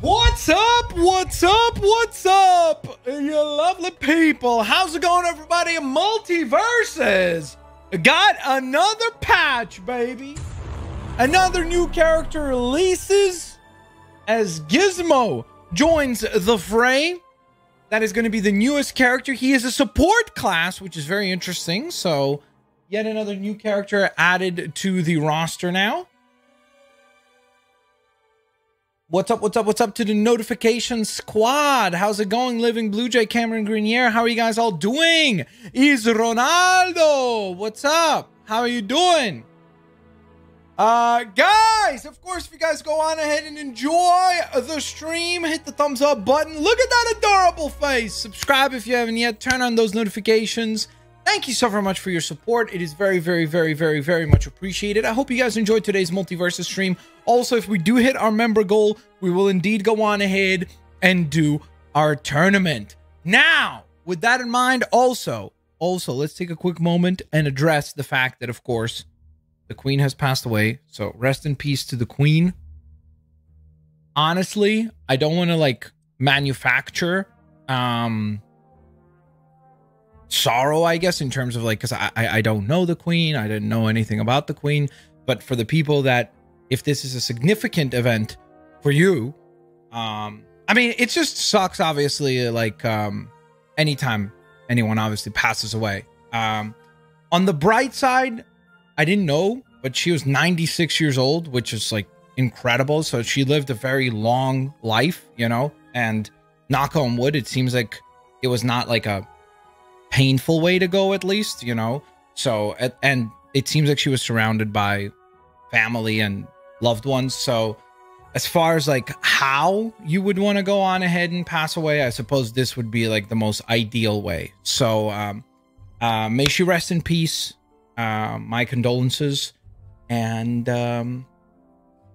What's up? What's up? What's up? You lovely people. How's it going, everybody? MultiVersus. got another patch, baby. Another new character releases as Gizmo joins the fray. That is going to be the newest character. He is a support class, which is very interesting. So, yet another new character added to the roster now. What's up? What's up? What's up to the notification squad? How's it going? Living Blue Jay Cameron Grenier. How are you guys all doing? Is Ronaldo? What's up? How are you doing? Uh, guys, of course, if you guys go on ahead and enjoy the stream, hit the thumbs up button. Look at that adorable face. Subscribe if you haven't yet. Turn on those notifications. Thank you so very much for your support. It is very, very, very, very, very much appreciated. I hope you guys enjoyed today's MultiVersus stream. Also, if we do hit our member goal, we will indeed go on ahead and do our tournament. Now, with that in mind, also, also, let's take a quick moment and address the fact that, of course, the queen has passed away. So rest in peace to the queen. Honestly, I don't want to like manufacture um sorrow, I guess, in terms of like, because I, I don't know the queen, I didn't know anything about the queen. But for the people that, if this is a significant event for you, um, I mean, it just sucks. Obviously, like um, anytime anyone obviously passes away. Um, on the bright side, I didn't know, but she was 96 years old, which is like incredible. So she lived a very long life, you know, and knock on wood, it seems like it was not like a painful way to go at least you know? So and it seems like she was surrounded by family and loved ones. So as far as like how you would want to go on ahead and pass away i suppose this would be like the most ideal way. So um uh may she rest in peace uh my condolences. And um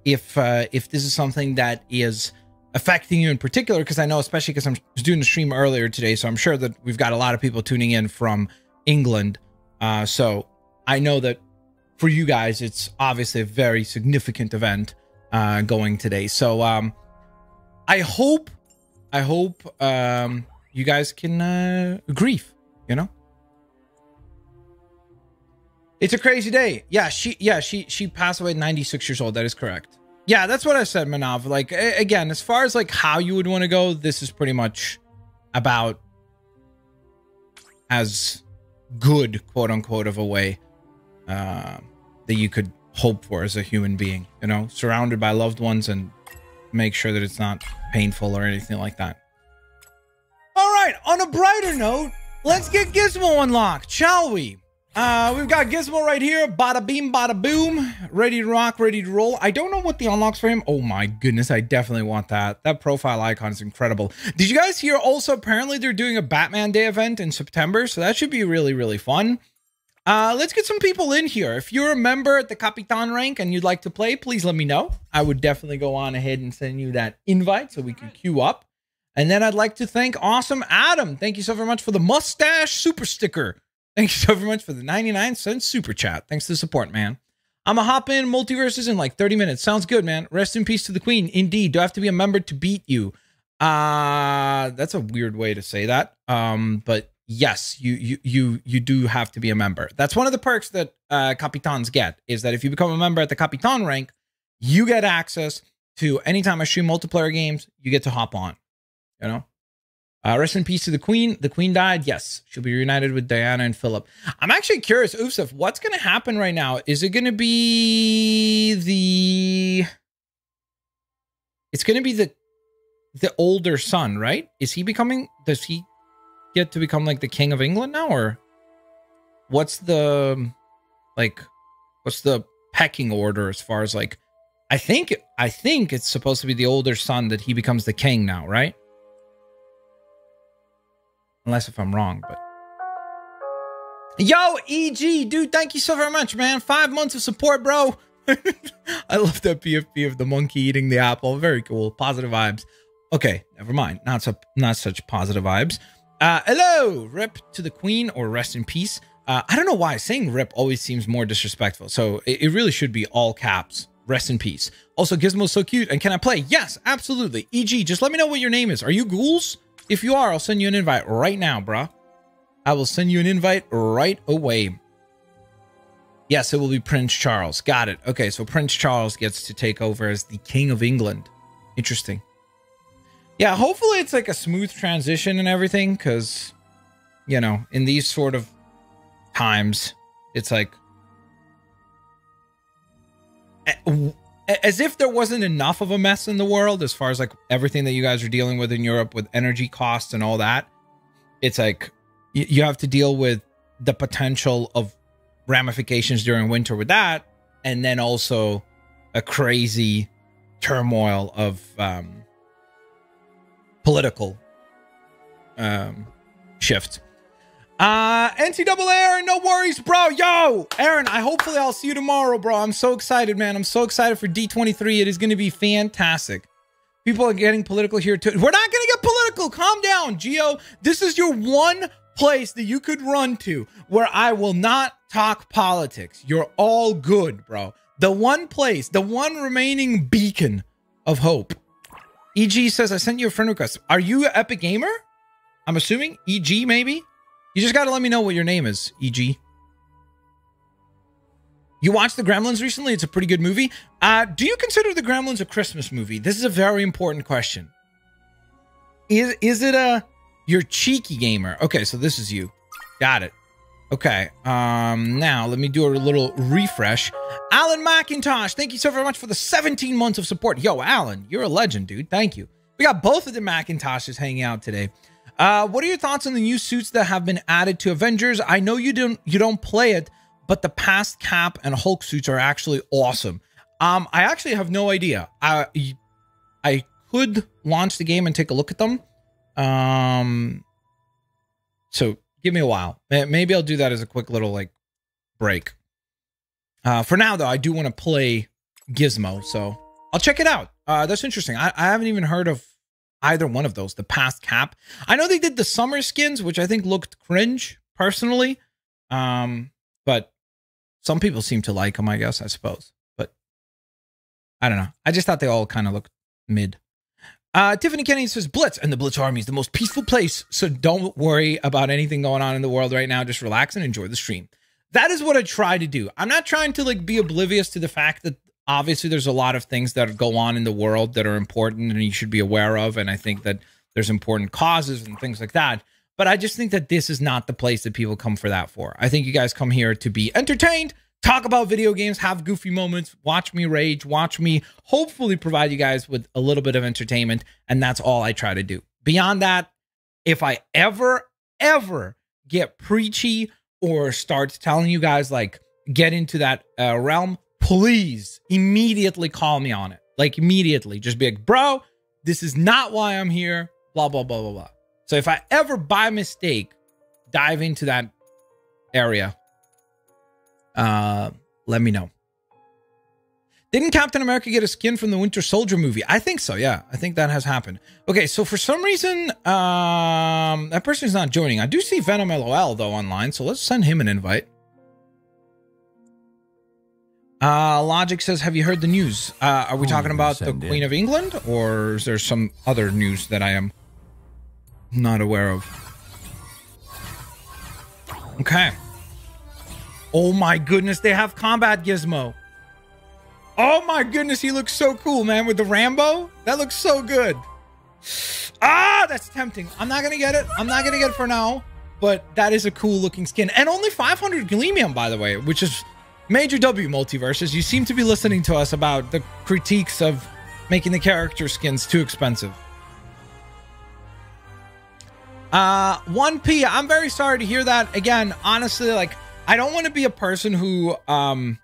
if uh if this is something that is affecting you in particular because I know especially because I'm doing the stream earlier today so I'm sure that we've got a lot of people tuning in from England. Uh, so I know that for you guys it's obviously a very significant event uh, going today. So um, I hope I hope um, you guys can uh, grieve you know? It's a crazy day. Yeah she yeah she she passed away at 96 years old. That is correct yeah, that's what I said, Manav. Like again, as far as like how you would want to go, this is pretty much about as good, quote unquote, of a way uh, that you could hope for as a human being. You know, surrounded by loved ones and make sure that it's not painful or anything like that. All right. On a brighter note, let's get Gizmo unlocked, shall we? Uh, we've got Gizmo right here. Bada beam, bada boom. Ready to rock, ready to roll. I don't know what the unlocks for him. Oh my goodness, I definitely want that. That profile icon is incredible. Did you guys hear also, apparently they're doing a Batman Day event in September, so that should be really, really fun. Uh, let's get some people in here. If you're a member at the Capitan rank and you'd like to play, please let me know. I would definitely go on ahead and send you that invite so we can queue up. And then I'd like to thank Awesome Adam. Thank you so very much for the mustache super sticker. Thank you so very much for the 99 cent super chat. Thanks for the support, man. I'm a hop in MultiVersus in like 30 minutes. Sounds good, man. Rest in peace to the queen. Indeed. Do I have to be a member to beat you? Uh that's a weird way to say that. Um, but yes, you you you you do have to be a member. That's one of the perks that uh Capitans get is that if you become a member at the Capitan rank, you get access to anytime I stream multiplayer games, you get to hop on. You know? Uh, rest in peace to the Queen. The Queen died. Yes, she'll be reunited with Diana and Philip. I'm actually curious, Ufsef, what's going to happen right now? Is it going to be the? It's going to be the the older son, right? Is he becoming? Does he get to become like the king of England now, or what's the like? What's the pecking order as far as like? I think I think it's supposed to be the older son that he becomes the king now, right? Unless if I'm wrong, but. Yo, EG, dude, thank you so very much, man. Five months of support, bro. I love that PFP of the monkey eating the apple. Very cool. Positive vibes. Okay, never mind. Not so not such positive vibes. Uh, hello, rip to the queen or rest in peace. Uh, I don't know why saying rip always seems more disrespectful. So it, it really should be all caps. Rest in peace. Also, Gizmo's so cute. And can I play? Yes, absolutely. EG, just let me know what your name is. Are you Ghouls? If you are, I'll send you an invite right now, bruh. I will send you an invite right away. Yes, it will be Prince Charles. Got it. Okay, so Prince Charles gets to take over as the King of England. Interesting. Yeah, hopefully it's like a smooth transition and everything, because, you know, in these sort of times, it's like eh, as if there wasn't enough of a mess in the world as far as like everything that you guys are dealing with in Europe with energy costs and all that. It's like you have to deal with the potential of ramifications during winter with that, and then also a crazy turmoil of um, political um, shift. Uh, NCAA Aaron, no worries, bro. Yo, Aaron, I hopefully I'll see you tomorrow, bro. I'm so excited, man. I'm so excited for D23. It is going to be fantastic. People are getting political here too. We're not going to get political. Calm down, Geo. This is your one place that you could run to where I will not talk politics. You're all good, bro. The one place, the one remaining beacon of hope. EG says, I sent you a friend request. Are you an Epic Gamer? I'm assuming EG, maybe? You just got to let me know what your name is, EG. You watched The Gremlins recently? It's a pretty good movie. Uh, do you consider The Gremlins a Christmas movie? This is a very important question. Is is it a you're cheeky gamer? Okay, so this is you. Got it. Okay. Um, now let me do a little refresh. Alan McIntosh, thank you so very much for the 17 months of support. Yo, Alan, you're a legend, dude. Thank you. We got both of the McIntoshes hanging out today. Uh, what are your thoughts on the new suits that have been added to Avengers? I know you don't you don't play it, but the past Cap and Hulk suits are actually awesome. Um, I actually have no idea. I I could launch the game and take a look at them. Um, so give me a while. Maybe I'll do that as a quick little like break. Uh, for now though, I do want to play Gizmo, so I'll check it out. Uh, that's interesting. I, I haven't even heard of either one of those, the past cap. I know they did the summer skins, which I think looked cringe personally. Um, but some people seem to like them, I guess, I suppose. But I don't know. I just thought they all kind of looked mid. Uh, Tiffany Kennedy says Blitz and the Blitz Army is the most peaceful place, so don't worry about anything going on in the world right now. Just relax and enjoy the stream. That is what I try to do. I'm not trying to like be oblivious to the fact that obviously there's a lot of things that go on in the world that are important and you should be aware of and i think that there's important causes and things like that. But i just think that this is not the place that people come for that for. I think you guys come here to be entertained talk about video games have goofy moments watch me rage watch me hopefully provide you guys with a little bit of entertainment and that's all i try to do. Beyond that if i ever ever get preachy or start telling you guys like get into that uh, realm please immediately call me on it. Like immediately, just be like, bro, this is not why I'm here. Blah blah blah blah blah. So if I ever by mistake dive into that area, uh, let me know. Didn't Captain America get a skin from the Winter Soldier movie? I think so. Yeah, I think that has happened. Okay, so for some reason, um, that person is not joining. I do see Venom LOL though online, so let's send him an invite. Uh, Logic says, "Have you heard the news? Uh, are we talking about the Queen of England, or is there some other news that I am not aware of?" Okay. Oh my goodness, they have combat Gizmo. Oh my goodness, he looks so cool, man, with the Rambo. That looks so good. Ah, that's tempting. I'm not gonna get it. I'm not gonna get it for now, but that is a cool looking skin, and only 500 Gleamium, by the way, which is Major W MultiVersus, you seem to be listening to us about the critiques of making the character skins too expensive. Uh, 1P, I'm very sorry to hear that. Again, honestly, like, I don't want to be a person who um,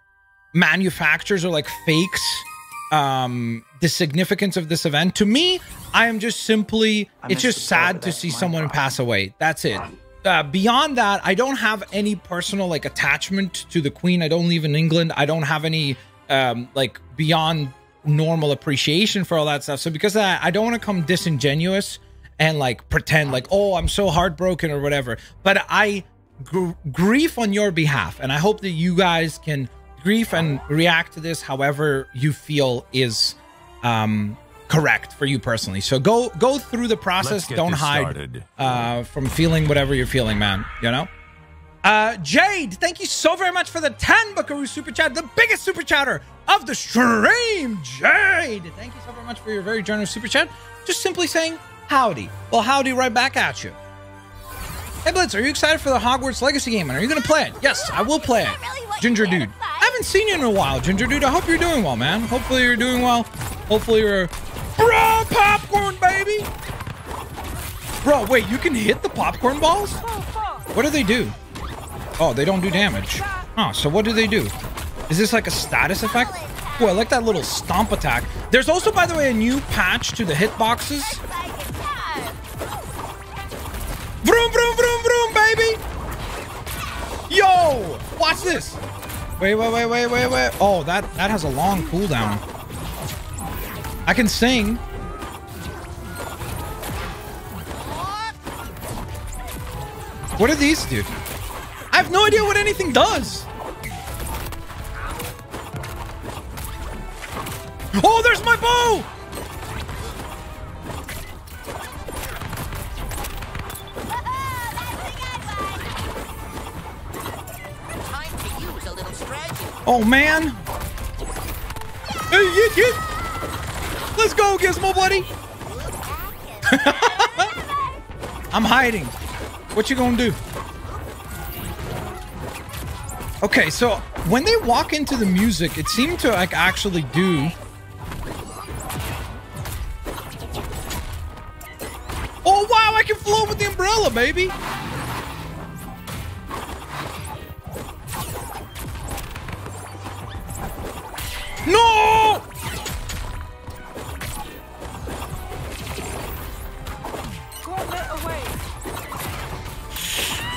manufactures or like fakes um, the significance of this event. To me, I am just simply, I it's just sad to see someone pass away. That's it uh, beyond that, I don't have any personal like attachment to the Queen. I don't live in England. I don't have any um, like beyond normal appreciation for all that stuff. So because I, I don't want to come disingenuous and like pretend like oh I'm so heartbroken or whatever. But I gr- grief on your behalf, and I hope that you guys can grief and react to this however you feel is um, correct for you personally. So go go through the process. Don't hide uh, from feeling whatever you're feeling, man. You know. Uh, Jade, thank you so very much for the 10 Buckaroo super chat, the biggest super chatter of the stream. Jade, thank you so very much for your very generous super chat. Just simply saying howdy. Well, howdy right back at you. Hey Blitz, are you excited for the Hogwarts Legacy game? And are you to play it? Yes, I will play it. Ginger Dude. I haven't seen you in a while, Ginger Dude. I hope you're doing well, man. Hopefully you're doing well. Hopefully you're... Bro, popcorn, baby! Bro, wait, you can hit the popcorn balls? What do they do? Oh, they don't do damage. Oh, so what do they do? Is this like a status effect? Oh, I like that little stomp attack. There's also, by the way, a new patch to the hitboxes. Vroom, vroom, vroom, vroom, baby! Yo! Watch this! Wait, wait, wait, wait, wait, wait. Oh, that, that has a long cooldown. I can sing. What do these do? I have no idea what anything does. Oh, there's my bow! Oh, man. Let's go, Gizmo, buddy. I'm hiding. What you gonna do? Okay, so when they walk into the music, it seemed to like actually do. Oh wow, I can float with the umbrella, baby.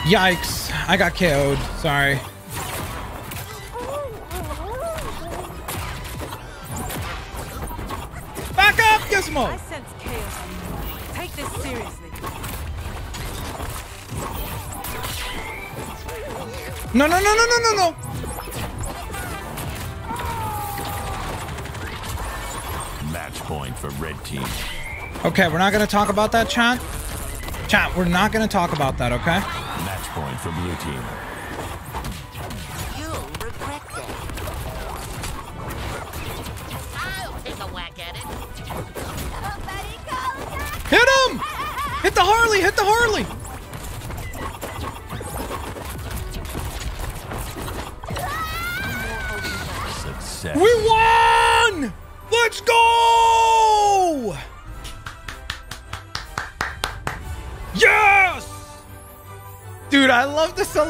Yikes. I got KO'd. Sorry. Back up, Gizmo! I sense chaos. Take this seriously. No, no, no, no, no, no, no! Match point for red team. Okay, we're not gonna talk about that, chat. Chat, we're not gonna talk about that, okay?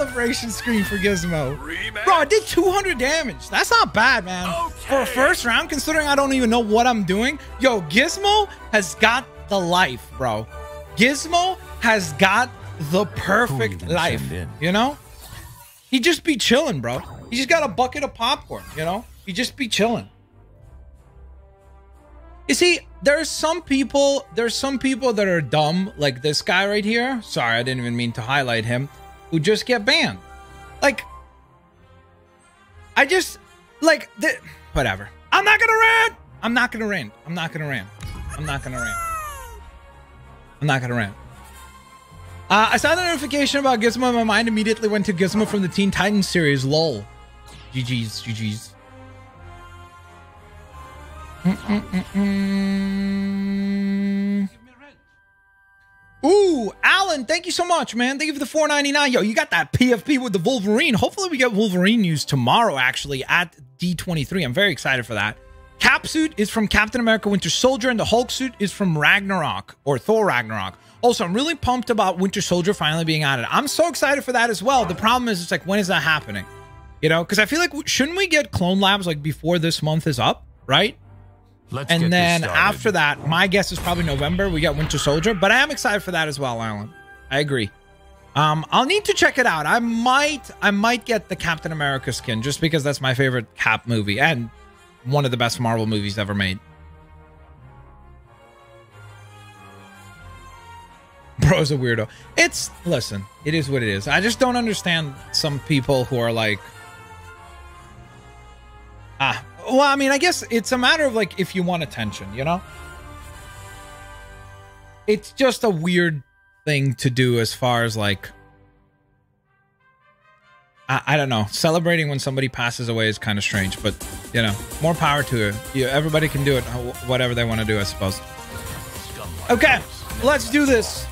Celebration screen for Gizmo. Bro, I did 200 damage. That's not bad, man. For a first round, considering I don't even know what I'm doing. Yo, Gizmo has got the life, bro. Gizmo has got the perfect even life. You know? He just be chilling, bro. He just got a bucket of popcorn, you know? He just be chilling. You see, there's some people, there's some people that are dumb, like this guy right here. Sorry, I didn't even mean to highlight him, who just get banned. Like, I just, like, th- whatever. I'm not gonna rant. I'm not gonna rant. I'm not gonna rant. I'm not gonna rant. I'm not gonna rant. Uh, I saw the notification about Gizmo and my mind immediately went to Gizmo from the Teen Titans series. Lol. GG's, GG's. Mm-mm-mm-mm. Ooh, Alan, thank you so much, man. Thank you for the 499. Yo, you got that PFP with the Wolverine. Hopefully we get Wolverine news tomorrow, actually, at D23. I'm very excited for that. Cap suit is from Captain America Winter Soldier, and the Hulk suit is from Ragnarok or Thor Ragnarok. Also, I'm really pumped about Winter Soldier finally being added. I'm so excited for that as well. The problem is, it's like, when is that happening? You know, because I feel like shouldn't we get Clone Labs like before this month is up, right? Let's And then after that, my guess is probably November. We got Winter Soldier, but I am excited for that as well, Alan. I agree. Um, I'll need to check it out. I might, I might get the Captain America skin just because that's my favorite Cap movie and one of the best Marvel movies ever made. Bro's a weirdo. It's listen, it is what it is. I just don't understand some people who are like well, I mean, I guess it's a matter of like if you want attention, you know? It's just a weird thing to do as far as like I, I don't know. Celebrating when somebody passes away is kind of strange, but you know, more power to. You, everybody can do it, uh, whatever they want to do, I suppose. Okay, let's do this.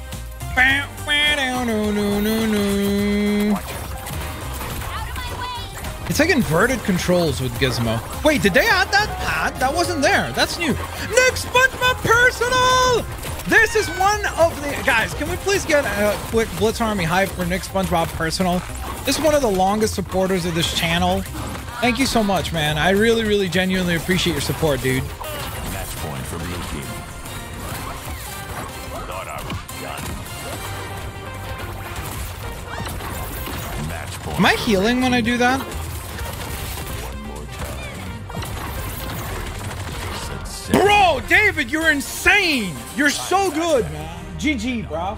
It's like inverted controls with Gizmo. Wait, did they add that pad? That wasn't there. That's new. Nick SpongeBob Personal! This is one of the... Guys, can we please get a quick Blitz Army hype for Nick SpongeBob Personal? This is one of the longest supporters of this channel. Thank you so much, man. I really, really genuinely appreciate your support, dude. Match point for blue team. Thought I was done. Match point. Am I healing when I do that? Bro, David, you're insane. You're so good, man. GG, bro.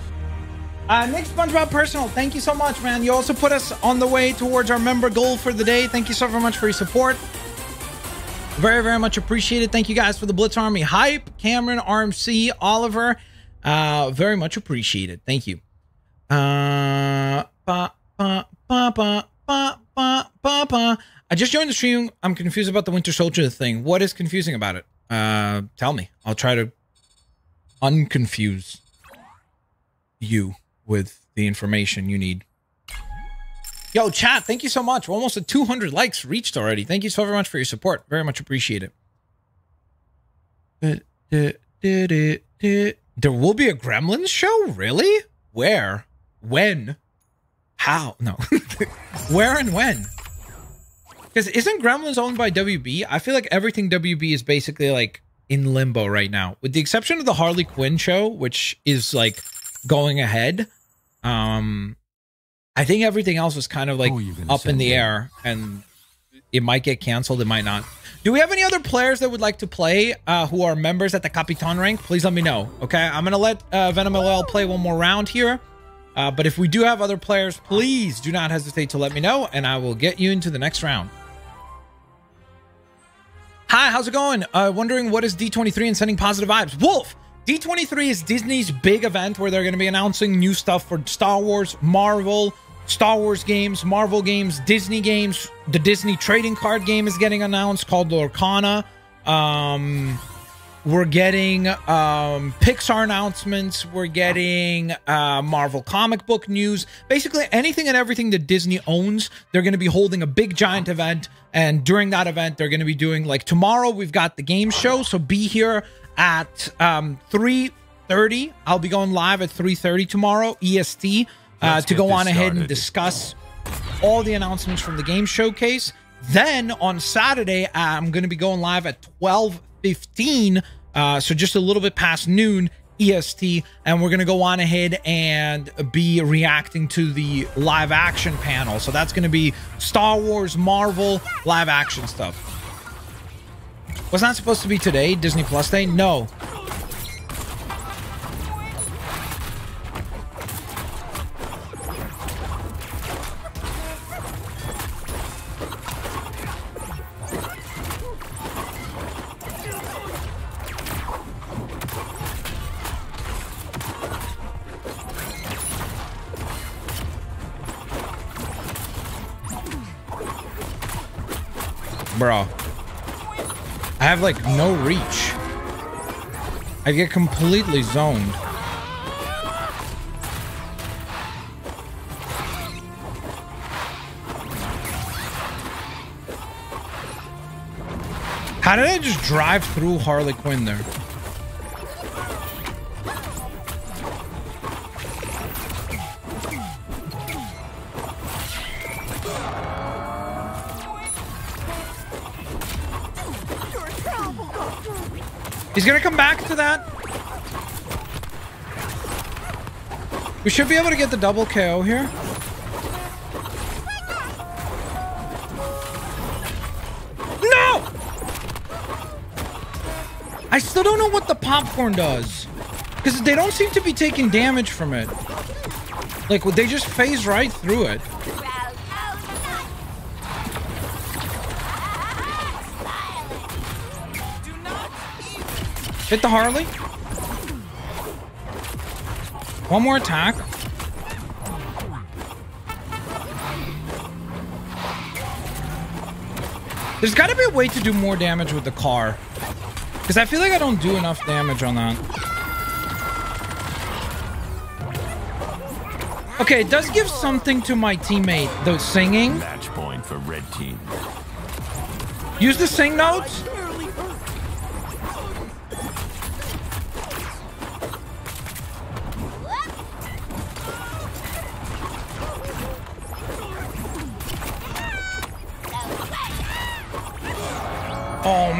Uh, Nick SpongeBob Personal, thank you so much, man. You also put us on the way towards our member goal for the day. Thank you so very much for your support. Very, very much appreciated. Thank you guys for the Blitz Army hype. Cameron, RMC, Oliver. Uh, very much appreciated. Thank you. Uh, ba, ba, ba, I just joined the stream. I'm confused about the Winter Soldier thing. What is confusing about it? Uh, tell me. I'll try to unconfuse you with the information you need. Yo, chat, thank you so much. We're almost at 200 likes reached already. Thank you so very much for your support. Very much appreciate it. There will be a Gremlins show? Really? Where? When? How? No. Where and when? Because isn't Gremlins owned by WB? I feel like everything WB is basically like in limbo right now, with the exception of the Harley Quinn show, which is like going ahead. Um, I think everything else was kind of like Who are you gonna up in the in? air, and it might get canceled. It might not. Do we have any other players that would like to play uh, who are members at the Capitan rank? Please let me know. Okay, I'm gonna let uh, Venom LL play one more round here. Uh, but if we do have other players, please do not hesitate to let me know, and I will get you into the next round. Hi, how's it going? Uh, wondering what is D23 and sending positive vibes. Wolf, D23 is Disney's big event where they're going to be announcing new stuff for Star Wars, Marvel, Star Wars games, Marvel games, Disney games. The Disney trading card game is getting announced called Lorcana. Um, we're getting um, Pixar announcements. We're getting uh, Marvel comic book news. Basically, anything and everything that Disney owns, they're going to be holding a big giant event. And during that event, they're going to be doing like tomorrow. We've got the game show, so be here at um, three thirty. I'll be going live at three thirty tomorrow EST uh, to go on ahead and discuss all the announcements from the game showcase. Then on Saturday, I'm going to be going live at 12:15, uh, so just a little bit past noon EST, and we're going to go on ahead and be reacting to the live action panel. So that's going to be Star Wars, Marvel, live action stuff. Was not supposed to be today, Disney Plus Day? No. Bro. I have like no reach. I get completely zoned. How did I just drive through Harley Quinn there? He's gonna come back to that. We should be able to get the double KO here. No! I still don't know what the popcorn does. Because they don't seem to be taking damage from it. Like, would they just phase right through it. Hit the Harley. One more attack. There's got to be a way to do more damage with the car. Because I feel like I don't do enough damage on that. Okay, it does give something to my teammate, the singing. Match point for red team. Use the sing notes.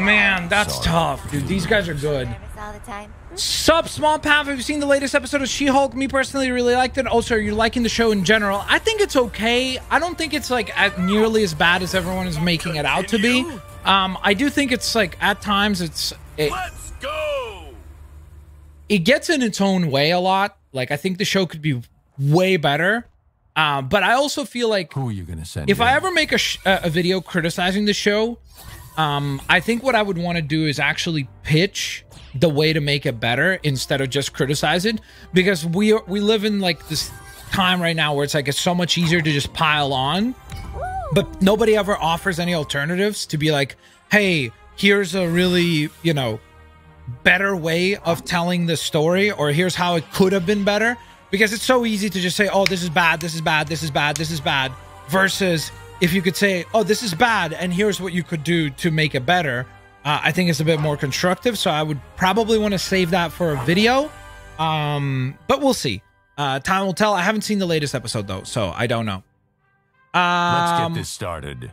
Man, that's Sorry. tough, dude. These guys are good. Nervous all the time. Sup, Small Pav? Have you seen the latest episode of She-Hulk? Me personally, really liked it. Also, are you liking the show in general? I think it's okay. I don't think it's like at nearly as bad as everyone is making it out to be. Um, I do think it's like at times it's it, Let's go! it gets in its own way a lot. Like I think the show could be way better. Uh, but I also feel like Who are you gonna send? if I ever make a, sh- a a video criticizing the show, um, I think what I would want to do is actually pitch the way to make it better instead of just criticize it, because we are, we live in like this time right now where it's like it's so much easier to just pile on, but nobody ever offers any alternatives to be like, hey, here's a really you know better way of telling the story, or here's how it could have been better. Because it's so easy to just say, oh, this is bad, this is bad, this is bad, this is bad, versus if you could say, oh, this is bad, and here's what you could do to make it better. Uh, I think it's a bit more constructive. So I would probably want to save that for a video. Um, but we'll see. Uh, time will tell. I haven't seen the latest episode though, so I don't know. Let's Um, get this started.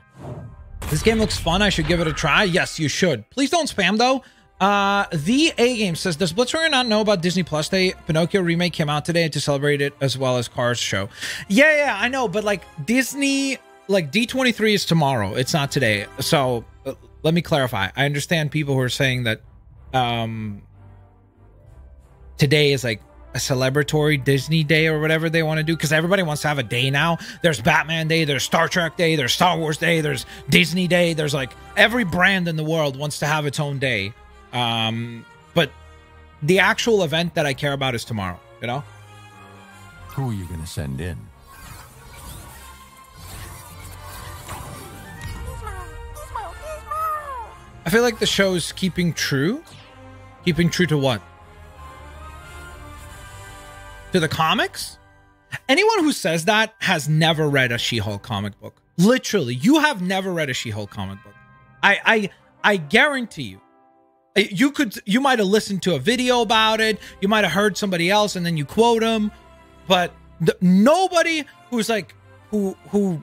this game looks fun. I should give it a try. Yes, you should. Please don't spam though. Uh, the A game says, does Blitzwing not know about Disney Plus Day? Pinocchio remake came out today to celebrate it as well as Cars show. Yeah, yeah, I know, but like Disney, like D23 is tomorrow. It's not today. So uh, let me clarify. I understand people who are saying that, um, today is like a celebratory Disney day or whatever they want to do because everybody wants to have a day now. There's Batman Day, there's Star Trek Day, there's Star Wars Day, there's Disney Day. There's like every brand in the world wants to have its own day. Um, but the actual event that I care about is tomorrow. You know, Who are you gonna send in? I feel like the show is keeping true. Keeping true to what? To the comics? Anyone who says that has never read a She-Hulk comic book. Literally, you have never read a She-Hulk comic book. I I I guarantee you. You could you might have listened to a video about it, you might have heard somebody else and then you quote them, but th- nobody who's like who who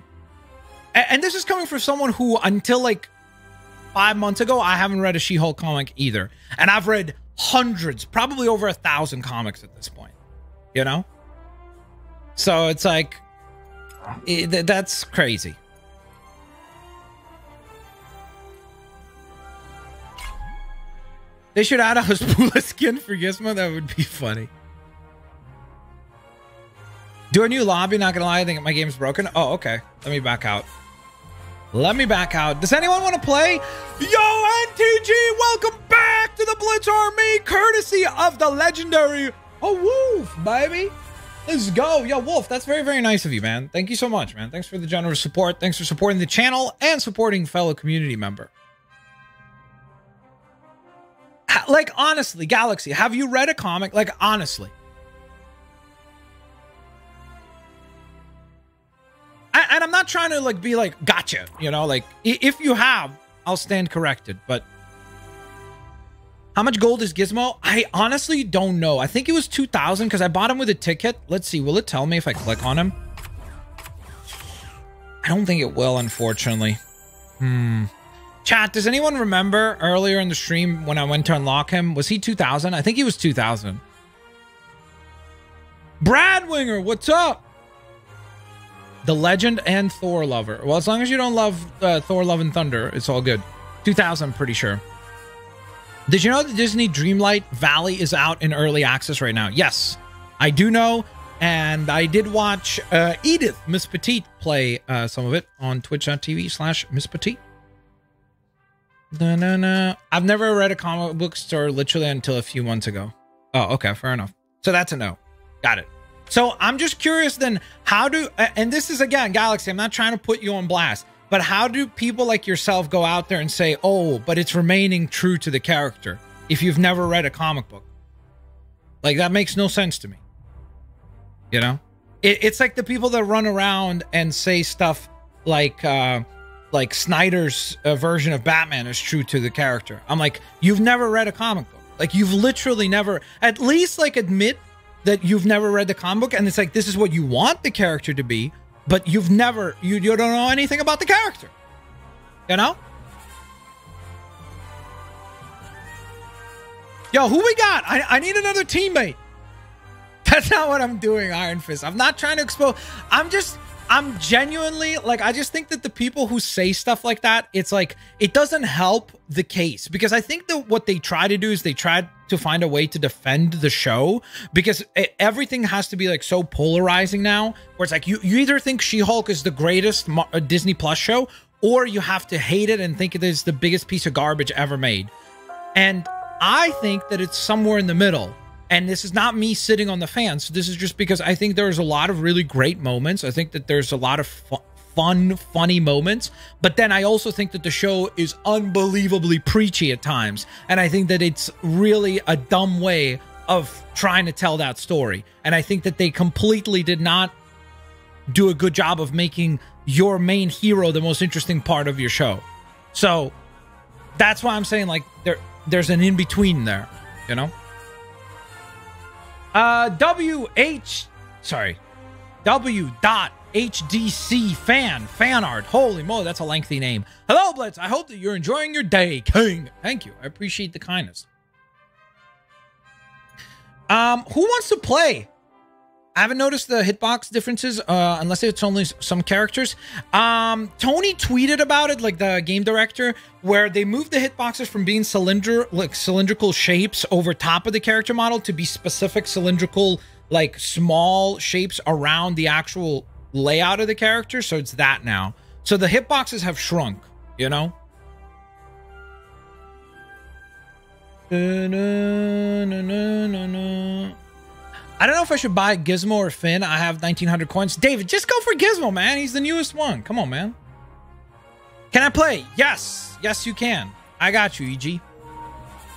and this is coming from someone who until like five months ago, I haven't read a She Hulk comic either. And I've read hundreds, probably over a thousand comics at this point, you know? So it's like, it, th- that's crazy. They should add a Haspula skin for Gizmo. That would be funny. Do a new lobby. Not gonna lie, I think my game's broken. Oh, okay. Let me back out. Let me back out. Does anyone want to play? Yo, NTG, welcome back to the Blitz Army, courtesy of the legendary a Wolf, baby. Let's go. Yo, Wolf, that's very, very nice of you, man. Thank you so much, man. Thanks for the generous support. Thanks for supporting the channel and supporting fellow community member. Like, honestly, Galaxy, have you read a comic? Like, honestly. And I'm not trying to like be like gotcha, you know, like if you have, I'll stand corrected. But how much gold is Gizmo? I honestly don't know. I think it was 2000 because I bought him with a ticket. Let's see, will it tell me if I click on him? I don't think it will, unfortunately. Hmm. Chat, does anyone remember earlier in the stream when I went to unlock him? Was he 2000? I think he was 2000. Bradwinger, what's up? The Legend and Thor lover. Well, as long as you don't love uh, Thor Love and Thunder, it's all good. 2000, I'm pretty sure. Did you know the Disney Dreamlight Valley is out in early access right now? Yes, I do know. And I did watch uh, Edith, Miss Petite, play uh, some of it on twitch.tv slash Miss Petite. No, no, no. I've never read a comic book store literally until a few months ago. Oh, okay, fair enough. So that's a no. Got it. So I'm just curious then, how do, and this is again, Galaxy, I'm not trying to put you on blast, but how do people like yourself go out there and say, oh, but it's remaining true to the character if you've never read a comic book? Like, that makes no sense to me. You know? It, it's like the people that run around and say stuff like, uh, like Snyder's uh, version of Batman is true to the character. I'm like, you've never read a comic book. Like you've literally never at least like admit that you've never read the comic book and it's like this is what you want the character to be, but you've never you, you don't know anything about the character. You know? Yo, who we got? I, I need another teammate. That's not what I'm doing, Iron Fist. I'm not trying to expose. I'm just I'm genuinely like I just think that the people who say stuff like that, it's like it doesn't help the case because I think that what they try to do is they try to find a way to defend the show because it, everything has to be like so polarizing now where it's like you you either think She-Hulk is the greatest Mo- uh, Disney Plus show or you have to hate it and think it is the biggest piece of garbage ever made. And I think that it's somewhere in the middle. And this is not me sitting on the fence. This is just because I think there's a lot of really great moments. I think that there's a lot of fu- fun, funny moments. But then I also think that the show is unbelievably preachy at times. And I think that it's really a dumb way of trying to tell that story. And I think that they completely did not do a good job of making your main hero the most interesting part of your show. So that's why I'm saying like there there's an in between there, you know? Uh, WH, sorry, W dot HDC fan, fan art. Holy moly, that's a lengthy name. Hello, Blitz. I hope that you're enjoying your day, King. Thank you. I appreciate the kindness. Um, who wants to play? I haven't noticed the hitbox differences, uh, unless it's only some characters. Um, Tony tweeted about it, like the game director, where they moved the hitboxes from being cylinder, like cylindrical shapes over top of the character model to be specific cylindrical, like small shapes around the actual layout of the character. So it's that now. So the hitboxes have shrunk, you know? Da-na-na-na-na. I don't know if I should buy Gizmo or Finn. I have 1900 coins. David, just go for Gizmo, man. He's the newest one. Come on, man. Can I play? Yes. Yes, you can. I got you, EG.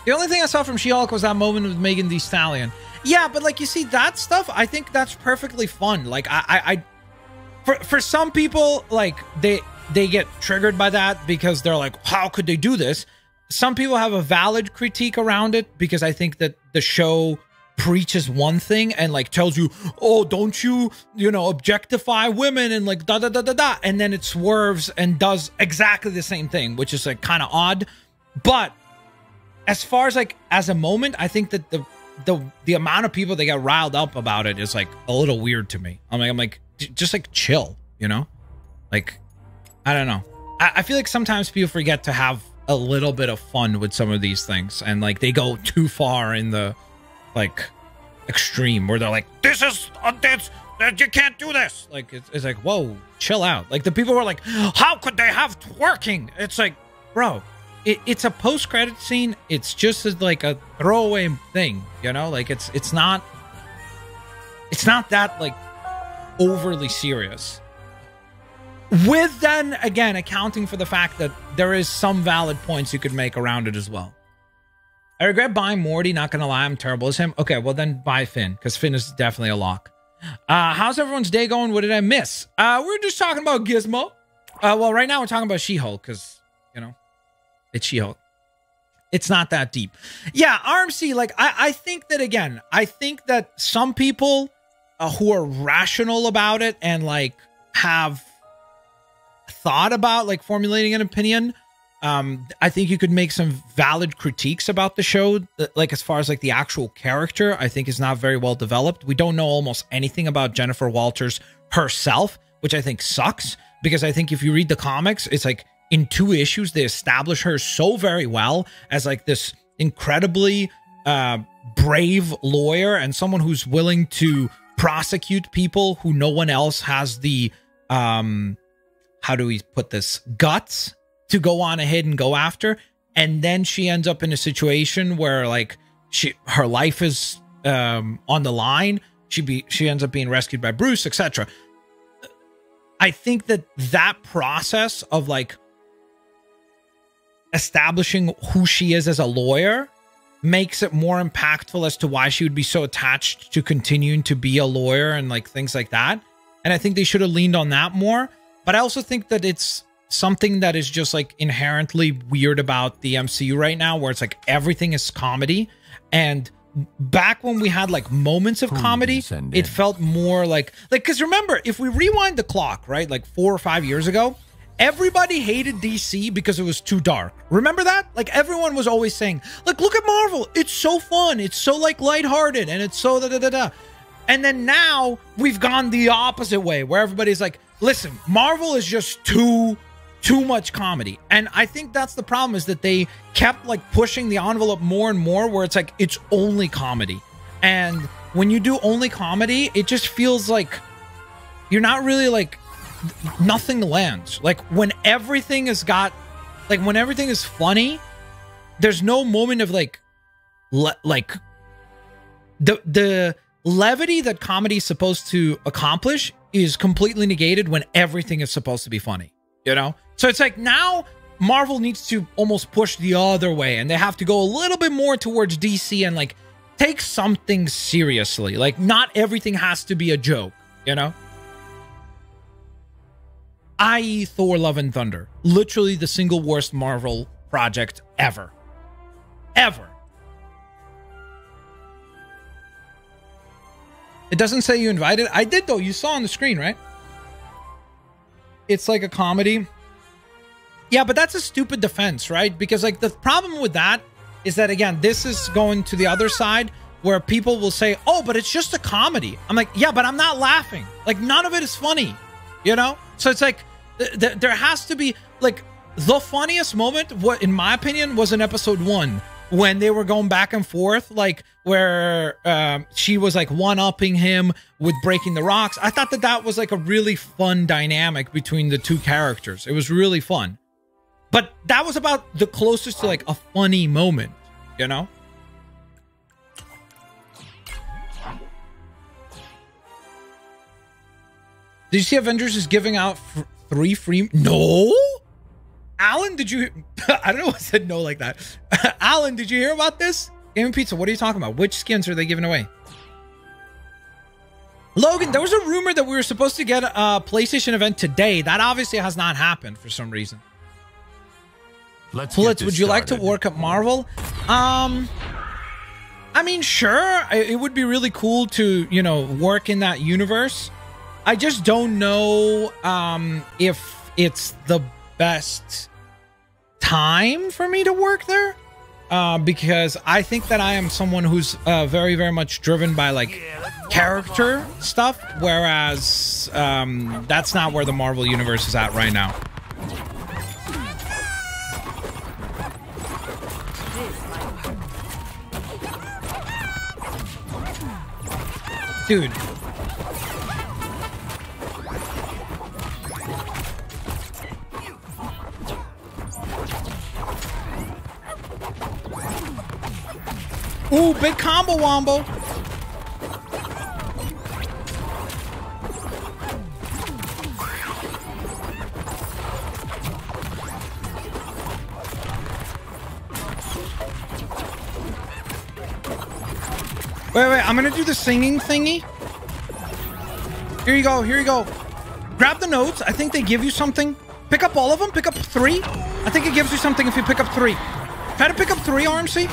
The only thing I saw from She-Hulk was that moment with Megan Thee Stallion. Yeah, but like you see that stuff, I think that's perfectly fun. Like I, I, I for for some people, like they they get triggered by that because they're like, how could they do this? Some people have a valid critique around it because I think that the show preaches one thing and like tells you, oh, don't you, you know, objectify women and like da da da da da, and then it swerves and does exactly the same thing, which is like kind of odd. But as far as like as a moment, I think that the the the amount of people that get riled up about it is like a little weird to me. I'm like I'm like just like chill, you know, like I don't know. I, I feel like sometimes people forget to have a little bit of fun with some of these things, and like they go too far in the like extreme where they're like, "This is uh, this, uh, you can't do this." Like it's, it's like, whoa, chill out. Like the people were like, "How could they have twerking?" It's like, bro, it, it's a post credit scene. It's just as like a throwaway thing, you know. Like it's it's not it's not that like overly serious. With then again accounting for the fact that there is some valid points you could make around it as well. I regret buying Morty. Not gonna lie, I'm terrible as him. Okay, well then buy Finn because Finn is definitely a lock. Uh, how's everyone's day going? What did I miss? Uh, we're just talking about Gizmo. Uh, well, right now we're talking about She-Hulk because you know it's She-Hulk. It's not that deep. Yeah, RMC. Like I, I think that again. I think that some people uh, who are rational about it and like have thought about like formulating an opinion um i think you could make some valid critiques about the show. That, like as far as like the actual character i think is not very well developed. We don't know almost anything about jennifer walters herself which i think sucks. Because i think if you read the comics it's like in two issues they establish her so very well as like this incredibly uh brave lawyer and someone who's willing to prosecute people who no one else has the um how do we put this guts to go on ahead and go after. And then she ends up in a situation where like she her life is um on the line. She be she ends up being rescued by bruce etc i think that that process of like establishing who she is as a lawyer makes it more impactful as to why she would be so attached to continuing to be a lawyer and like things like that. And i think they should have leaned on that more. But i also think that it's something that is just like inherently weird about the MCU right now, where it's like everything is comedy. And back when we had like moments of comedy, it felt more like like because remember, if we rewind the clock, right, like four or five years ago, everybody hated DC because it was too dark. Remember that? Like everyone was always saying, like, look at Marvel, it's so fun, it's so like lighthearted, and it's so da da da da. And then now we've gone the opposite way, where everybody's like, listen, Marvel is just too too much comedy. And I think that's the problem is that they kept like pushing the envelope more and more where it's like it's only comedy. And when you do only comedy, it just feels like you're not really like nothing lands. Like when everything has got like when everything is funny, there's no moment of like le- like the the levity that comedy is supposed to accomplish is completely negated when everything is supposed to be funny you know so it's like now marvel needs to almost push the other way and they have to go a little bit more towards dc and like take something seriously like not everything has to be a joke you know i.e thor love and thunder literally the single worst marvel project ever ever It doesn't say you invited. I did though. You saw on the screen, right? It's like a comedy. Yeah, but that's a stupid defense, right? Because like the problem with that is that again, this is going to the other side where people will say, "Oh, but it's just a comedy." I'm like, "Yeah, but I'm not laughing. Like none of it is funny." You know? So it's like th- th- there has to be like the funniest moment what in my opinion was in episode 1 when they were going back and forth like where um, she was like one upping him with breaking the rocks i thought that that was like a really fun dynamic between the two characters. It was really fun. But that was about the closest to like a funny moment you know? Did you see avengers is giving out three free no Alan, did you? I don't know what said no like that. Alan, did you hear about this? Gaming Pizza, what are you talking about? Which skins are they giving away? Logan, there was a rumor that we were supposed to get a PlayStation event today. That obviously has not happened for some reason. Let's would you like to work at Marvel? Um, I mean, sure. It would be really cool to, you know, work in that universe. I just don't know um, if it's the best time for me to work there. Uh, because I think that I am someone who's uh, very, very much driven by like character stuff, whereas um, that's not where the Marvel universe is at right now. Dude. Ooh, big combo wombo. Wait, wait, I'm gonna do the singing thingy. Here you go, here you go. Grab the notes. I think they give you something. Pick up all of them. Pick up three. I think it gives you something if you pick up three. Try to pick up three, RMC.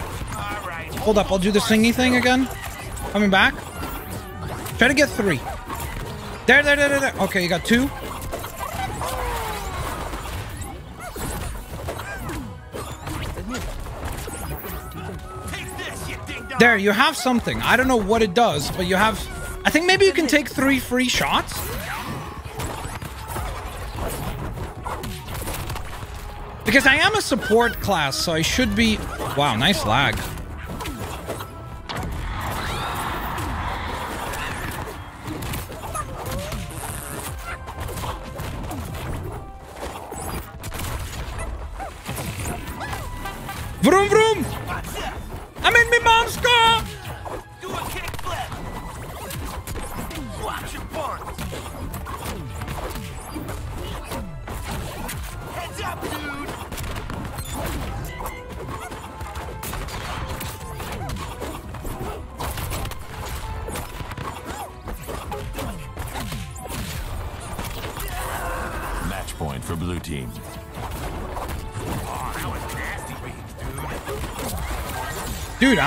Hold up, I'll do the singy thing again. Coming back. Try to get three. There, there, there, there, there. Okay, you got two. There, you have something. I don't know what it does, but you have... I think maybe you can take three free shots. Because I am a support class, so I should be... Wow, nice lag.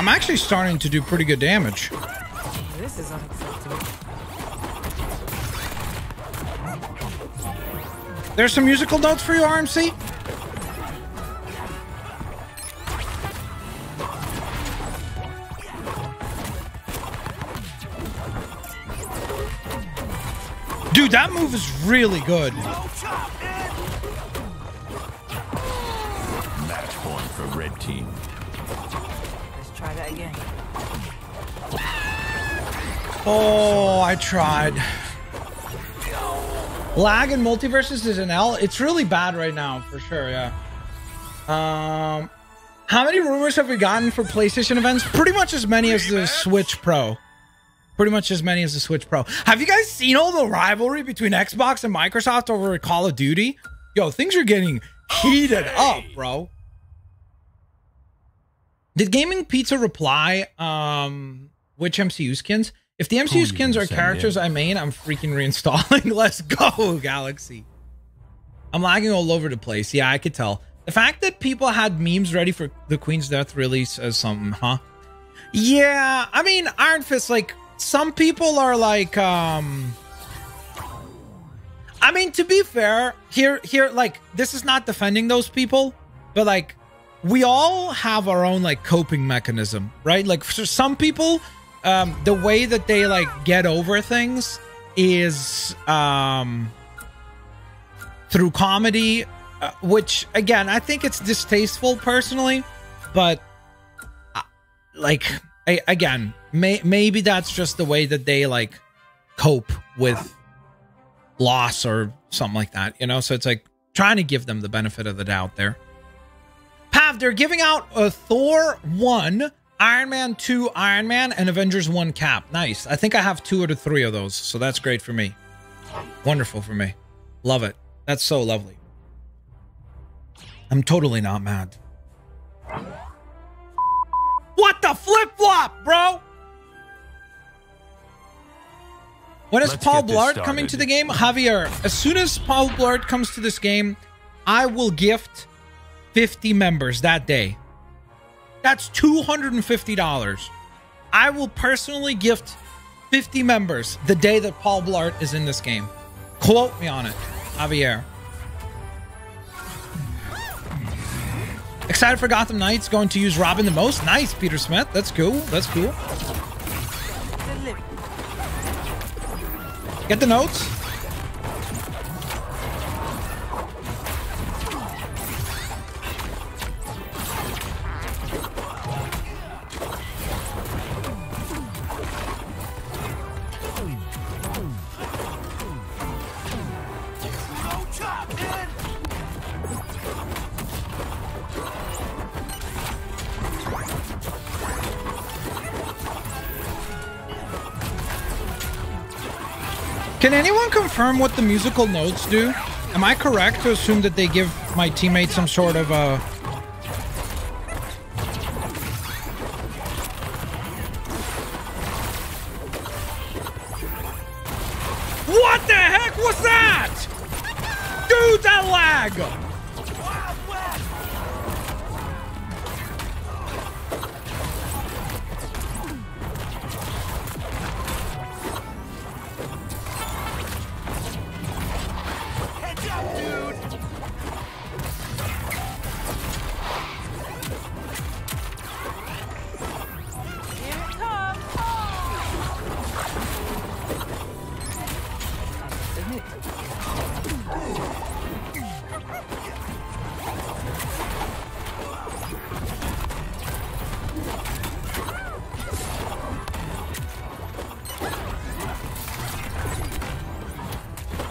I'm actually starting to do pretty good damage. This is unacceptable. There's some musical notes for you, RMC. Dude, that move is really good. Tried. Lag in MultiVersus is an L. It's really bad right now, for sure. Yeah. Um, how many rumors have we gotten for PlayStation events? Pretty much as many as the Switch Pro. Pretty much as many as the Switch Pro. Have you guys seen all the rivalry between Xbox and Microsoft over Call of Duty? Yo, things are getting heated up, bro. Did Gaming Pizza reply? Um, which MCU skins? If the MCU skins are characters? I main, I'm freaking reinstalling. Let's go, Galaxy. I'm lagging all over the place. Yeah, I could tell. The fact that people had memes ready for the Queen's death really says something, huh? Yeah, I mean, Iron Fist, like, some people are like, um. I mean, to be fair, here, here, like, this is not defending those people, but like, we all have our own like coping mechanism, right? Like, for some people, um, the way that they like get over things is um through comedy, uh, which again, I think it's distasteful personally, but uh, like, I, again, may, maybe that's just the way that they like cope with loss or something like that, you know? So it's like trying to give them the benefit of the doubt there. Pav, they're giving out a Thor 1, Iron Man 2 Iron Man, and Avengers 1 cap. Nice. I think I have two or the three of those, so that's great for me. Wonderful for me. Love it. That's so lovely. I'm totally not mad. What the flip flop, bro? When is Let's Paul Blart coming to the game? Javier, as soon as Paul Blart comes to this game, I will gift 50 members that day. That's $250. I will personally gift 50 members the day that Paul Blart is in this game. Quote me on it, Javier. Excited for Gotham Knights going to use Robin the most? Nice, Peter Smith. That's cool. That's cool. Get the notes. Can anyone confirm what the musical notes do? Am I correct to assume that they give my teammates some sort of uh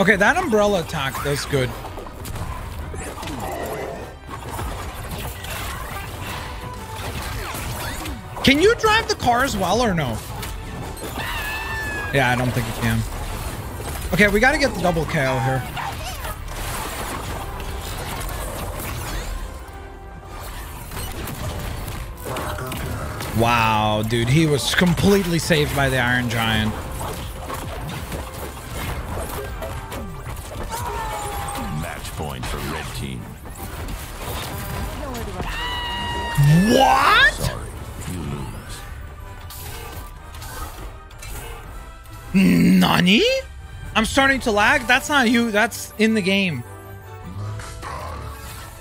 Okay, that umbrella attack does good. Can you drive the car as well or no? Yeah, I don't think you can. Okay, we got to get the double KO here. Wow, dude, he was completely saved by the Iron Giant. Nani? I'm starting to lag. That's not you. That's in the game.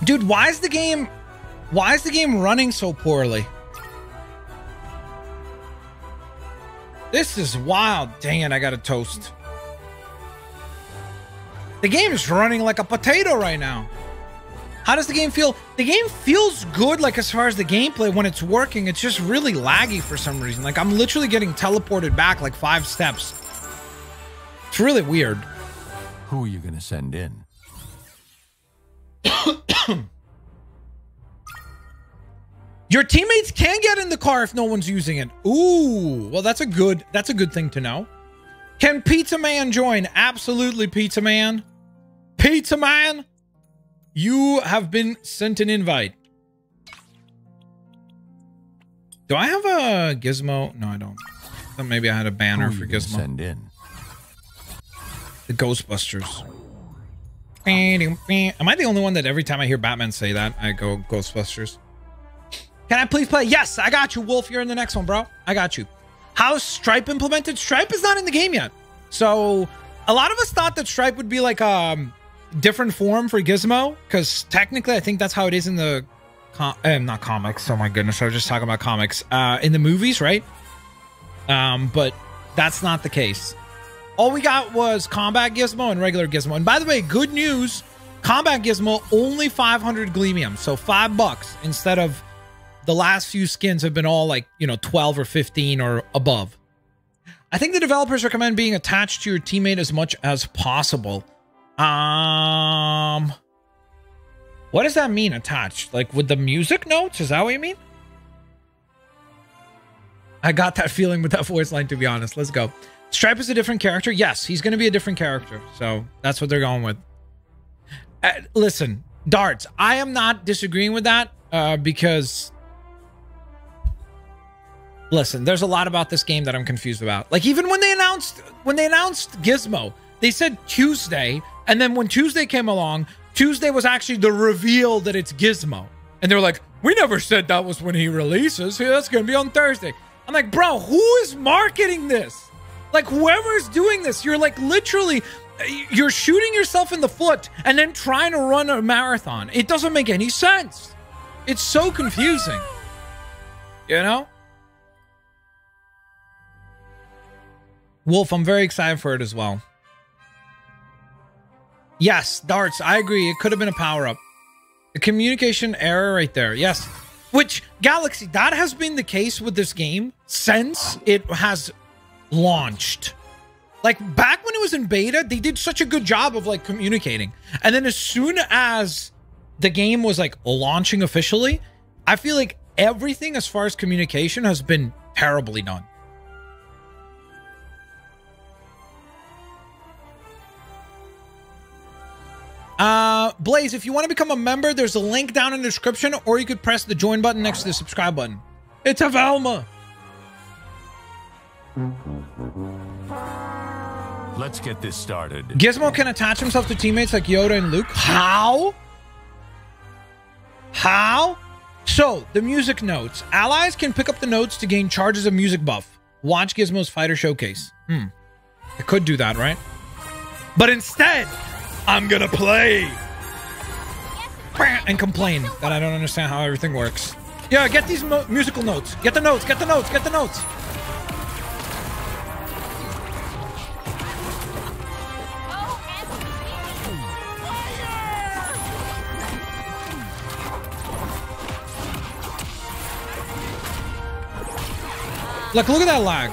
Dude, why is the game why is the game running so poorly? This is wild. Dang it, I got a toast. The game is running like a potato right now. How does the game feel? The game feels good, like as far as the gameplay when it's working. It's just really laggy for some reason. Like I'm literally getting teleported back like five steps. It's really weird. Who are you gonna send in? Your teammates can get in the car if no one's using it. Ooh, well that's a good that's a good thing to know. Can Pizza Man join? Absolutely, Pizza Man. Pizza Man, you have been sent an invite. Do I have a gizmo? No, I don't. Thought maybe I had a banner for Gizmo. send in? The Ghostbusters. Am I the only one that every time I hear Batman say that, I go Ghostbusters? Can I please play? Yes, I got you, Wolf. You're in the next one, bro. I got you. How's Stripe implemented? Stripe is not in the game yet. So a lot of us thought that Stripe would be like a um, different form for Gizmo, because technically I think that's how it is in the com- uh, not comics. Oh my goodness, I was just talking about comics. Uh, in the movies, right? Um, but that's not the case. All we got was Combat Gizmo and regular Gizmo. And by the way, good news, Combat Gizmo only 500 Gleamium, so five bucks instead of the last few skins have been all like, you know, 12 or 15 or above. I think the developers recommend being attached to your teammate as much as possible. Um What does that mean attached? Like with the music notes? Is that what you mean? I got that feeling with that voice line to be honest. Let's go. Stripe is a different character. Yes, he's going to be a different character. So that's what they're going with. Uh, listen, darts. I am not disagreeing with that uh, because listen, there's a lot about this game that I'm confused about. Like even when they announced when they announced Gizmo, they said Tuesday, and then when Tuesday came along, Tuesday was actually the reveal that it's Gizmo, and they're like, "We never said that was when he releases. That's going to be on Thursday." I'm like, "Bro, who is marketing this?" Like whoever's doing this, you're like literally you're shooting yourself in the foot and then trying to run a marathon. It doesn't make any sense. It's so confusing. You know? Wolf, I'm very excited for it as well. Yes, darts, I agree. It could have been a power up. A communication error right there. Yes. Which Galaxy, that has been the case with this game since it has launched. Like back when it was in beta, they did such a good job of like communicating. And then as soon as the game was like launching officially, I feel like everything as far as communication has been terribly done. Uh, Blaze, if you want to become a member, there's a link down in the description, or you could press the join button next to the subscribe button. It's a Velma. Let's get this started. Gizmo can attach himself to teammates like Yoda and Luke. How? How? So, the music notes. Allies can pick up the notes to gain charges of music buff. Watch Gizmo's fighter showcase. Hmm. I could do that, right? But instead, I'm gonna play and complain that I don't understand how everything works. Yeah, get these musical notes. Get the notes. Get the notes. Get the notes. Look, look at that lag.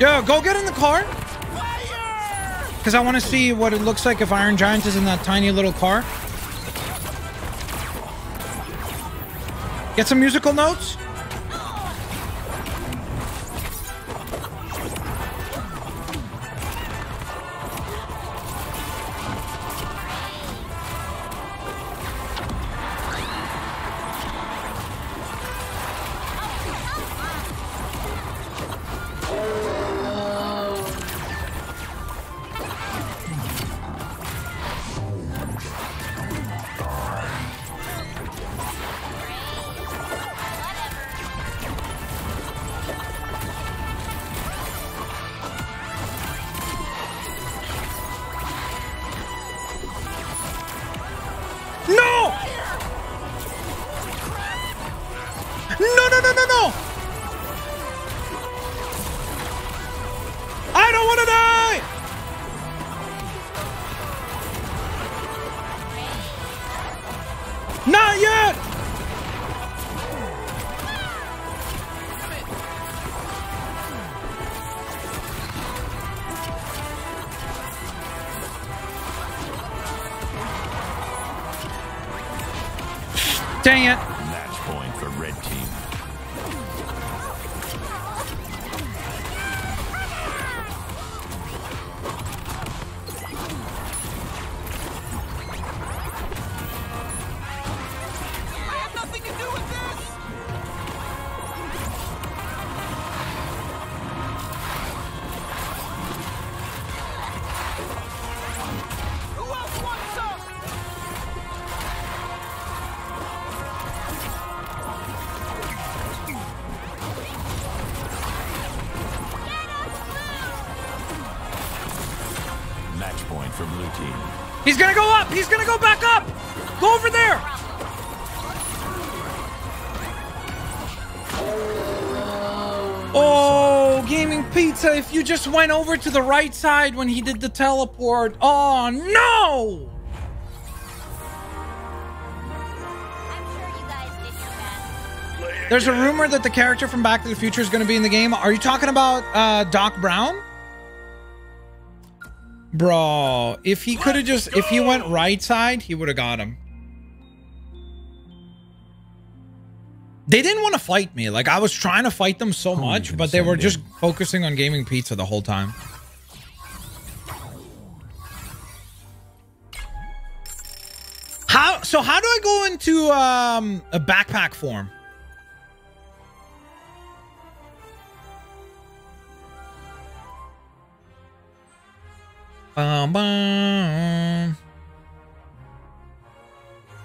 Yo, go get in the car. Because I want to see what it looks like if Iron Giant is in that tiny little car. Get some musical notes. Go back up! Go over there! Oh, Gaming Pizza, if you just went over to the right side when he did the teleport. Oh, no! There's a rumor that the character from Back to the Future is going to be in the game. Are you talking about uh, Doc Brown? Bro, if he could have just, if he went right side, he would have got him. They didn't want to fight me. Like, I was trying to fight them so you much, but they were just focusing on gaming pizza the whole time. How, so how do I go into um, a backpack form?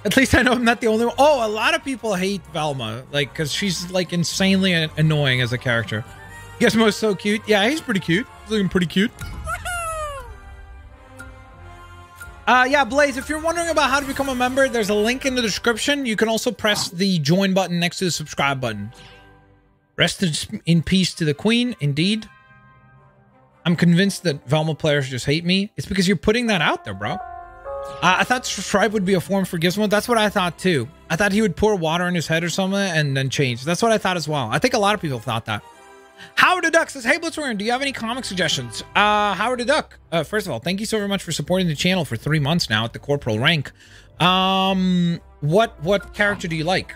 At least I know I'm not the only one. Oh, a lot of people hate Velma, like, because she's like insanely annoying as a character. Gizmo's so cute. Yeah, he's pretty cute. He's looking pretty cute. Uh, yeah, Blaze, if you're wondering about how to become a member, there's a link in the description. You can also press the join button next to the subscribe button. Rest in- in peace to the queen, indeed. I'm convinced that Velma players just hate me. It's because you're putting that out there, bro. I thought Stripe would be a form for Gizmo. That's what I thought too. I thought he would pour water in his head or something and then change. That's what I thought as well. I think a lot of people thought that. Howard the Duck says, Hey Blitzwarrior, do you have any comic suggestions? Uh, Howard the Duck, uh, first of all, thank you so very much for supporting the channel for three months now at the corporal rank. Um, what what character do you like?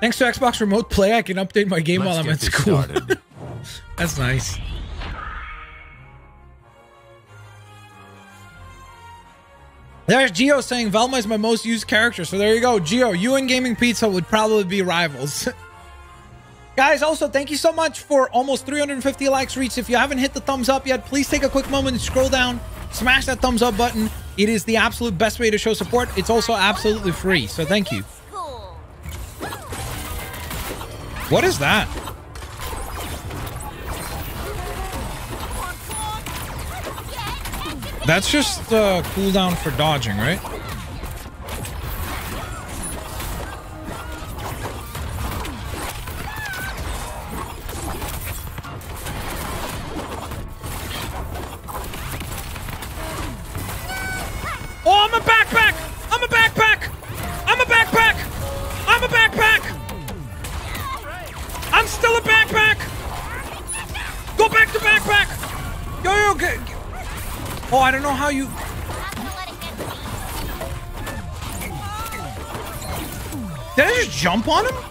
Thanks to Xbox Remote Play, I can update my game while Let's I'm at school. That's nice. There's Geo saying Velma is my most used character. So there you go. Geo, you and Gaming Pizza would probably be rivals. Guys, also, thank you so much for almost 350 likes reached. If you haven't hit the thumbs up yet, please take a quick moment and scroll down, smash that thumbs up button. It is the absolute best way to show support. It's also absolutely free. So thank you. What is that? That's just uh, cooldown for dodging, right? Jump on him?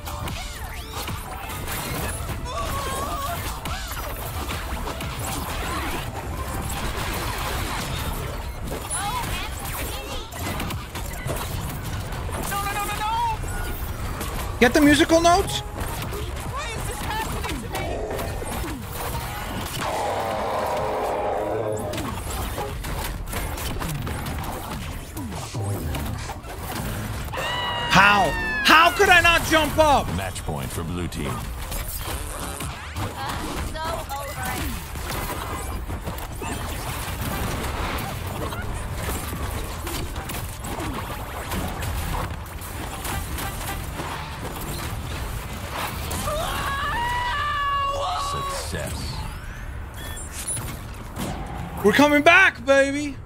Get the musical notes? Up? Match point for blue team. So over it. Success. We're coming back, baby.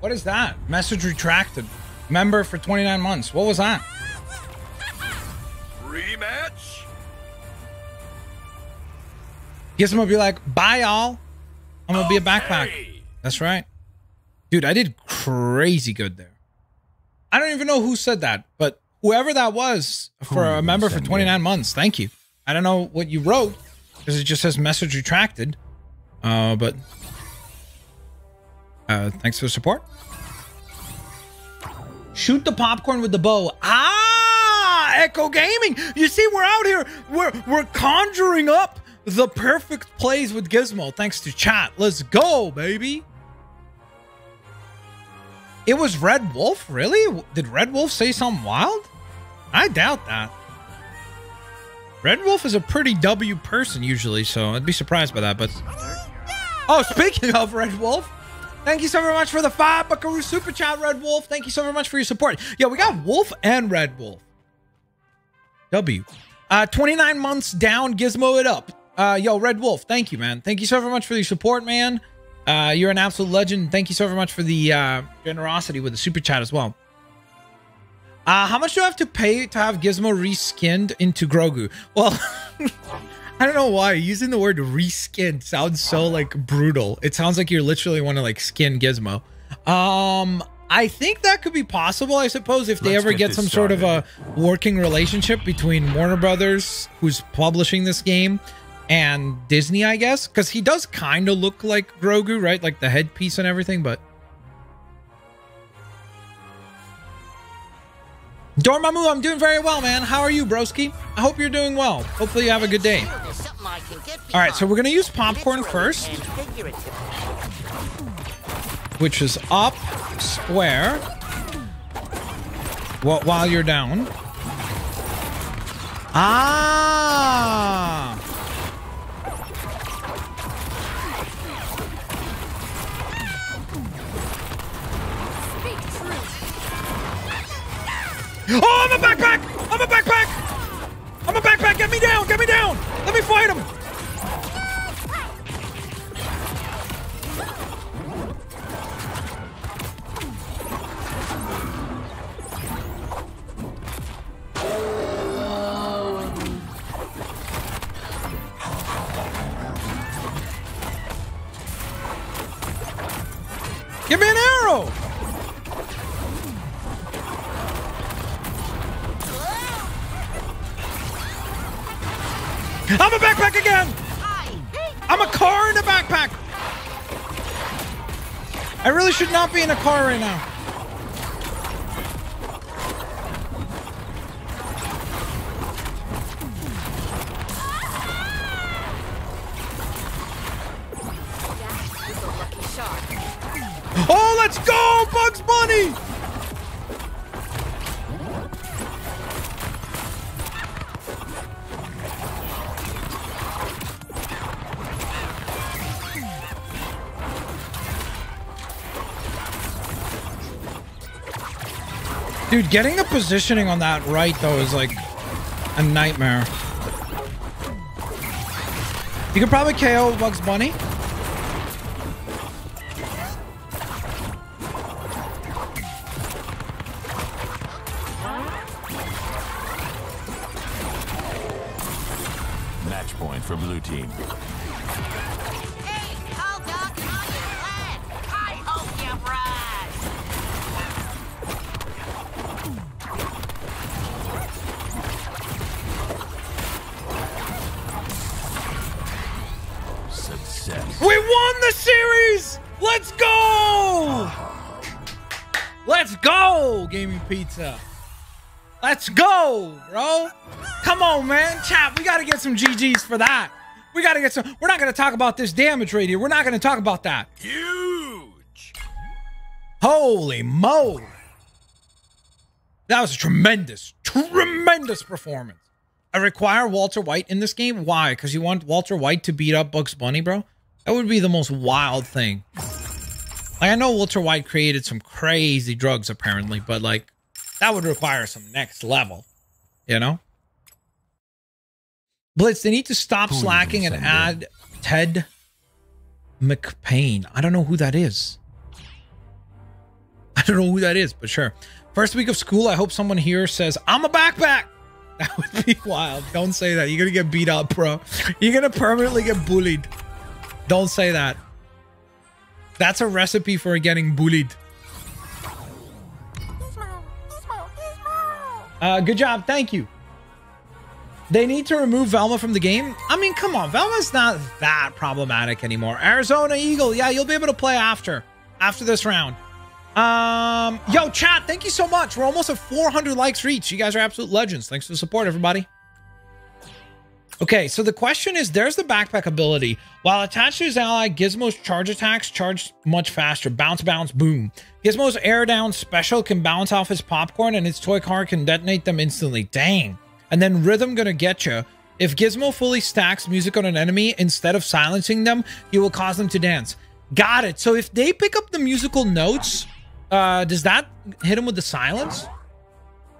What is that? Message retracted. Member for 29 months. What was that? Gizmo will be like, bye, y'all. I'm going to be a backpack. That's right. Dude, I did crazy good there. I don't even know who said that, but whoever that was for Who a member for sent 29 months, thank you. I don't know what you wrote because it just says message retracted. Uh, but uh, thanks for the support. Shoot the popcorn with the bow. Ah, Echo Gaming. You see, we're out here. We're we're conjuring up the perfect plays with Gizmo. Thanks to chat. Let's go, baby. It was Red Wolf, really? Did Red Wolf say something wild? I doubt that. Red Wolf is a pretty W person usually, so I'd be surprised by that. But oh, speaking of Red Wolf, thank you so very much for the five Buckaroo super chat, Red Wolf. Thank you so very much for your support. Yeah, we got Wolf and Red Wolf. W. Uh, 29 months down, gizmo it up. Uh, yo, Red Wolf, thank you, man. Thank you so very much for your support, man. Uh, you're an absolute legend. Thank you so very much for the uh, generosity with the super chat as well. Uh, how much do I have to pay to have Gizmo reskinned into Grogu? Well, I don't know why using the word reskinned sounds so like brutal. It sounds like you're literally want to like skin Gizmo. Um, I think that could be possible. I suppose if they Let's ever get get some sort of a working relationship between Warner Brothers, who's publishing this game, and Disney, I guess, because he does kind of look like Grogu, right? Like the headpiece and everything, but. Dormammu, I'm doing very well, man. How are you, broski? I hope you're doing well. Hopefully, you have a good day. All right, so we're gonna use popcorn first, which is up, square, wh- while you're down. Ah! Oh, I'm a backpack! I'm a backpack! I'm a backpack! Get me down! Get me down! Let me fight him! Give me an arrow! I'm a backpack again! I'm a car in a backpack! I really should not be in a car right now. Oh, let's go, Bugs Bunny! Dude, getting the positioning on that right though is like a nightmare. You could probably KO Bugs Bunny. Pizza. Let's go, bro. Come on, man. Chat, we got to get some GGs for that. We got to get some. We're not going to talk about this damage right here. We're not going to talk about that. Huge. Holy moly. That was a tremendous, tremendous performance. I require Walter White in this game. Why? Because you want Walter White to beat up Bugs Bunny, bro? That would be the most wild thing. Like, I know Walter White created some crazy drugs, apparently, but like, that would require some next level, you know? Blitz, they need to stop Who slacking and add Ted McPain. I don't know who that is. I don't know who that is, but sure. First week of school, I hope someone here says, I'm a backpack. That would be wild. Don't say that. You're going to get beat up, bro. You're going to permanently get bullied. Don't say that. That's a recipe for getting bullied. Uh, good job. Thank you. They need to remove Velma from the game. I mean, come on. Velma's not that problematic anymore. Arizona Eagle. Yeah, you'll be able to play after. After this round. Um, yo, chat, thank you so much. We're almost at 400 likes reach. You guys are absolute legends. Thanks for the support, everybody. Okay, so the question is, there's the backpack ability. While attached to his ally, Gizmo's charge attacks charge much faster. Bounce, bounce, boom. Gizmo's air down special can bounce off his popcorn, and his toy car can detonate them instantly. Dang. And then rhythm gonna get you. If Gizmo fully stacks music on an enemy, instead of silencing them, he will cause them to dance. Got it. So if they pick up the musical notes, uh, does that hit him with the silence?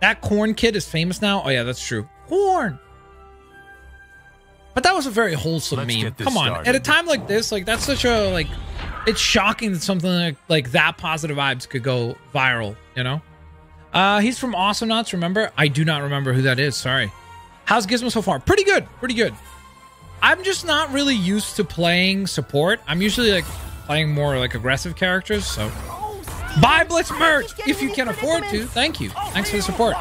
That corn kid is famous now. Oh yeah, that's true. Corn. But that was a very wholesome Let's meme. Come on, started. at a time like this, like that's such a like, it's shocking that something like like that positive vibes could go viral. You know, uh, he's from Awesome Nuts. Remember? I do not remember who that is. Sorry. How's Gizmo so far? Pretty good. Pretty good. I'm just not really used to playing support. I'm usually like playing more like aggressive characters. So buy Blitz merch if you can afford to. Thank you. Thanks for the support.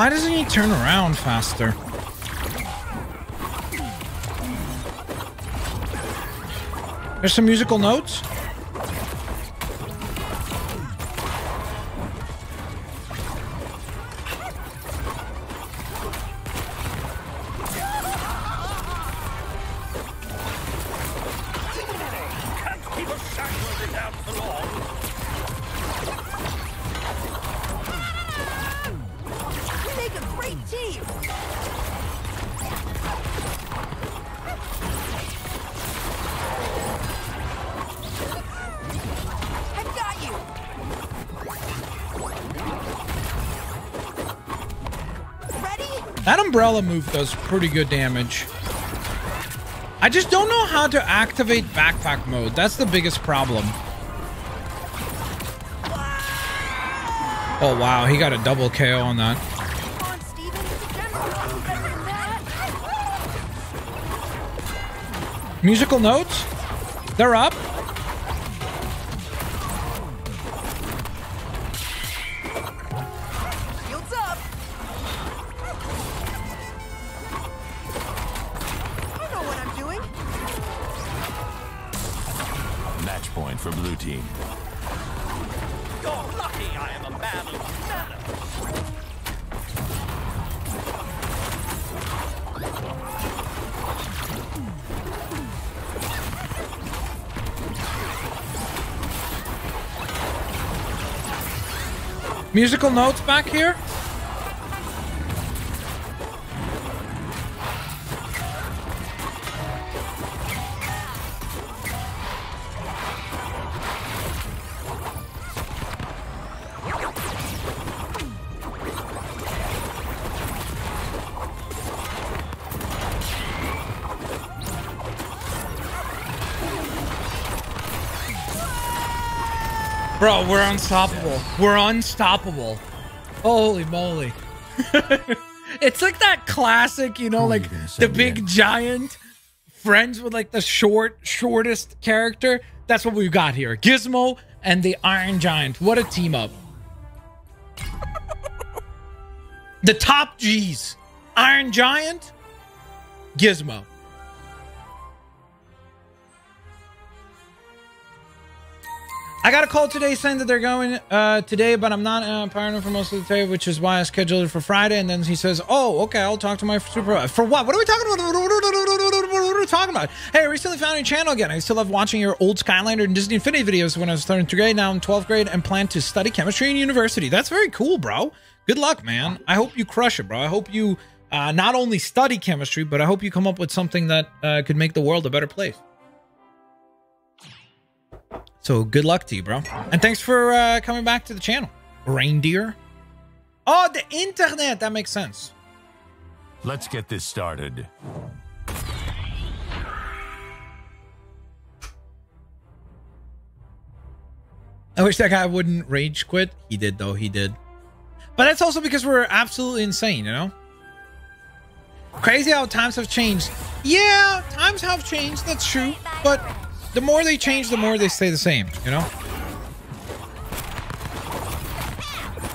Why doesn't he turn around faster? There's some musical notes. Move does pretty good damage. I just don't know how to activate backpack mode. That's the biggest problem. Oh wow, he got a double KO on that. Musical notes? They're up. Musical notes back here? Bro, we're unstoppable. We're unstoppable. Holy moly. it's like that classic, you know, like you the big in? giant friends with like the short, shortest character. That's what we've got here. Gizmo and the Iron Giant. What a team up. the top G's. Iron Giant, Gizmo. I got a call today saying that they're going uh, today, but I'm not uh, partner for most of the day, which is why I scheduled it for Friday. And then he says, "Oh, okay, I'll talk to my super for what? What are we talking about? What are we talking about? Hey, I recently found your channel again. I still love watching your old Skylander and Disney Infinity videos when I was third grade. Now I'm 12th grade and plan to study chemistry in university. That's very cool, bro. Good luck, man. I hope you crush it, bro. I hope you uh, not only study chemistry, but I hope you come up with something that uh, could make the world a better place." So good luck to you, bro. And thanks for uh, coming back to the channel. Reindeer. Oh, the internet. That makes sense. Let's get this started. I wish that guy wouldn't rage quit. He did, though. He did. But that's also because we're absolutely insane, you know? Crazy how times have changed. Yeah, times have changed. That's true. But the more they change, the more they stay the same, you know?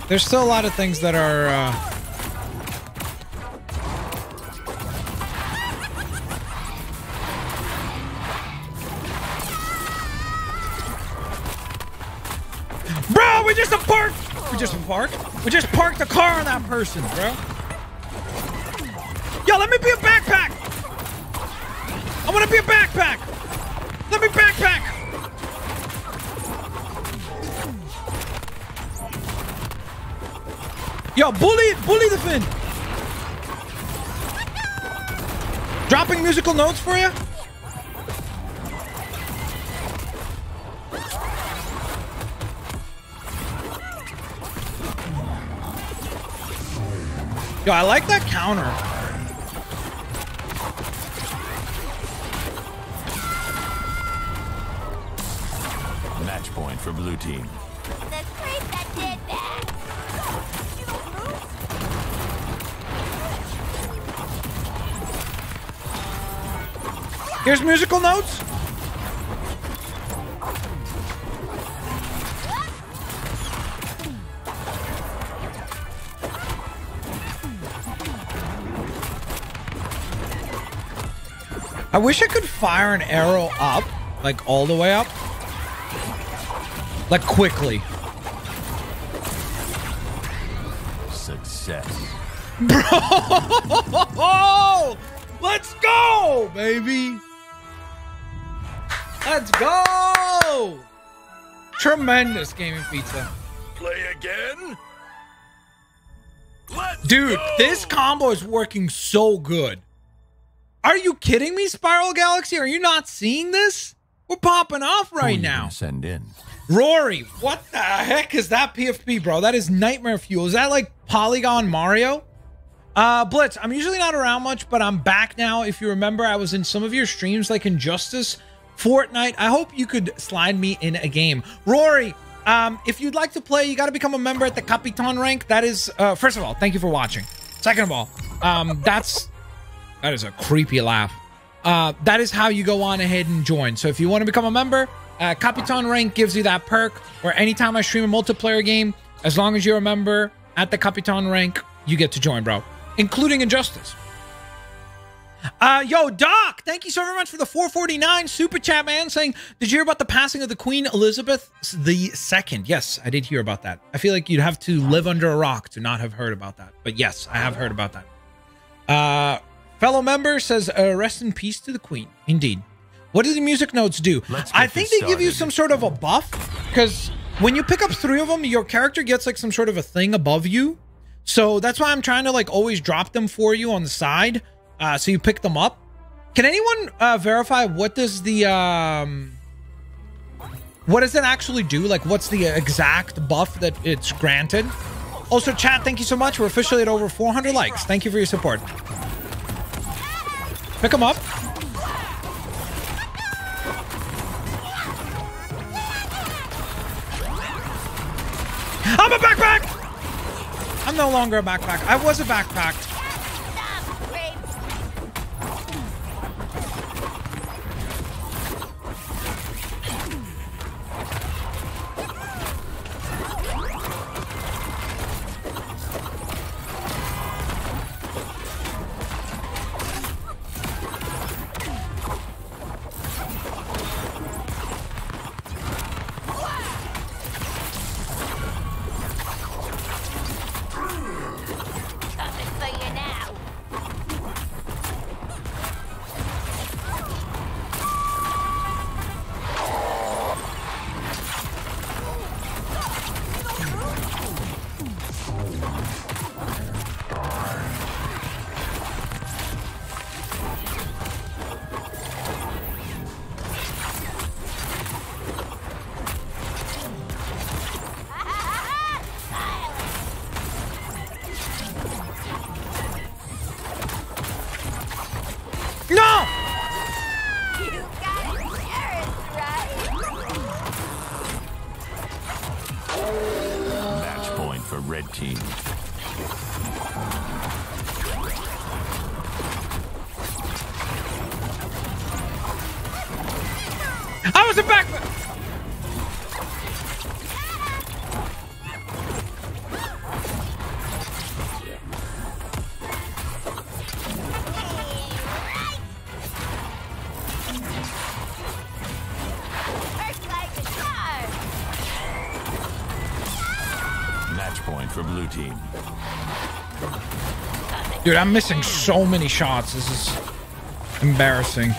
There's still a lot of things that are. Uh, Bro, we just parked. We just parked. We just parked the car on that person, bro. Yo, let me be a backpack. I want to be a backpack. Let me backpack. Yo, bully, bully the fin. Dropping musical notes for you. Yo, I like that counter. Point for blue team. The creep that did that. Here's musical notes. I wish I could fire an arrow up, like all the way up. Like quickly. Success. Bro! let's go, baby. Let's go. Tremendous gaming pizza. Play again? Let's Dude, go! this combo is working so good. Are you kidding me, Spiral Galaxy? Are you not seeing this? We're popping off Who are right you now. Send in. Rory, what the heck is that PFP, bro? That is nightmare fuel. Is that like Polygon Mario? Uh, Blitz, I'm usually not around much, but I'm back now. If you remember, I was in some of your streams like Injustice, Fortnite. I hope you could slide me in a game. Rory, um, if you'd like to play, you got to become a member at the Capitan rank. That is, uh, first of all, thank you for watching. Second of all, um, that's that is a creepy laugh. Uh, that is how you go on ahead and join. So if you want to become a member, uh, Capitan Rank gives you that perk where anytime I stream a multiplayer game, as long as you're a member at the Capitan Rank, you get to join, bro, including Injustice. Uh, yo, Doc, thank you so very much for the 449 super chat, man. Saying, did you hear about the passing of the Queen Elizabeth the Second? Yes, I did hear about that. I feel like you'd have to live under a rock to not have heard about that. But yes, I have heard about that. Uh, fellow member says, uh, rest in peace to the Queen. Indeed. What do the music notes do? I think they give you some sort of a buff because when you pick up three of them, your character gets like some sort of a thing above you. So that's why I'm trying to like always drop them for you on the side, uh, so you pick them up. Can anyone uh, verify what does the um, what does it actually do? Like, what's the exact buff that it's granted? Also, chat, thank you so much. We're officially at over 400 likes. Thank you for your support. Pick them up. I'm a backpack! I'm no longer a backpack. I was a backpack. Dude, I'm missing so many shots. This is embarrassing.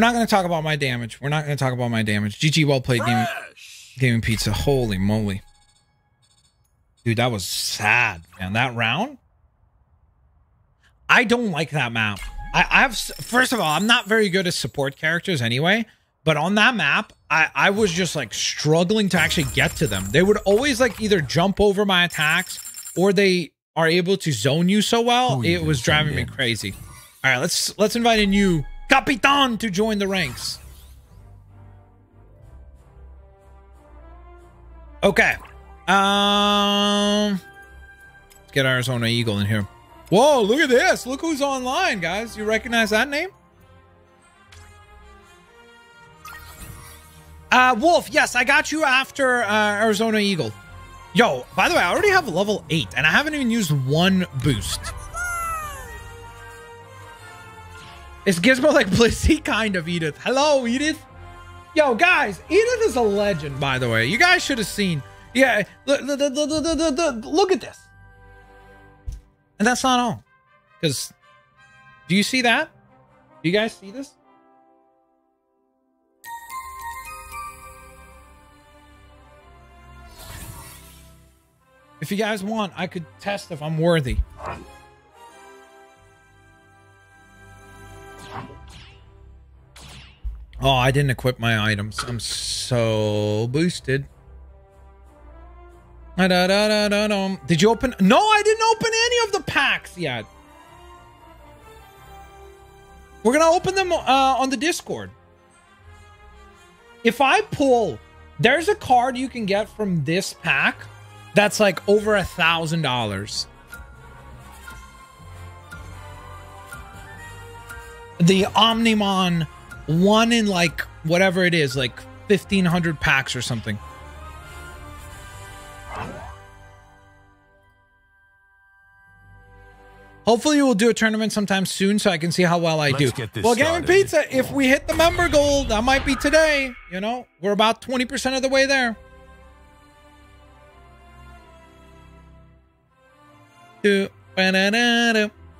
We're not going to talk about my damage. We're not going to talk about my damage. GG, well played, gaming, gaming pizza. Holy moly, dude, that was sad, man. That round, I don't like that map. I, I have first of all, I'm not very good at support characters anyway. But on that map, I, I was just like struggling to actually get to them. They would always like either jump over my attacks or they are able to zone you so well. Who it was driving me in? crazy. All right, let's let's invite a new Capitan to join the ranks. Okay. Um let's get Arizona Eagle in here. Whoa, look at this. Look who's online, guys. You recognize that name? Uh Wolf, yes, I got you after uh, Arizona Eagle. Yo, by the way, I already have level 8 and I haven't even used one boost. Is Gizmo like Blissey? Kind of Edith. Hello, Edith. Yo, guys, Edith is a legend, by the way. You guys should have seen. Yeah, look, look, look, look at this. And that's not all. Because, do you see that? Do you guys see this? If you guys want, I could test if I'm worthy. Oh, I didn't equip my items. I'm so boosted. Did you open? No, I didn't open any of the packs yet. We're gonna open them uh, on the Discord. If I pull, there's a card you can get from this pack that's like over a thousand dollars. The Omnimon one in like whatever it is, like fifteen hundred packs or something. Hopefully, we'll do a tournament sometime soon so I can see how well I Let's do. get this well, Gaming. Pizza, if we hit the member goal, that might be today. You know, we're about 20% of the way there. Do,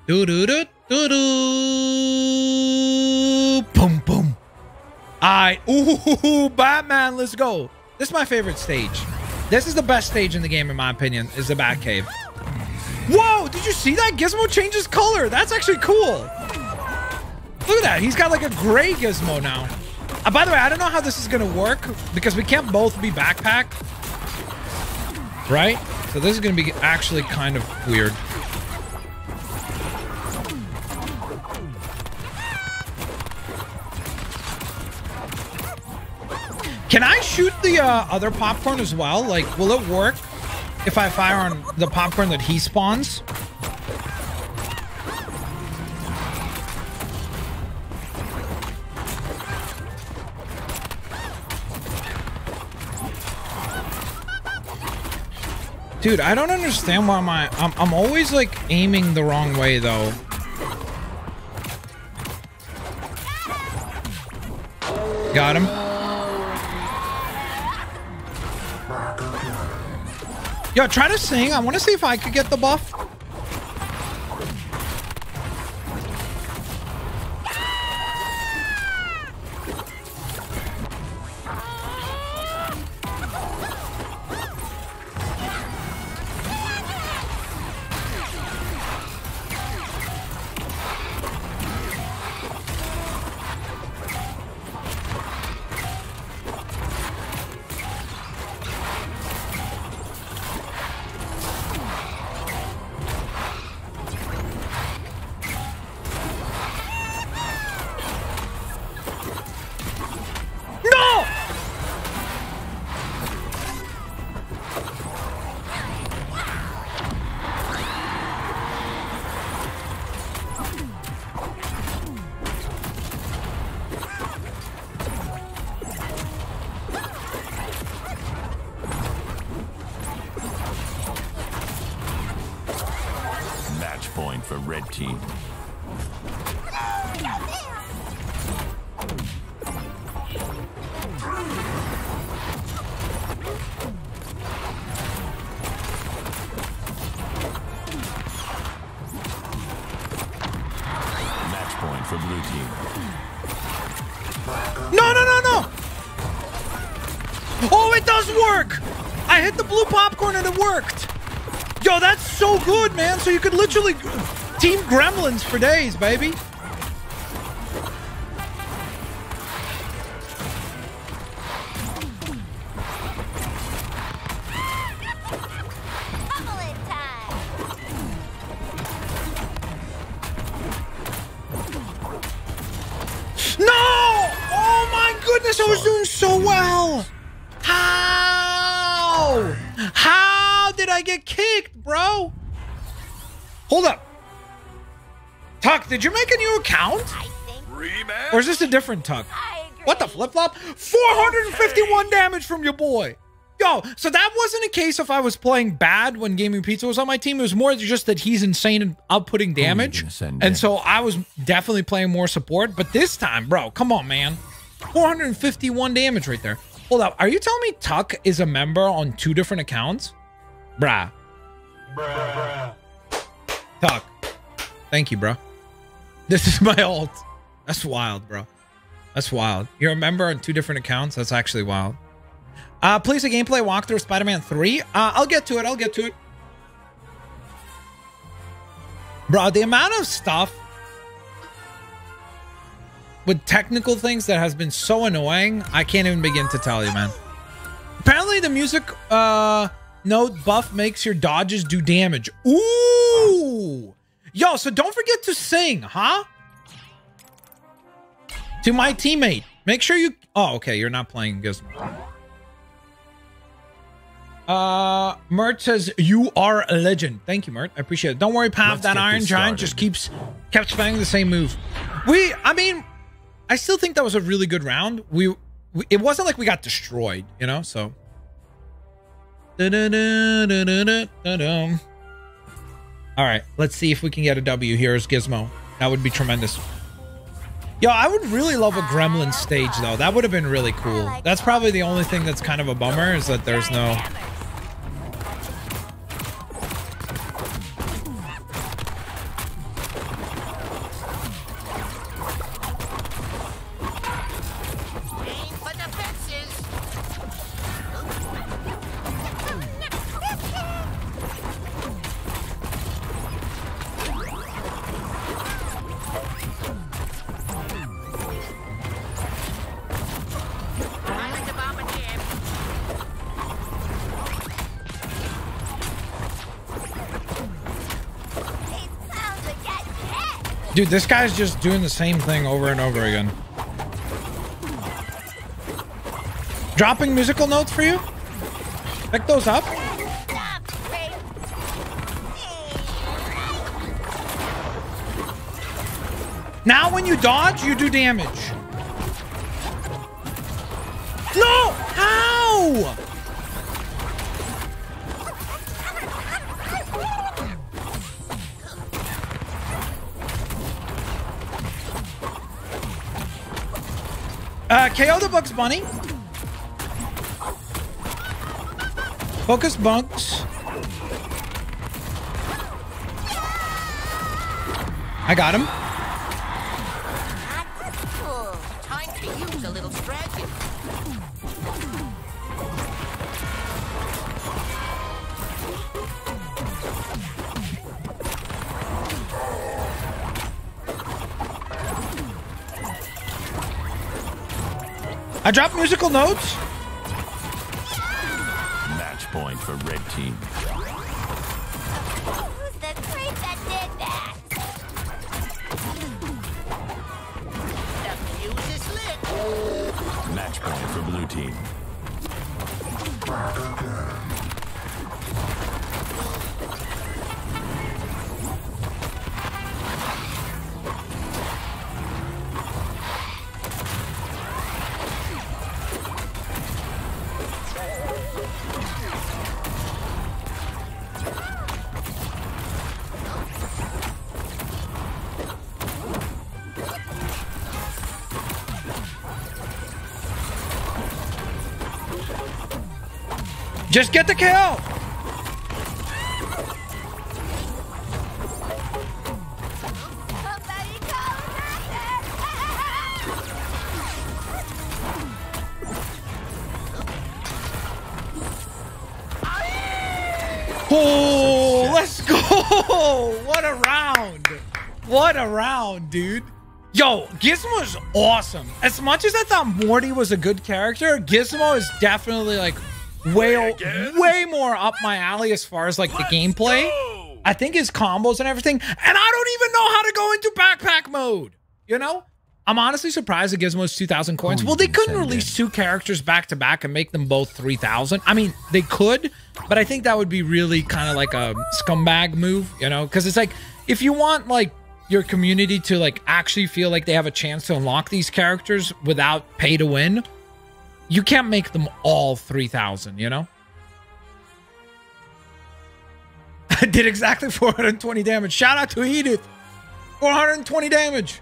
ba-da-da-da, do-do-do, do-do. Boom, boom. All right. Ooh, Batman, let's go. This is my favorite stage. This is the best stage in the game, in my opinion, is the Batcave. Whoa, did you see that? Gizmo changes color. That's actually cool. Look at that. He's got like a gray Gizmo now. Uh, by the way, I don't know how this is going to work because we can't both be backpack. Right? So this is going to be actually kind of weird. Can I shoot the uh, other popcorn as well? Like, will it work if I fire on the popcorn that he spawns? Dude, I don't understand why my I'm I'm always like aiming the wrong way though. Got him. Yo, try to sing. I want to see if I could get the buff. Worked! Yo, that's so good, man! So you could literally team gremlins for days, baby. Different Tuck? What the flip flop? 451 damage from your boy. Yo, so that wasn't a case if I was playing bad when Gaming Pizza was on my team. It was more just that he's insane in outputting damage. And in? so I was definitely playing more support. But this time, bro, come on, man. 451 damage right there. Hold up. Are you telling me Tuck is a member on two different accounts? Bruh. Tuck. Thank you, bro. This is my alt. That's wild, bro. That's wild. You're a member on two different accounts. That's actually wild. Uh, please a gameplay walkthrough of Spider-Man 3. Uh, I'll get to it. I'll get to it. Bro, the amount of stuff with technical things that has been so annoying, I can't even begin to tell you, man. Apparently the music uh note buff makes your dodges do damage. Ooh! Yo, so don't forget to sing, huh? To my teammate. Make sure you Oh, okay, you're not playing Gizmo. Uh Mert says you are a legend. Thank you, Mert. I appreciate it. Don't worry, Pav, that Iron Giant just keeps kept spamming the same move. We I mean, I still think that was a really good round. We, we it wasn't like we got destroyed, you know, so Da-da-da-da-da-da-da-dum. All right, let's see if we can get a W. Here's Gizmo. That would be tremendous. Yo, I would really love a Gremlin stage though. That would have been really cool. That's probably the only thing that's kind of a bummer is that there's no. Dude, this guy's just doing the same thing over and over again. Dropping musical notes for you? Pick those up. Now when you dodge, you do damage. Bugs Bunny. Focus Bunks. I got him. I dropped musical notes. Match point for red team. Just get the kill. Somebody call Raptor! Oh, let's go. What a round. What a round, dude. Yo, Gizmo is awesome. As much as I thought Morty was a good character, Gizmo is definitely like way way more up my alley as far as like the gameplay. I think his combos and everything, and I don't even know how to go into backpack mode. You know? I'm honestly surprised at Gizmo's 2,000 coins. Who Well, they couldn't release in? two characters back to back and make them both 3,000. I mean, they could, but I think that would be really kind of like a scumbag move, you know? Because it's like, if you want like your community to like actually feel like they have a chance to unlock these characters without pay to win, you can't make them all 3,000, you know? I did exactly 420 damage. Shout out to Edith. 420 damage.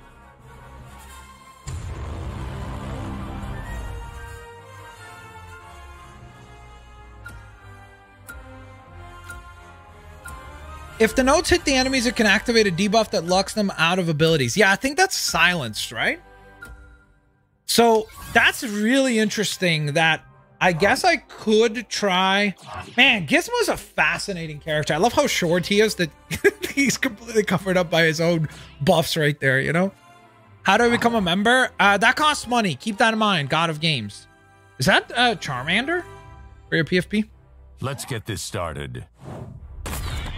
If the notes hit the enemies, it can activate a debuff that locks them out of abilities. Yeah, I think that's silenced, right? So that's really interesting that I guess I could try. Man, Gizmo's a fascinating character. I love how short he is that he's completely covered up by his own buffs right there, you know? How do I become a member? Uh, that costs money. Keep that in mind. God of Games. Is that uh, Charmander for your PFP? Let's get this started.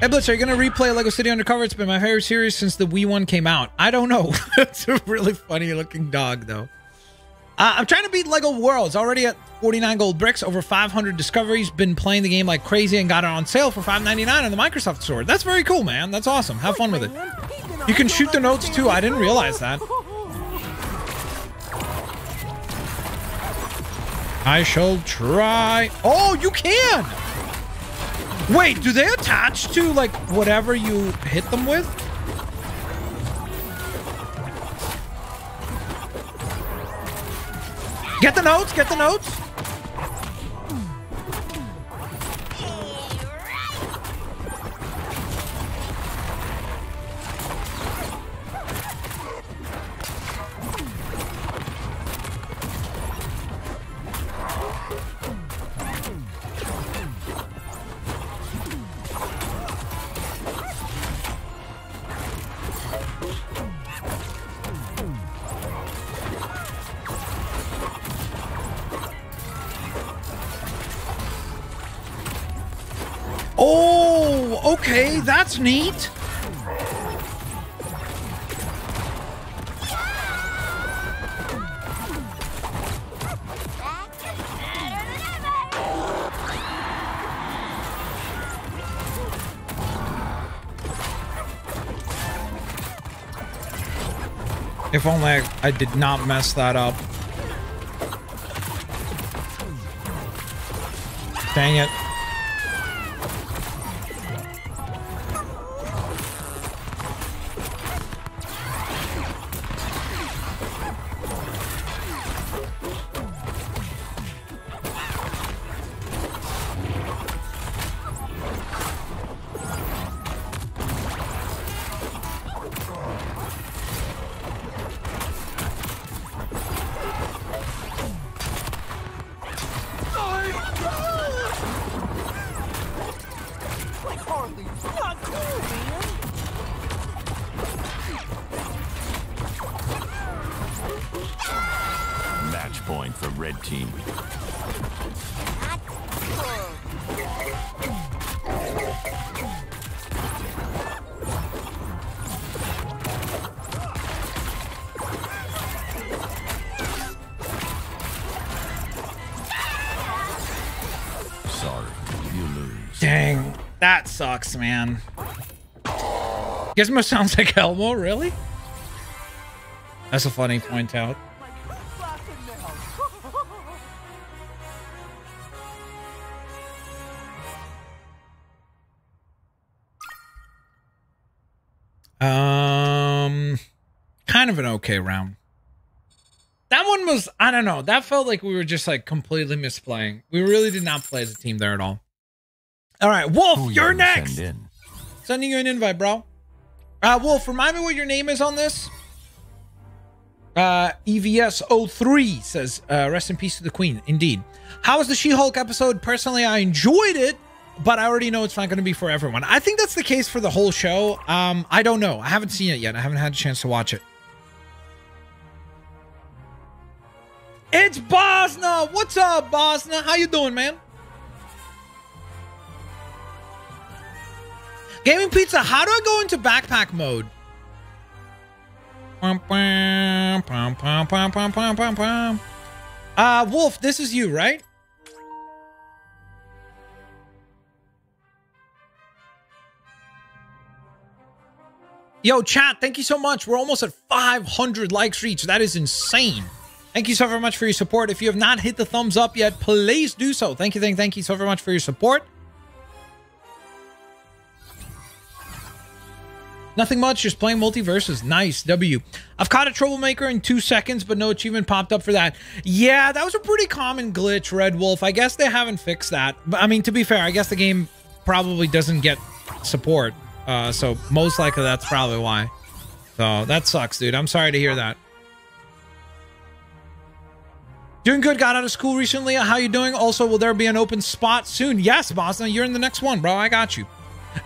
Hey Blitz, are you gonna replay Lego City Undercover? It's been my favorite series since the Wii one came out. I don't know. it's a really funny looking dog though. Uh, I'm trying to beat Lego Worlds. Already at 49 gold bricks, over 500 discoveries. Been playing the game like crazy and got it on sale for 5.99 on the Microsoft Store. That's very cool, man. That's awesome. Have fun with it. You can shoot the notes too. I didn't realize that. I shall try. Oh, you can. Wait, do they attach to like whatever you hit them with? Get the notes, get the notes. Okay, that's neat. If only I, I, did not mess that up. Dang it. Man. Gizmo sounds like Elmo, really? That's a funny point out. Um, kind of an okay round. That one was, I don't know. That felt like we were just like completely misplaying. We really did not play as a team there at all. All right, Wolf, Who you you're gonna next. Send in? Sending you an invite, bro. Uh, Wolf, remind me what your name is on this. Uh, EVS03 says, uh, rest in peace to the queen. Indeed. How was the She-Hulk episode? Personally, I enjoyed it, but I already know it's not going to be for everyone. I think that's the case for the whole show. Um, I don't know. I haven't seen it yet. I haven't had a chance to watch it. It's Bosna. What's up, Bosna? How you doing, man? Gaming Pizza, how do I go into backpack mode? Uh, Wolf, this is you, right? Yo, chat, thank you so much. We're almost at 500 likes reach. That is insane. Thank you so very much for your support. If you have not hit the thumbs up yet, please do so. Thank you, thank, thank you so very much for your support. Nothing much, just playing MultiVersus. Nice, W. I've caught a troublemaker in two seconds, but no achievement popped up for that. Yeah, that was a pretty common glitch, Red Wolf. I guess they haven't fixed that. But I mean, to be fair, I guess the game probably doesn't get support. Uh, so most likely that's probably why. So that sucks, dude. I'm sorry to hear that. Doing good. Got out of school recently. How you doing? Also, will there be an open spot soon? Yes, Boston. You're in the next one, bro. I got you.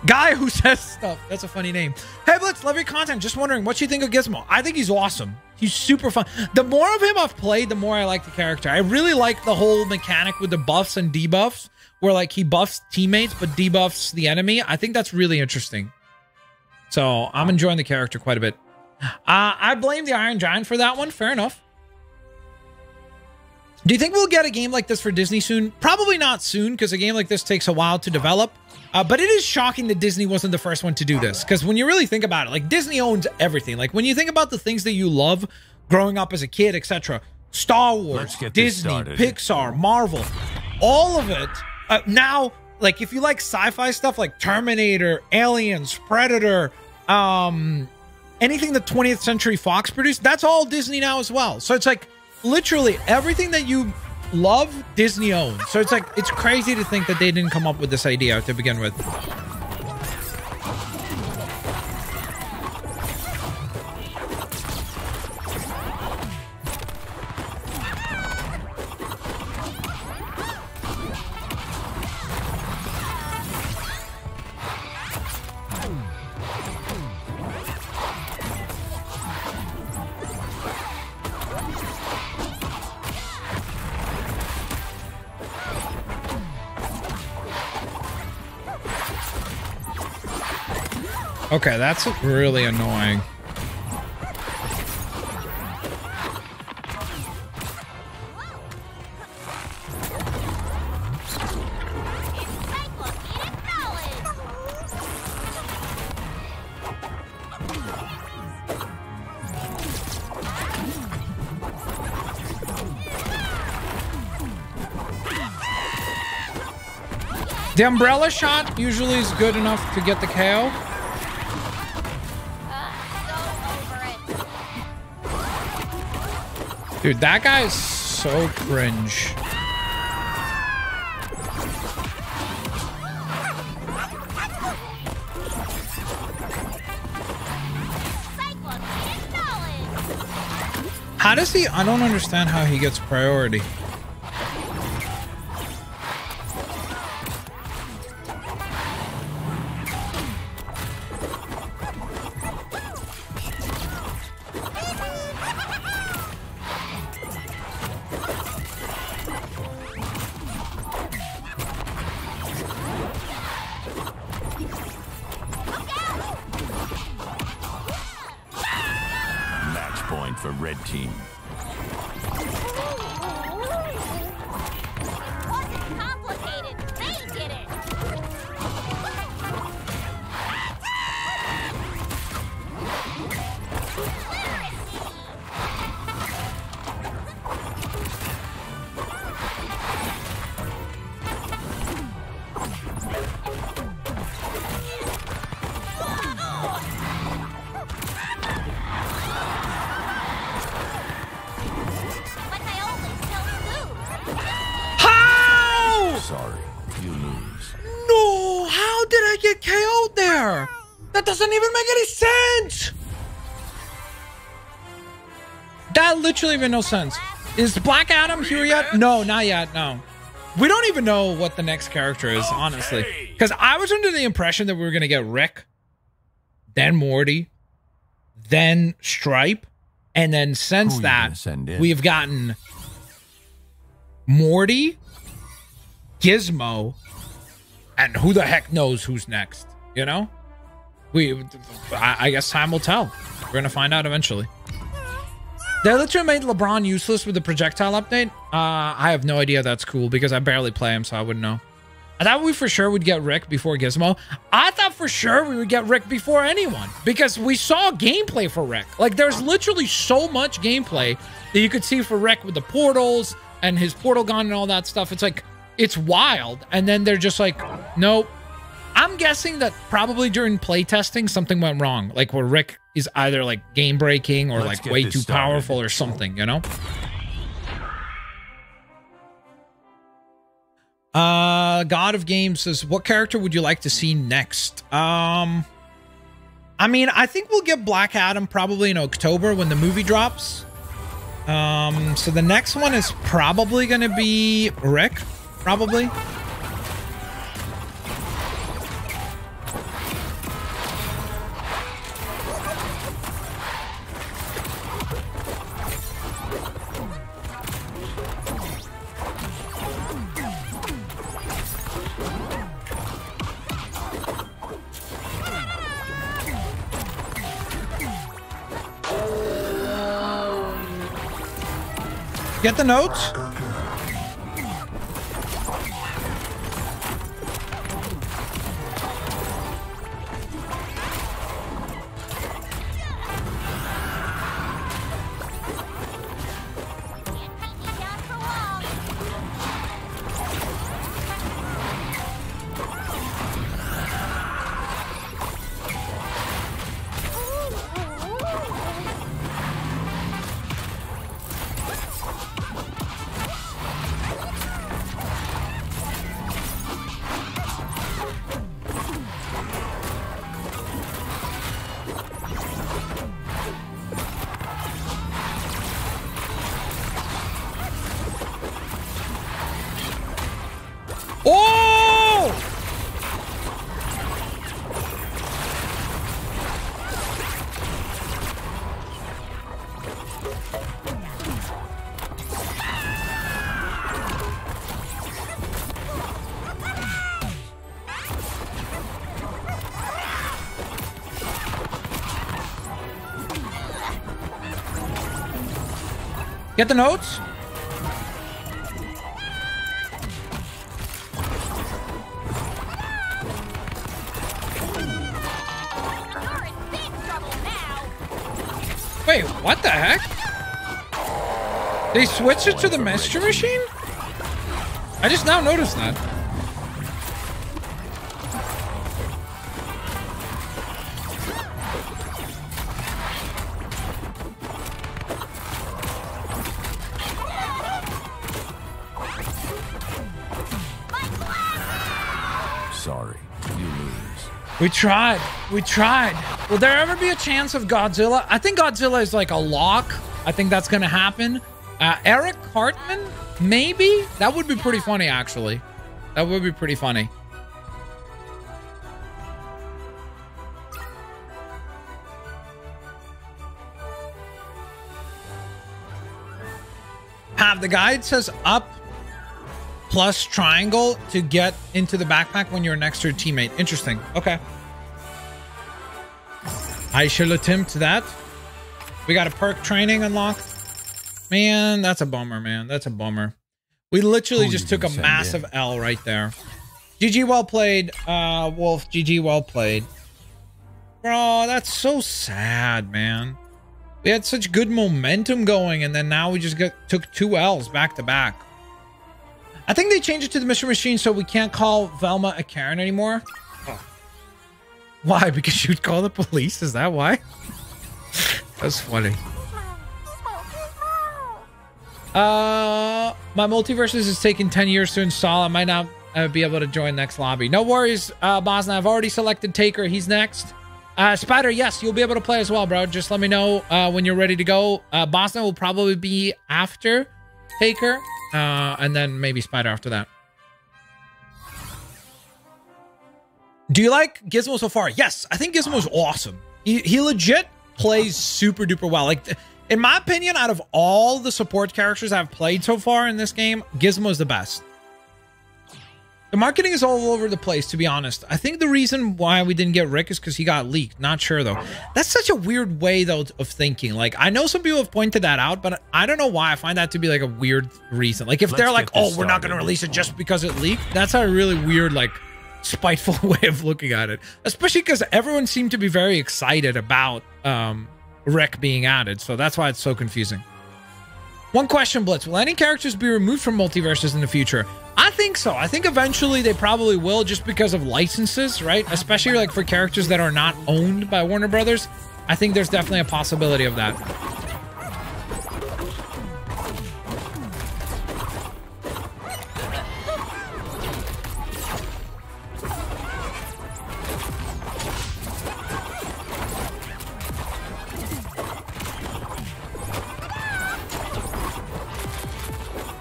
Guy who says stuff. That's a funny name. Hey, Blitz, love your content. Just wondering what you think of Gizmo. I think he's awesome. He's super fun. The more of him I've played, the more I like the character. I really like the whole mechanic with the buffs and debuffs, where like he buffs teammates but debuffs the enemy. I think that's really interesting. So I'm enjoying the character quite a bit. Uh, I blame the Iron Giant for that one. Fair enough. Do you think we'll get a game like this for Disney soon? Probably not soon, because a game like this takes a while to develop. Uh, but it is shocking that Disney wasn't the first one to do this. Because when you really think about it, like Disney owns everything. Like when you think about the things that you love growing up as a kid, etc. Star Wars, Let's get this Disney. Pixar, Marvel, all of it. Uh, now, like if you like sci-fi stuff like Terminator, Aliens, Predator, um, anything the 20th Century Fox produced, that's all Disney now as well. So it's like literally everything that you love, Disney owns. So it's like it's crazy to think that they didn't come up with this idea to begin with. Okay, that's really annoying. The umbrella shot usually is good enough to get the KO. Dude, that guy is so cringe. How does he? I don't understand how he gets priority. That literally made no sense. Is Black Adam here yet? No, not yet. No. We don't even know what the next character is, honestly. Because I was under the impression that we were going to get Rick, then Morty, then Stripe, and then since that, gonna send in? we've gotten Morty, Gizmo, and who the heck knows who's next? You know, we. I, I guess time will tell. We're gonna find out eventually. They literally made LeBron useless with the projectile update. Uh, I have no idea that's cool because I barely play him, so I wouldn't know. I thought we for sure would get Rick before Gizmo. I thought for sure we would get Rick before anyone because we saw gameplay for Rick. Like there's literally so much gameplay that you could see for Rick with the portals and his portal gun and all that stuff. It's like it's wild. And then they're just like, nope. I'm guessing that probably during playtesting something went wrong, like where Rick is either like game breaking or Let's like way too started. powerful or something, you know? Uh, God of Games says, "What character would you like to see next?" Um, I mean, I think we'll get Black Adam probably in October when the movie drops. Um, so the next one is probably going to be Rick, probably. Get the notes. Get the notes? Wait, what the heck? They switched it to the Mystery Machine? I just now noticed that. We tried. We tried. Will there ever be a chance of Godzilla? I think Godzilla is like a lock. I think that's going to happen. Uh, Eric Cartman? Maybe? That would be pretty funny, actually. That would be pretty funny. Have the guide says up plus triangle to get into the backpack when you're next to your teammate. Interesting. Okay. I shall attempt that. We got a perk training unlocked. Man, that's a bummer, man. That's a bummer. We literally just took a massive in? L right there. GG well played, uh, Wolf. GG well played. Bro, that's so sad, man. We had such good momentum going, and then now we just got took two L's back to back. I think they changed it to the Mystery Machine so we can't call Velma a Karen anymore. Why? Because would call the police? Is that why? That's funny. Uh, my MultiVersus is taking 10 years to install. I might not uh, be able to join next lobby. No worries, uh, Bosna. I've already selected Taker. He's next. Uh, Spider, yes, you'll be able to play as well, bro. Just let me know uh, when you're ready to go. Uh, Bosna will probably be after Taker, uh, and then maybe Spider after that. Do you like Gizmo so far? Yes, I think Gizmo's awesome. He, he legit plays super duper well. Like, in my opinion, out of all the support characters I've played so far in this game, Gizmo's the best. The marketing is all over the place, to be honest. I think the reason why we didn't get Rick is because he got leaked. Not sure though. That's such a weird way though of thinking. Like I know some people have pointed that out, but I don't know why I find that to be like a weird reason. Like if Let's they're like, "Oh, we're not going to release it just because it leaked," that's a really weird, like spiteful way of looking at it. Especially because everyone seemed to be very excited about um, Rick being added, so that's why it's so confusing. One question, Blitz. Will any characters be removed from MultiVersus in the future? I think so. I think eventually they probably will just because of licenses, right? Especially like for characters that are not owned by Warner Brothers. I think there's definitely a possibility of that.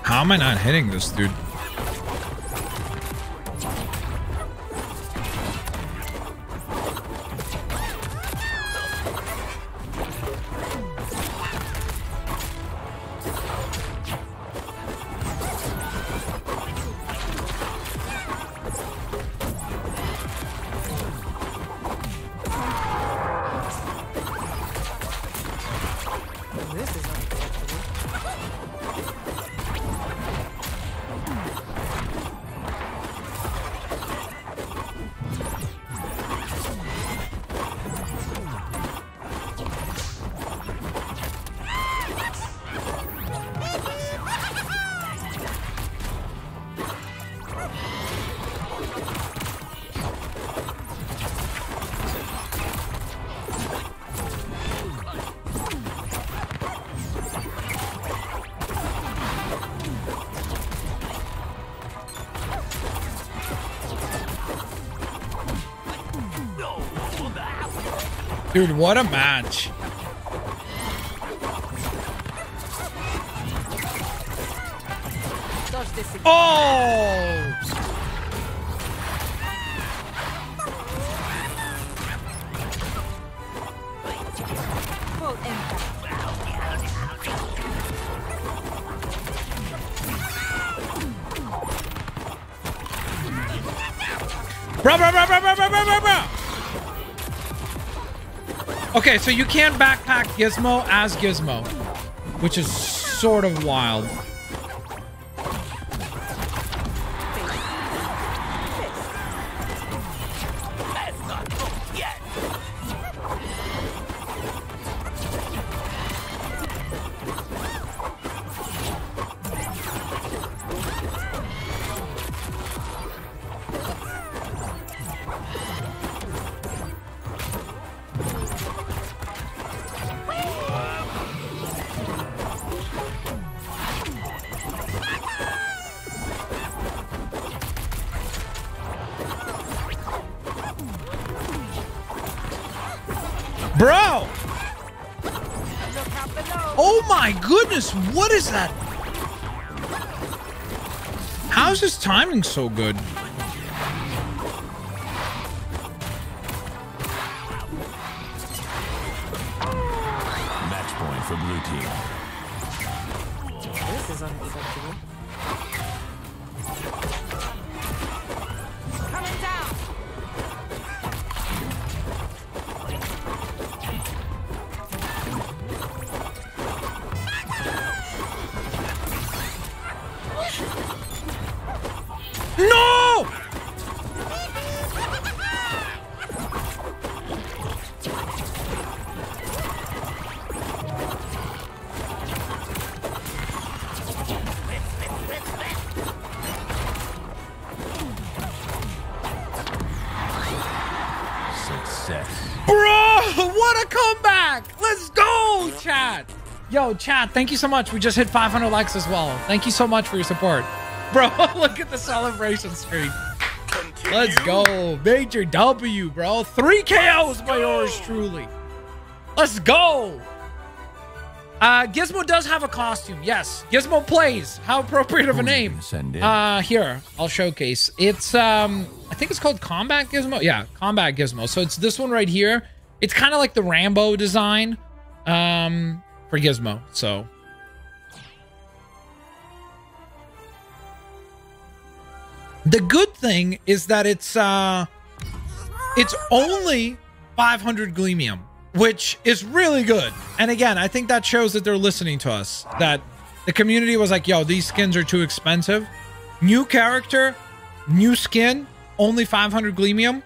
How am I not hitting this dude? Dude, what a match. Okay, so you can't backpack Gizmo as Gizmo, which is sort of wild. Timing so good? Chat, thank you so much. We just hit 500 likes as well. Thank you so much for your support. Bro, look at the celebration screen. Let's go. Major W, bro. Three KOs by yours truly. Let's go. Uh, Gizmo does have a costume. Yes. Gizmo plays. How appropriate of a Who are you name. Send in. Uh, here, I'll showcase. It's, um, I think it's called Combat Gizmo. Yeah, Combat Gizmo. So it's this one right here. It's kind of like the Rambo design, um, for Gizmo. So. The good thing is that it's, uh, it's only 500 Gleamium, which is really good. And again, I think that shows that they're listening to us. That the community was like, yo, these skins are too expensive. New character, new skin, only 500 Gleamium,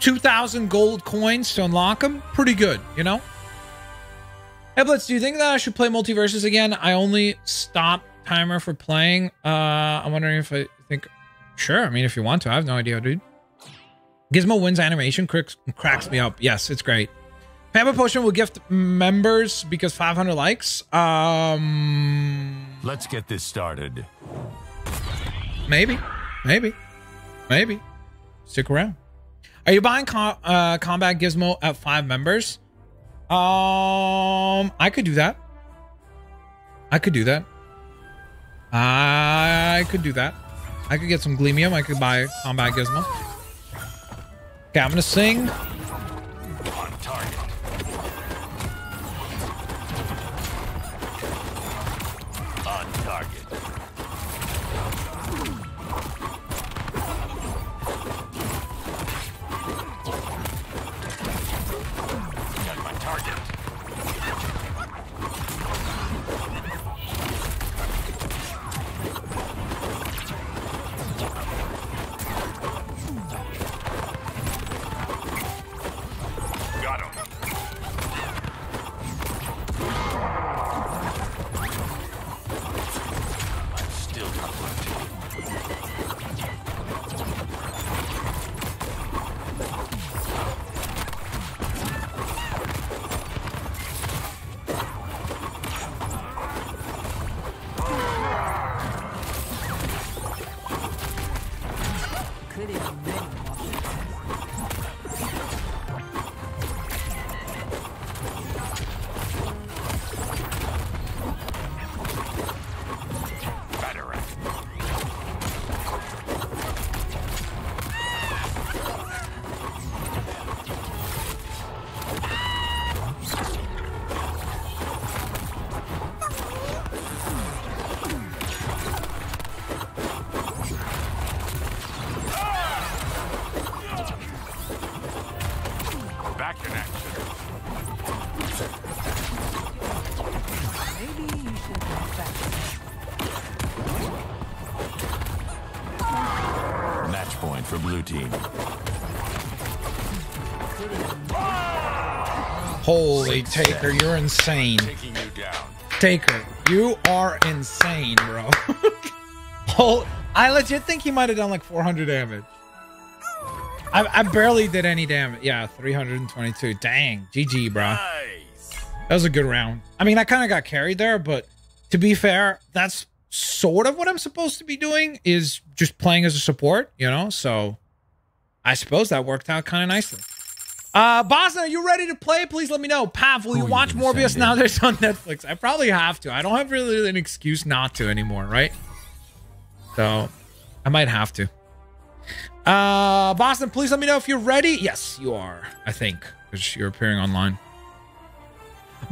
2,000 gold coins to unlock them. Pretty good, you know? Hey, Blitz, do you think that I should play MultiVersus again? I only stop timer for playing. Uh, I'm wondering if I think. Sure, I mean, if you want to. I have no idea, dude. Gizmo wins animation cracks, cracks me up. Yes, it's great. Pampa Potion will gift members because 500 likes. Um, Let's get this started. maybe, maybe, maybe. Stick around. Are you buying com- uh, Combat Gizmo at five members? Um, I could do that. I could do that. I could do that. I could get some Gleamium. I could buy Combat Gizmo. Okay, I'm gonna sing. Holy Taker, you're insane. Taking you down. Taker, you are insane, bro. oh, I legit think he might have done like 400 damage. I, I barely did any damage. Yeah, 322. Dang, GG, bro. Nice. That was a good round. I mean, I kind of got carried there, but to be fair, that's sort of what I'm supposed to be doing is just playing as a support, you know? So I suppose that worked out kind of nicely. Uh, Boston, are you ready to play? Please let me know. Pav, will you are watch Morbius now that it's on Netflix? I probably have to. I don't have really an excuse not to anymore, right? So I might have to. Uh, Boston, please let me know if you're ready. Yes, you are. I think because you're appearing online.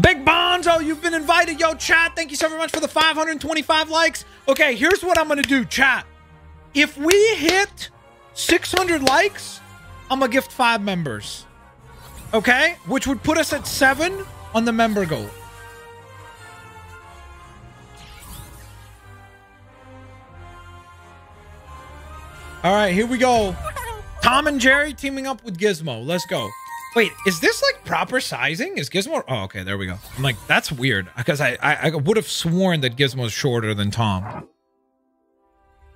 Big Bonzo, you've been invited. Yo, chat, thank you so very much for the 525 likes. Okay, here's what I'm gonna do, chat. If we hit 600 likes, I'm gonna gift five members. Okay, which would put us at seven on the member goal. All right, here we go. Tom and Jerry teaming up with Gizmo. Let's go. Wait, is this like proper sizing? Is Gizmo? Oh, okay, there we go. I'm like, that's weird because I I, I would have sworn that Gizmo's shorter than Tom.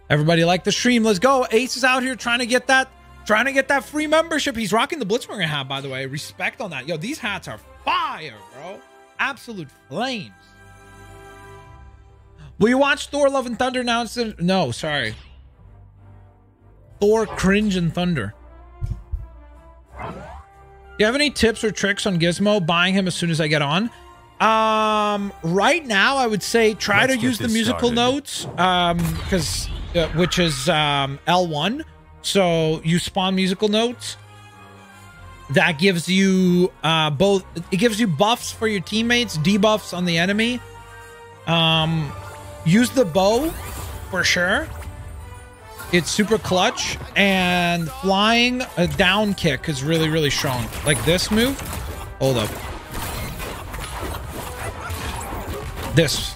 Everybody like the stream. Let's go. Ace is out here trying to get that, trying to get that free membership. He's rocking the Blitzwinger hat, by the way. Respect on that. Yo, these hats are fire, bro. Absolute flames. Will you watch Thor: Love and Thunder now? instead- No, sorry. Thor: Cringe and Thunder. Do you have any tips or tricks on Gizmo buying him as soon as I get on? Um, right now I would say try Let's to use the musical started. notes, um, because uh, which is um L1. So you spawn musical notes. That gives you uh both. It gives you buffs for your teammates, debuffs on the enemy. Um, use the bow for sure. It's super clutch and flying a down kick is really really strong. Like this move. Hold up. This.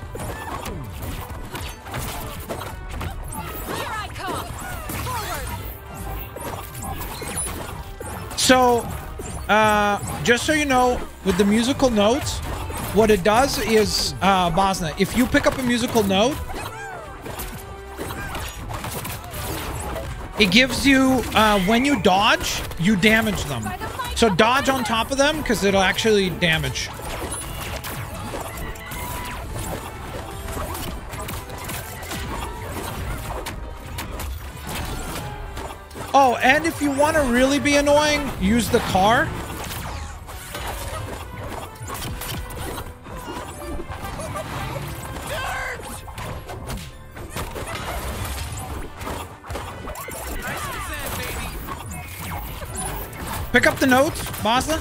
So, uh, just so you know, with the musical notes, what it does is, uh, Bosna, if you pick up a musical note, it gives you, uh, when you dodge, you damage them. So dodge on top of them because it'll actually damage. Oh, and if you want to really be annoying, use the car. Pick up the notes, Basla.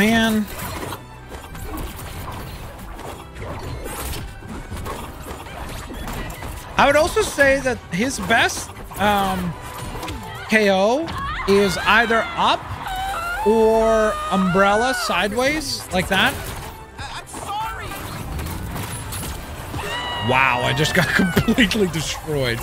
Man. I would also say that his best um, KO is either up or umbrella sideways like that. Wow, I just got completely destroyed.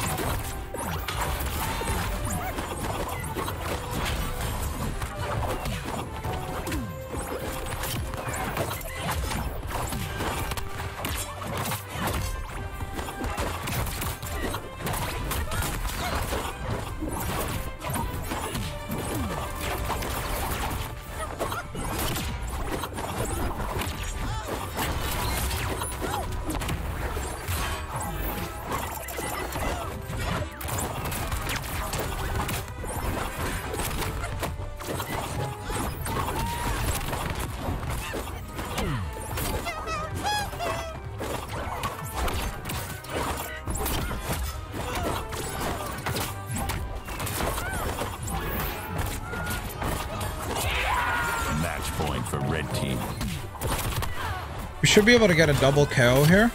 Should be able to get a double KO here.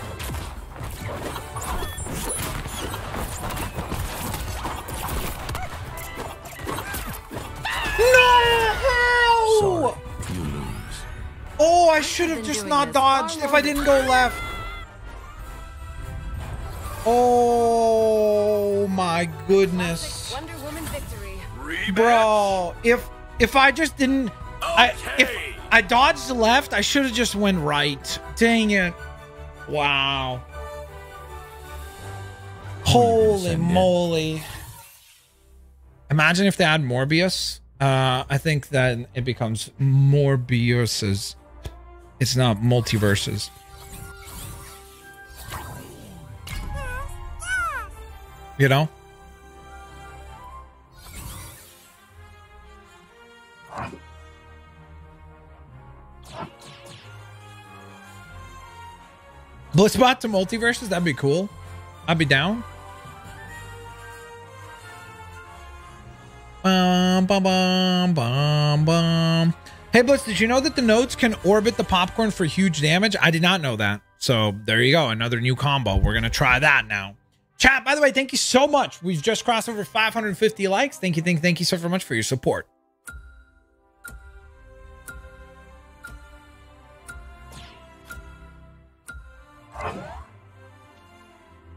No! Sorry, you lose. Oh, I should have just not dodged if I didn't go left. Oh my goodness. Wonder Bro, if if I just didn't I if I dodged left, I should have just went right. Dang it. Wow. Holy moly. Imagine if they add Morbius. Uh, I think that it becomes Morbiuses. It's not MultiVersus. You know? Blitzbot to MultiVersus? That'd be cool. I'd be down. Bum, bum, bum, bum, bum. Hey, Blitz, did you know that the nodes can orbit the popcorn for huge damage? I did not know that. So there you go. Another new combo. We're going to try that now. Chat, by the way, thank you so much. We've just crossed over 550 likes. Thank you, thank you, thank you so very much for your support.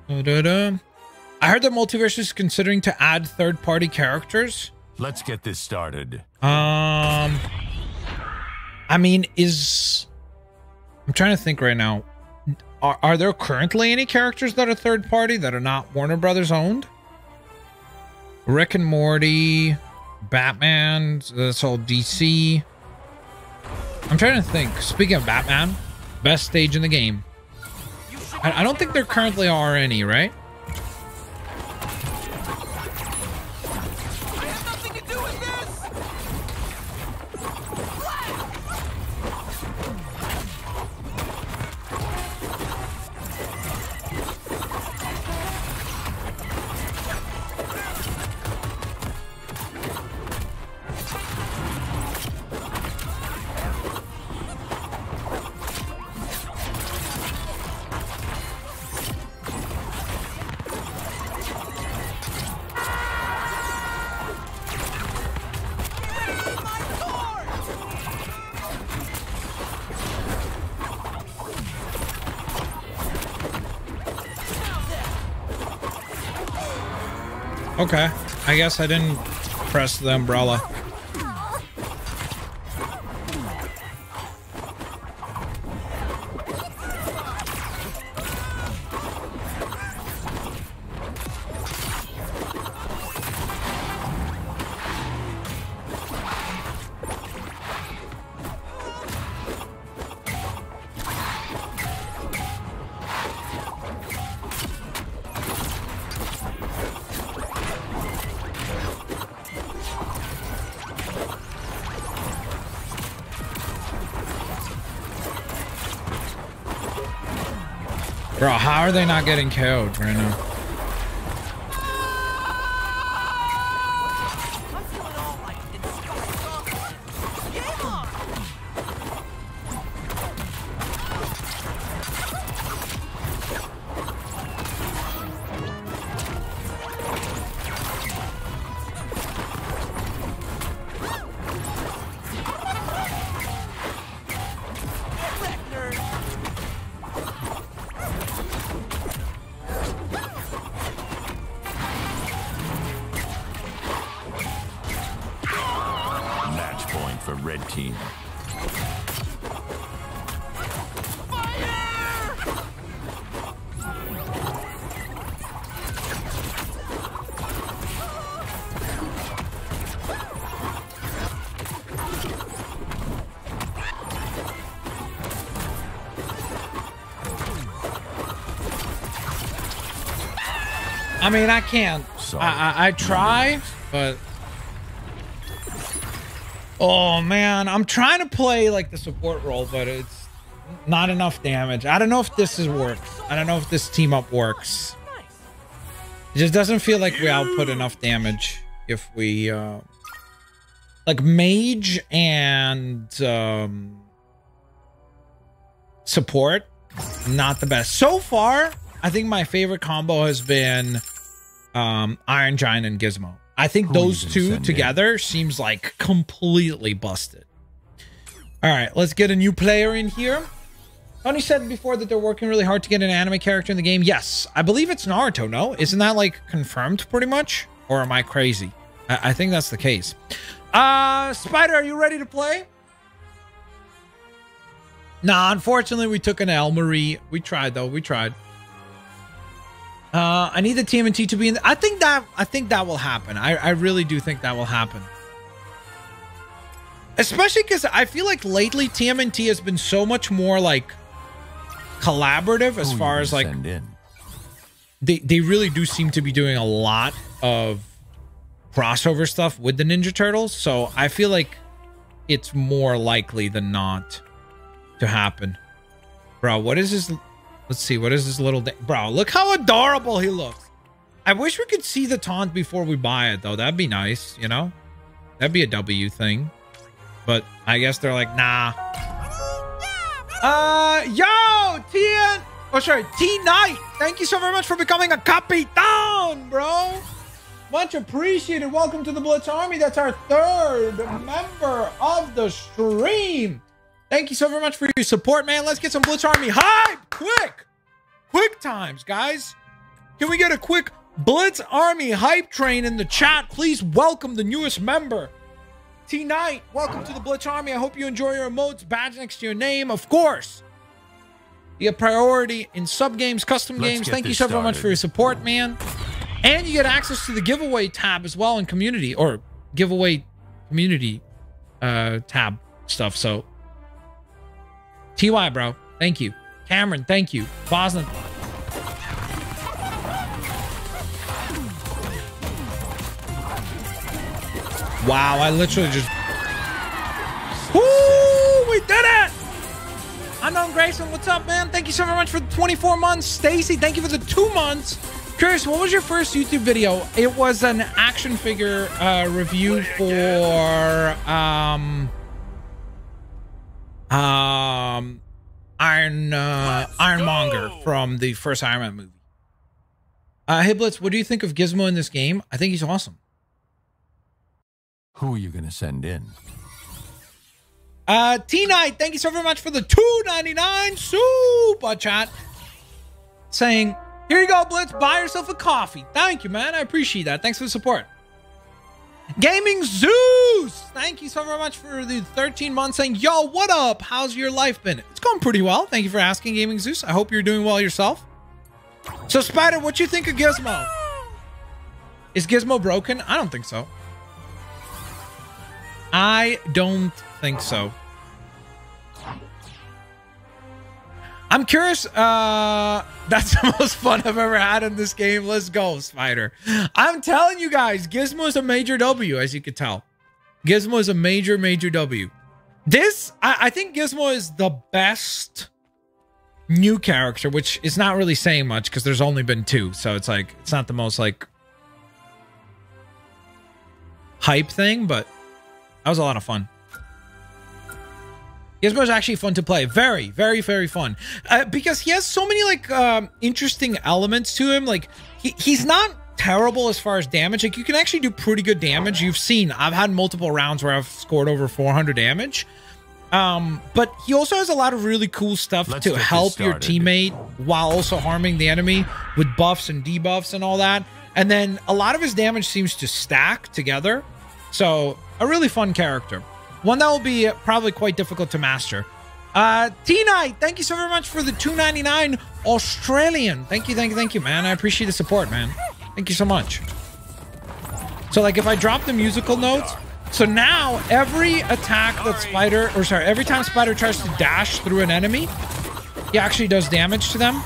Da-da-da. I heard that Multiverse is considering to add third-party characters. Let's get this started. Um, I mean, is I'm trying to think right now. Are, are there currently any characters that are third party that are not Warner Brothers owned? Rick and Morty, Batman, that's all DC. I'm trying to think. Speaking of Batman, best stage in the game. I, I don't think there currently are any, right? Okay. I guess I didn't press the umbrella. Are they not getting killed right now? I mean, I can't. Sorry. I, I, I try, but. Oh man, I'm trying to play like the support role, but it's not enough damage. I don't know if this is works. I don't know if this team up works. It just doesn't feel like we output enough damage if we uh like mage and um support not the best. So far, I think my favorite combo has been um Iron Giant and Gizmo. I think those two together seems like completely busted. All right, let's get a new player in here. Tony said before that they're working really hard to get an anime character in the game. Yes, I believe it's Naruto. No, isn't that like confirmed pretty much? Or am I crazy? I, I think that's the case. Uh, Spider, are you ready to play? Nah, unfortunately, we took an L. Marie. We tried though. We tried. Uh, I need the TMNT to be in. I think that. I think that will happen. I, I really do think that will happen. Especially because I feel like lately TMNT has been so much more like collaborative as Who far as like they they really do seem to be doing a lot of crossover stuff with the Ninja Turtles. So I feel like it's more likely than not to happen. Bro, what is this? Let's see. What is this little bro? Look how adorable he looks. I wish we could see the taunt before we buy it though. That'd be nice, you know. That'd be a W thing. But I guess they're like, nah. Uh, yo, TN. Oh, sorry, T Knight. Thank you so very much for becoming a Capitan, bro. Much appreciated. Welcome to the Blitz Army. That's our third member of the stream. Thank you so very much for your support, man. Let's get some Blitz Army hype. Quick. Quick times, guys. Can we get a quick Blitz Army hype train in the chat? Please welcome the newest member. T Knight, welcome to the Blitz Army. I hope you enjoy your emotes, badge next to your name, of course. You get priority in sub games, custom Let's games. Thank you so very much for your support, man. And you get access to the giveaway tab as well in community or giveaway community uh tab stuff. So TY, bro, thank you. Cameron, thank you. Boston. Wow, I literally just. Woo! We did it! Unknown Grayson, what's up, man? Thank you so very much for the 24 months. Stacy, thank you for the two months. Curious, what was your first YouTube video? It was an action figure uh, review for um um Iron uh, Ironmonger from the first Iron Man movie. Uh, hey Blitz, what do you think of Gizmo in this game? I think he's awesome. Who are you gonna send in? Uh, T Knight, thank you so very much for the two ninety nine super chat. Saying, here you go, Blitz, buy yourself a coffee. Thank you, man. I appreciate that. Thanks for the support. Gaming Zeus, thank you so very much for the 13 months saying, yo, what up? How's your life been? It's going pretty well. Thank you for asking, Gaming Zeus. I hope you're doing well yourself. So, Spider, what you think of Gizmo? Is Gizmo broken? I don't think so. I don't think so. I'm curious. Uh, that's the most fun I've ever had in this game. Let's go, Spider. I'm telling you guys, Gizmo is a major W, as you could tell. Gizmo is a major, major W. This, I, I think Gizmo is the best new character, which is not really saying much because there's only been two. So it's like, it's not the most like hype thing, but that was a lot of fun. Gizmo is actually fun to play. Very, very, very fun. Uh, because he has so many like um, interesting elements to him. Like he, he's not terrible as far as damage. Like you can actually do pretty good damage. You've seen I've had multiple rounds where I've scored over 400 damage. Um, but he also has a lot of really cool stuff Let's to help your teammate while also harming the enemy with buffs and debuffs and all that. And then a lot of his damage seems to stack together. So a really fun character. One that will be probably quite difficult to master. Uh, T Knight, thank you so very much for the 299 Australian. Thank you, thank you, thank you, man. I appreciate the support, man. Thank you so much. So, like, if I drop the musical notes, so now every attack that Spider, or sorry, every time Spider tries to dash through an enemy, he actually does damage to them.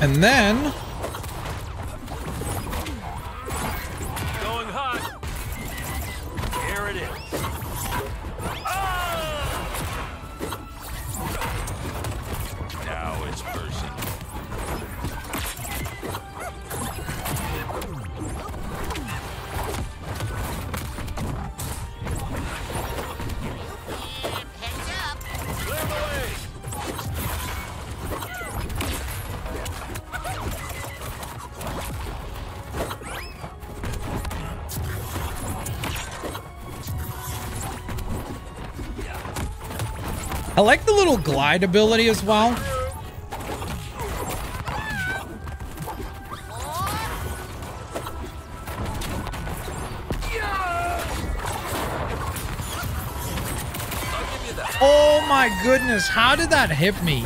And then, glide ability as well. Oh my goodness, how did that hit me?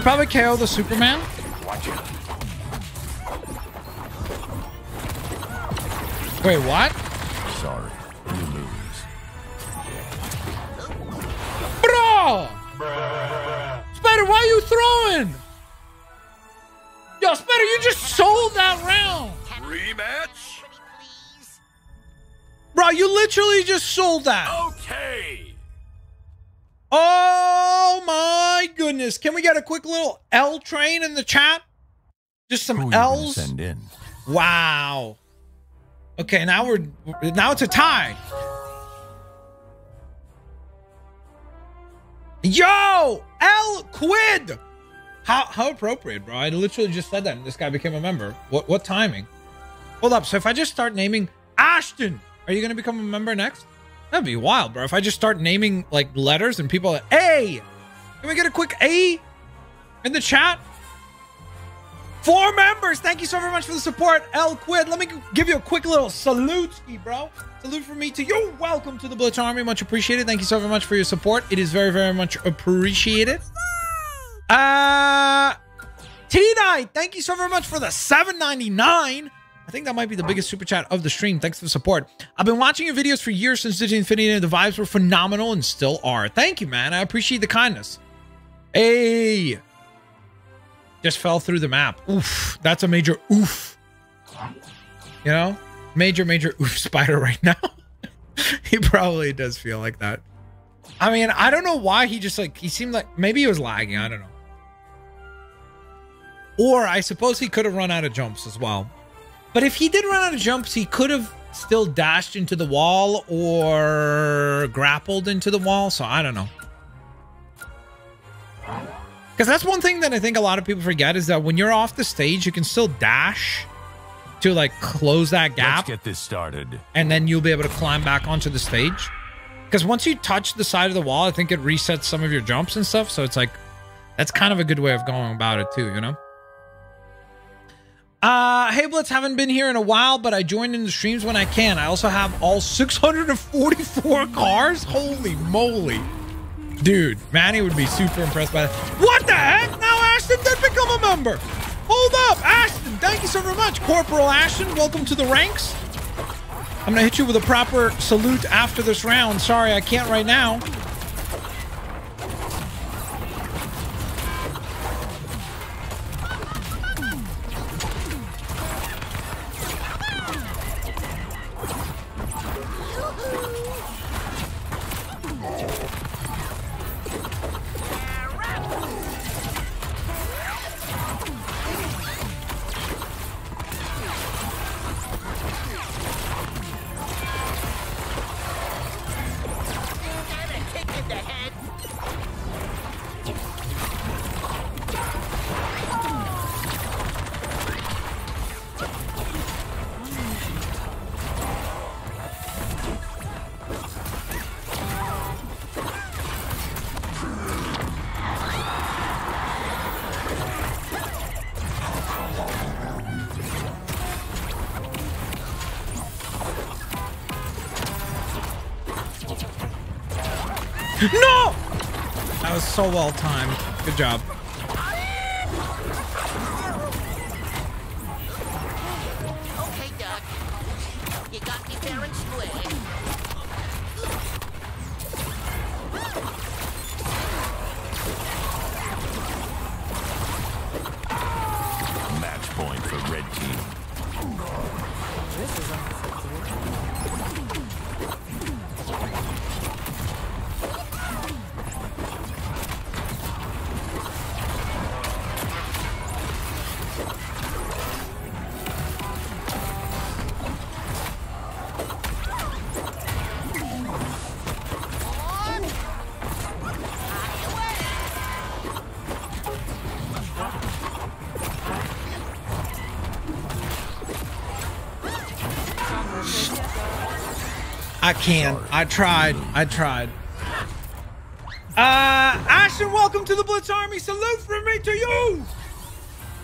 Could probably KO the Superman. Wait, what? Some are you gonna L's. send in? Wow. Okay, now we're now it's a tie. Yo, L Quid. How how appropriate, bro. I literally just said that and this guy became a member. What what timing? Hold up. So if I just start naming Ashton, are you gonna become a member next? That'd be wild, bro. If I just start naming like letters and people are, A, can we get a quick A in the chat? Four members. Thank you so very much for the support, L Quid. Let me give you a quick little salute, bro. Salute from me to you. Welcome to the Blitz Army. Much appreciated. Thank you so very much for your support. It is very, very much appreciated. Uh, T Knight. Thank you so very much for the 799. I think that might be the biggest super chat of the stream. Thanks for the support. I've been watching your videos for years since Disney Infinity, and the vibes were phenomenal and still are. Thank you, man. I appreciate the kindness. Hey. Just fell through the map. Oof. That's a major oof. You know? Major, major oof spider right now. he probably does feel like that. I mean, I don't know why he just like, he seemed like maybe he was lagging. I don't know. Or I suppose he could have run out of jumps as well. But if he did run out of jumps, he could have still dashed into the wall or grappled into the wall. So I don't know. Because that's one thing that I think a lot of people forget is that when you're off the stage, you can still dash to like close that gap. Let's get this started. and then you'll be able to climb back onto the stage. Because once you touch the side of the wall, I think it resets some of your jumps and stuff. So it's like, that's kind of a good way of going about it too, you know? Uh, hey Blitz, haven't been here in a while, but I join in the streams when I can. I also have all 644 cars. Holy moly. Dude, Manny would be super impressed by that. What the heck? Now Ashton did become a member. Hold up, Ashton. Thank you so very much. Corporal Ashton, welcome to the ranks. I'm gonna hit you with a proper salute after this round. Sorry, I can't right now. No! That was so well timed. Good job. I can't. I tried. I tried. Uh, Ashton, welcome to the Blitz Army. Salute from me to you.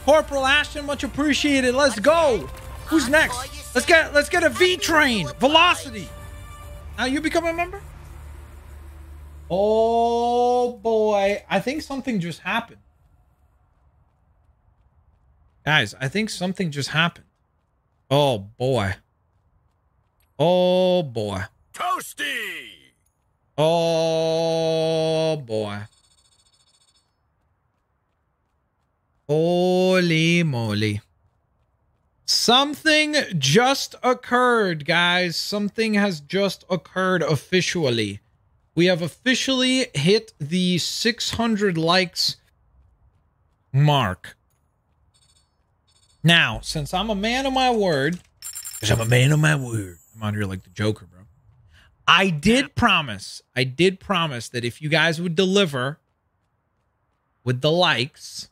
Corporal Ashton, much appreciated. Let's go. Who's next? Let's get let's get a V train. Velocity. Now you become a member? Oh boy. I think something just happened. Guys, I think something just happened. Oh boy. Oh boy. Toasty! Oh boy. Holy moly. Something just occurred, guys. Something has just occurred officially. We have officially hit the 600 likes mark. Now, since I'm a man of my word, because I'm a man of my word, I'm out here like the Joker, bro. I did promise, I did promise that if you guys would deliver with the likes,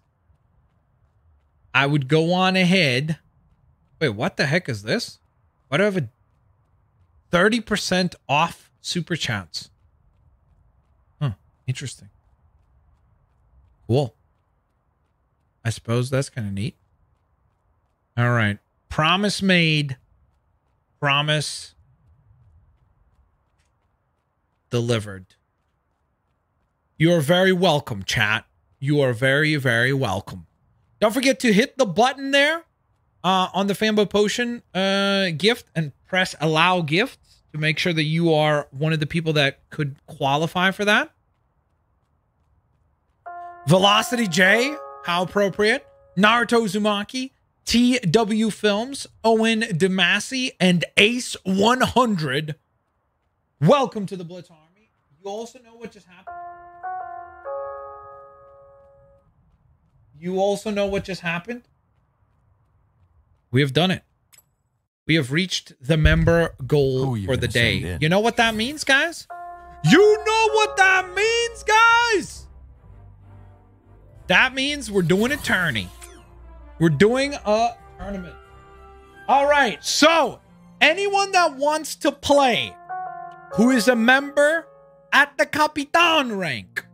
I would go on ahead. Wait, what the heck is this? What do I have a 30% off super chats? Huh, interesting. Cool. I suppose that's kind of neat. All right. Promise made. Promise delivered. You are very welcome, chat. You are very, very welcome. Don't forget to hit the button there uh, on the Fanboy Potion uh, gift and press allow gifts to make sure that you are one of the people that could qualify for that. Velocity J, how appropriate. Naruto Uzumaki, TW Films, Owen Damasi, and Ace 100. Welcome to the Blitz. You also know what just happened. You also know what just happened. We have done it. We have reached the member goal Who for the day. in? You know what that means, guys? You know what that means, guys? That means we're doing a tourney. We're doing a tournament. All right. So, anyone that wants to play who is a member at the Capitan rank,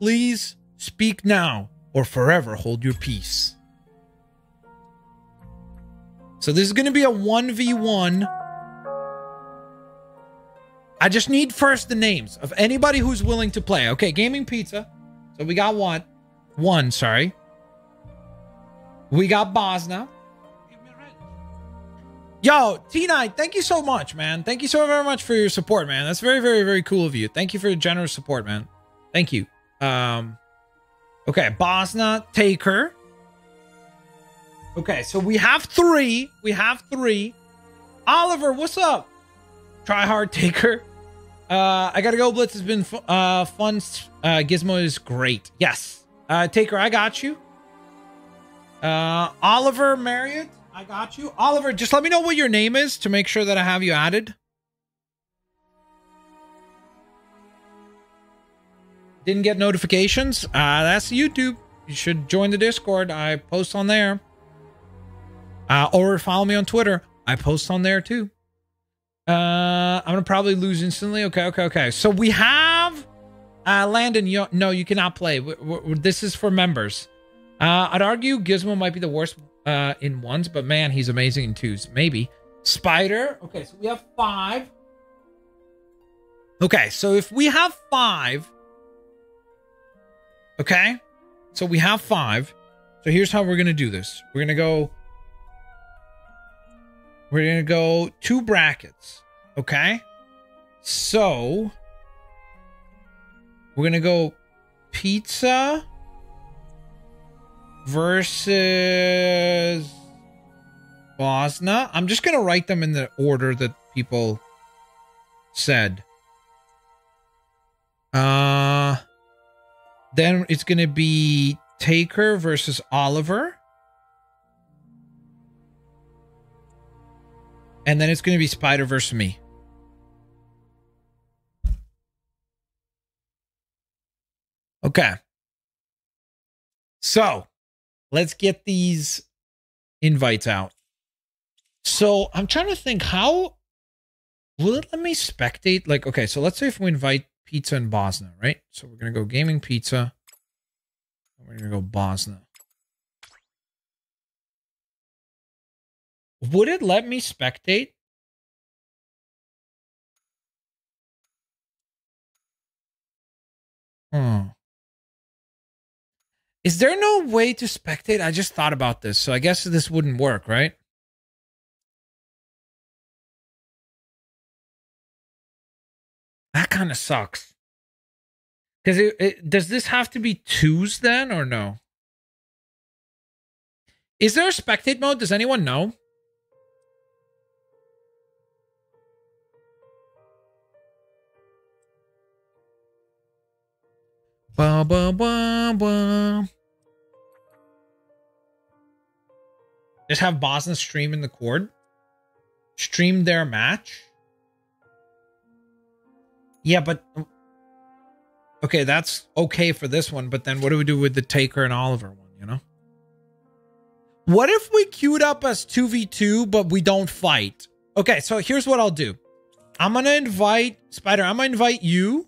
please speak now or forever hold your peace. So, this is going to be a 1v1. I just need first the names of anybody who's willing to play. Okay, Gaming Pizza. So, we got one. One, sorry. We got Bosna. Yo, T9, thank you so much, man. Thank you so very much for your support, man. That's very, very, very cool of you. Thank you for your generous support, man. Thank you. Um, okay, Bosna, Taker. Okay, so we have three. We have three. Oliver, what's up? Try hard, Taker. Uh, I gotta go. Blitz has been uh fun. Uh, Gizmo is great. Yes. Uh, Taker, I got you. Uh, Oliver Marriott, I got you. Oliver, just let me know what your name is to make sure that I have you added. Didn't get notifications? Uh, that's YouTube. You should join the Discord. I post on there. Uh, or follow me on Twitter. I post on there too. Uh, I'm gonna probably lose instantly. Okay, okay, okay. So we have uh, Landon. You, no, you cannot play. W- w- this is for members. Uh, I'd argue Gizmo might be the worst uh, in ones, but man, he's amazing in twos. Maybe Spider. Okay, so we have five. Okay, so if we have five, okay, so we have five. So here's how we're gonna do this. We're gonna go. We're gonna go two brackets. Okay, so we're gonna go pizza versus Bosna. I'm just gonna write them in the order that people said. Uh then it's gonna be Taker versus Oliver. And then it's gonna be Spider versus me. Okay. So let's get these invites out. So I'm trying to think how Will it let me spectate? Like, okay, so let's say if we invite Pizza and Bosna, right? So we're gonna go gaming pizza. We're gonna go Bosna. Would it let me spectate? Hmm. Is there no way to spectate? I just thought about this, so I guess this wouldn't work, right? That kind of sucks. Because does this have to be twos then, or no? Is there a spectate mode? Does anyone know? Just have Bosna stream in the cord. Stream their match. Yeah, but okay, that's okay for this one. But then what do we do with the Taker and Oliver one? You know. What if we queued up as two v two, but we don't fight? Okay, so here's what I'll do. I'm gonna invite Spider. I'm gonna invite you.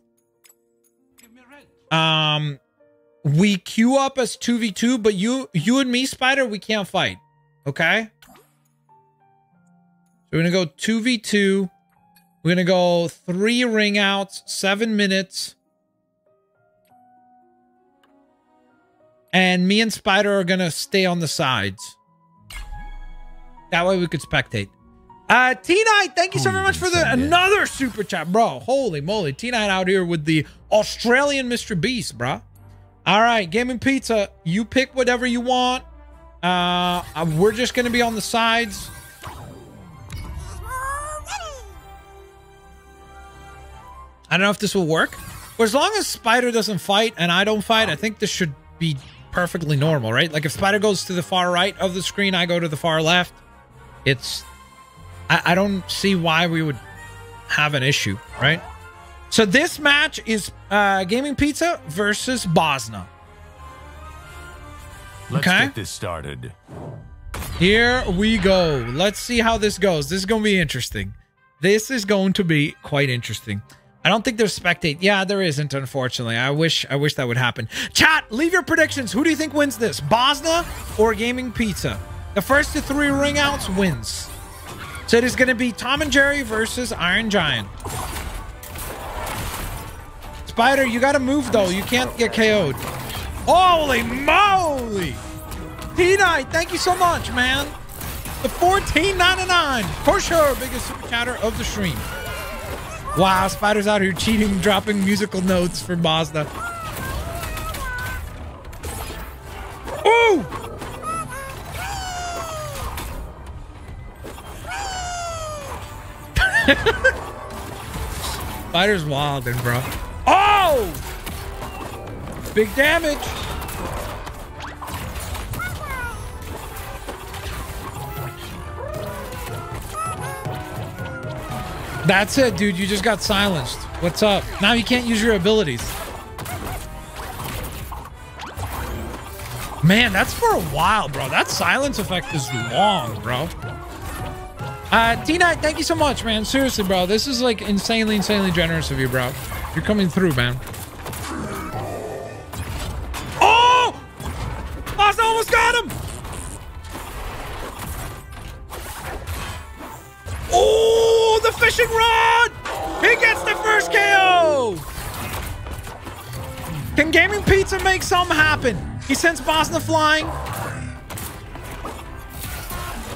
Um, we queue up as two v two, but you, you and me, Spider, we can't fight. Okay. So we're gonna go two v two. We're gonna go three ring outs, seven minutes. And me and Spider are gonna stay on the sides. That way we could spectate. Uh T Knight, thank you so very much for the another super chat, bro. Holy moly. T Knight out here with the Australian Mr. Beast, bro. All right, Gaming Pizza, you pick whatever you want. Uh, uh, we're just gonna be on the sides. I don't know if this will work. But as long as Spider doesn't fight and I don't fight, I think this should be perfectly normal, right? Like if Spider goes to the far right of the screen, I go to the far left. It's I, I don't see why we would have an issue, right? So this match is uh Gaming Pizza versus Bosna. Let's Okay. get this started. Here we go. Let's see how this goes. This is going to be interesting. This is going to be quite interesting. I don't think there's spectate. Yeah, there isn't, unfortunately. I wish I wish that would happen. Chat, leave your predictions. Who do you think wins this? Bosna or Gaming Pizza? The first to three ring outs wins. So it is going to be Tom and Jerry versus Iron Giant. Spider, you got to move though. You can't get KO'd. Holy moly! T-Knight, thank you so much, man. The 14.99 for sure, biggest super chatter of the stream. Wow, Spider's out here cheating, dropping musical notes for Mazda. Ooh! Spider's wilding, bro. Oh! Big damage. That's it, dude. You just got silenced. What's up? Now you can't use your abilities. Man, that's for a while, bro. That silence effect is long, bro. Uh, Tina, thank you so much, man. Seriously, bro. This is like insanely, insanely generous of you, bro. You're coming through, man. Oh! Bosna almost got him! Oh, the fishing rod! He gets the first KO! Can Gaming Pizza make something happen? He sends Bosna flying.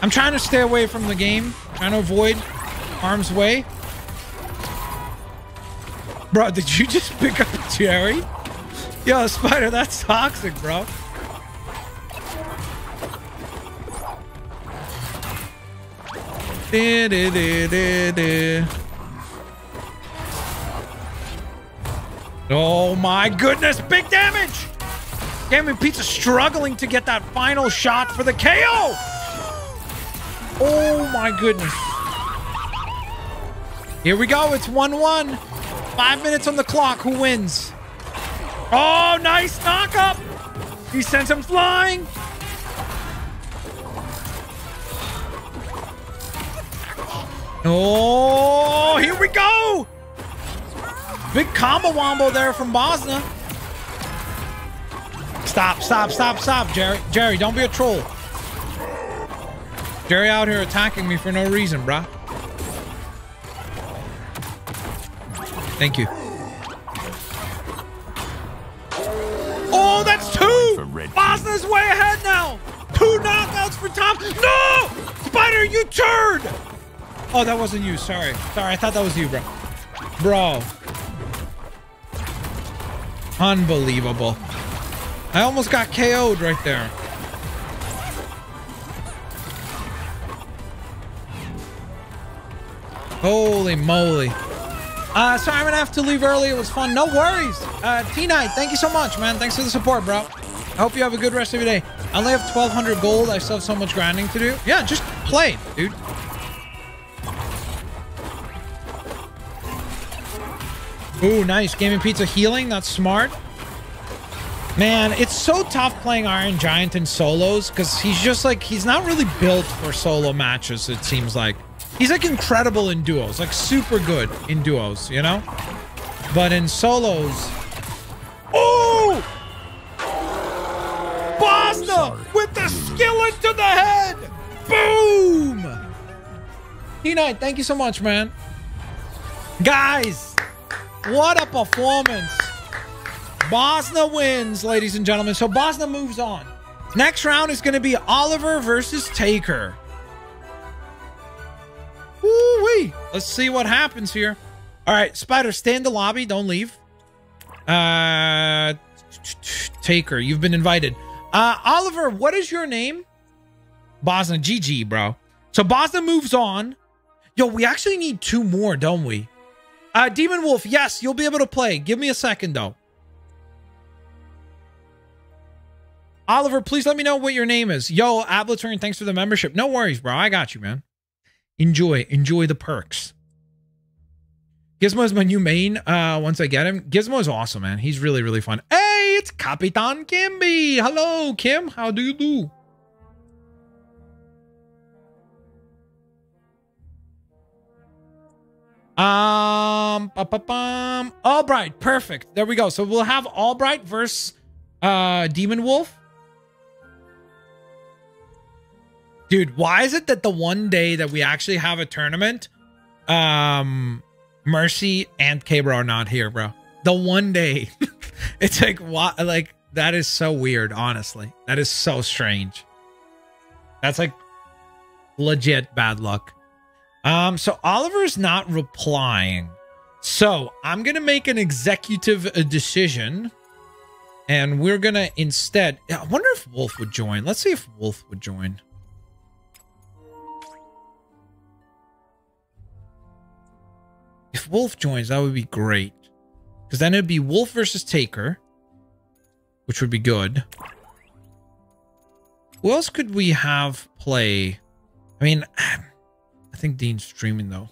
I'm trying to stay away from the game. Trying to avoid harm's way. Bro, did you just pick up Jerry? Yo, Spider, that's toxic, bro. Da, da, da. Oh my goodness, big damage! Gaming Pizza struggling to get that final shot for the KO! Oh my goodness. Here we go, it's 1-1. Five minutes on the clock, who wins? Oh, nice knock up! He sends him flying! Oh, here we go. Big combo wombo there from Bosna. Stop, stop, stop, stop, Jerry. Jerry, don't be a troll. Jerry out here attacking me for no reason, bruh. Thank you. Oh, that's two! Bosna's way ahead now! Two knockouts for Tom. No! Spider, you turd! Oh, that wasn't you. Sorry. Sorry, I thought that was you, bro. Bro. Unbelievable. I almost got KO'd right there. Holy moly. Uh, sorry, I'm gonna have to leave early. It was fun. No worries. Uh, T-Knight, thank you so much, man. Thanks for the support, bro. I hope you have a good rest of your day. I only have 1,200 gold. I still have so much grinding to do. Yeah, just play, dude. Ooh, nice. Gaming Pizza healing. That's smart. Man, it's so tough playing Iron Giant in solos because he's just like, he's not really built for solo matches, it seems like. He's like incredible in duos, like super good in duos, you know? But in solos. Oh! Bosna with the skillet to the head! Boom! T-Knight, thank you so much, man. Guys, what a performance. Bosna wins, ladies and gentlemen. So Bosna moves on. Next round is going to be Oliver versus Taker. Woo-wee. Let's see what happens here. All right, Spider, stay in the lobby. Don't leave. Uh, Taker, you've been invited. Uh, Oliver, what is your name? Bosna, GG, bro. So Bosna moves on. Yo, we actually need two more, don't we? Uh, Demon Wolf, yes, you'll be able to play. Give me a second, though. Oliver, please let me know what your name is. Yo, Ablaturn, thanks for the membership. No worries, bro. I got you, man. Enjoy. Enjoy the perks. Gizmo is my new main uh, once I get him. Gizmo is awesome, man. He's really, really fun. Hey, it's Capitan Kimby. Hello, Kim. How do you do? Um, ba, ba, bum. Albright, perfect. There we go. So we'll have Albright versus uh Demon Wolf. Dude, why is it that the one day that we actually have a tournament, um, Mercy and Cabra are not here, bro? The one day, it's like what? Like that is so weird. Honestly, that is so strange. That's like legit bad luck. Um, so Oliver's not replying. So I'm gonna make an executive uh, decision, and we're gonna instead. I wonder if Wolf would join. Let's see if Wolf would join. If Wolf joins, that would be great. Because then it'd be Wolf versus Taker, which would be good. Who else could we have play? I mean, I think Dean's streaming though.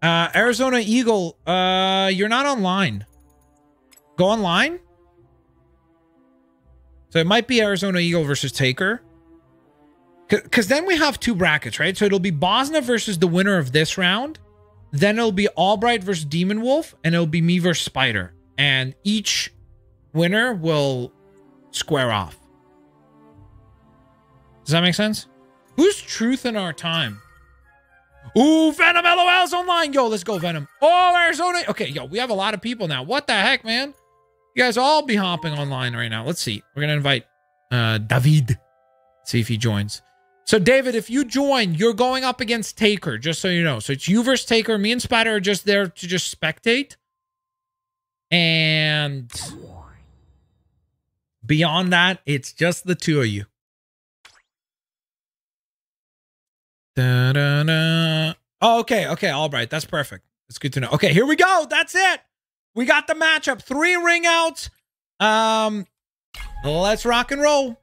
Uh, Arizona Eagle, uh, you're not online. Go online. So it might be Arizona Eagle versus Taker. Because then we have two brackets, right? So it'll be Bosna versus the winner of this round. Then it'll be Albright versus Demon Wolf. And it'll be me versus Spider. And each winner will square off. Does that make sense? Who's truth in our time? Ooh, Venom LOL's online. Yo, let's go, Venom. Oh, Arizona. Okay, yo, we have a lot of people now. What the heck, man? You guys all be hopping online right now. Let's see. We're going to invite uh, David. See if he joins. So, David, if you join, you're going up against Taker, just so you know. So, it's you versus Taker. Me and Spider are just there to just spectate. And beyond that, it's just the two of you. Da-da-da. Oh, okay, okay, all right. That's perfect. That's good to know. Okay, here we go. That's it. We got the matchup. Three ring outs. Um, let's rock and roll.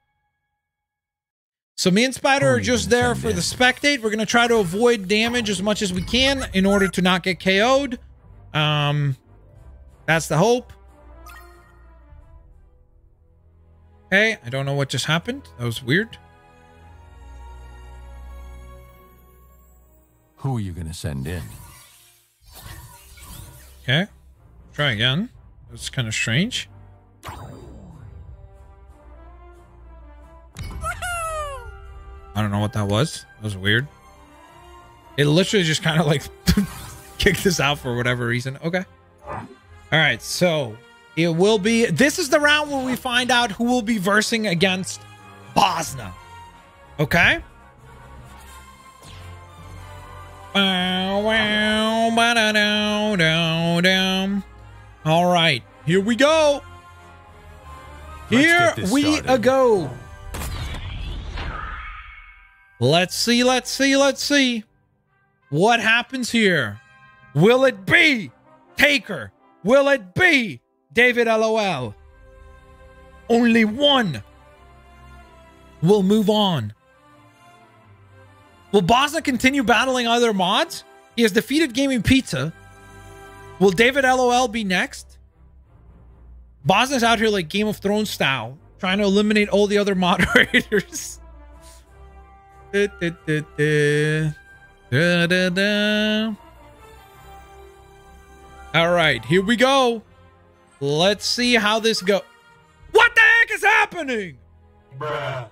So me and Spider are just there for the spectate. We're gonna try to avoid damage as much as we can in order to not get KO'd. Um, that's the hope. Okay, I don't know what just happened. That was weird. Who are you gonna send in? Okay, try again. That's kind of strange. I don't know what that was. That was weird. It literally just kind of like kicked us out for whatever reason. Okay. All right, so it will be. This is the round where we find out who will be versing against Bosna. Okay. Bow, wow. All right, here we go. Let's Here we started. go. Let's see, let's see, let's see. What happens here? Will it be Taker? Will it be David LOL? Only one will move on. Will Bosna continue battling other mods? He has defeated Gaming Pizza. Will David LOL be next? Bosna's out here like Game of Thrones style, trying to eliminate all the other moderators. All right, here we go. Let's see how this go. What the heck is happening? Bruh.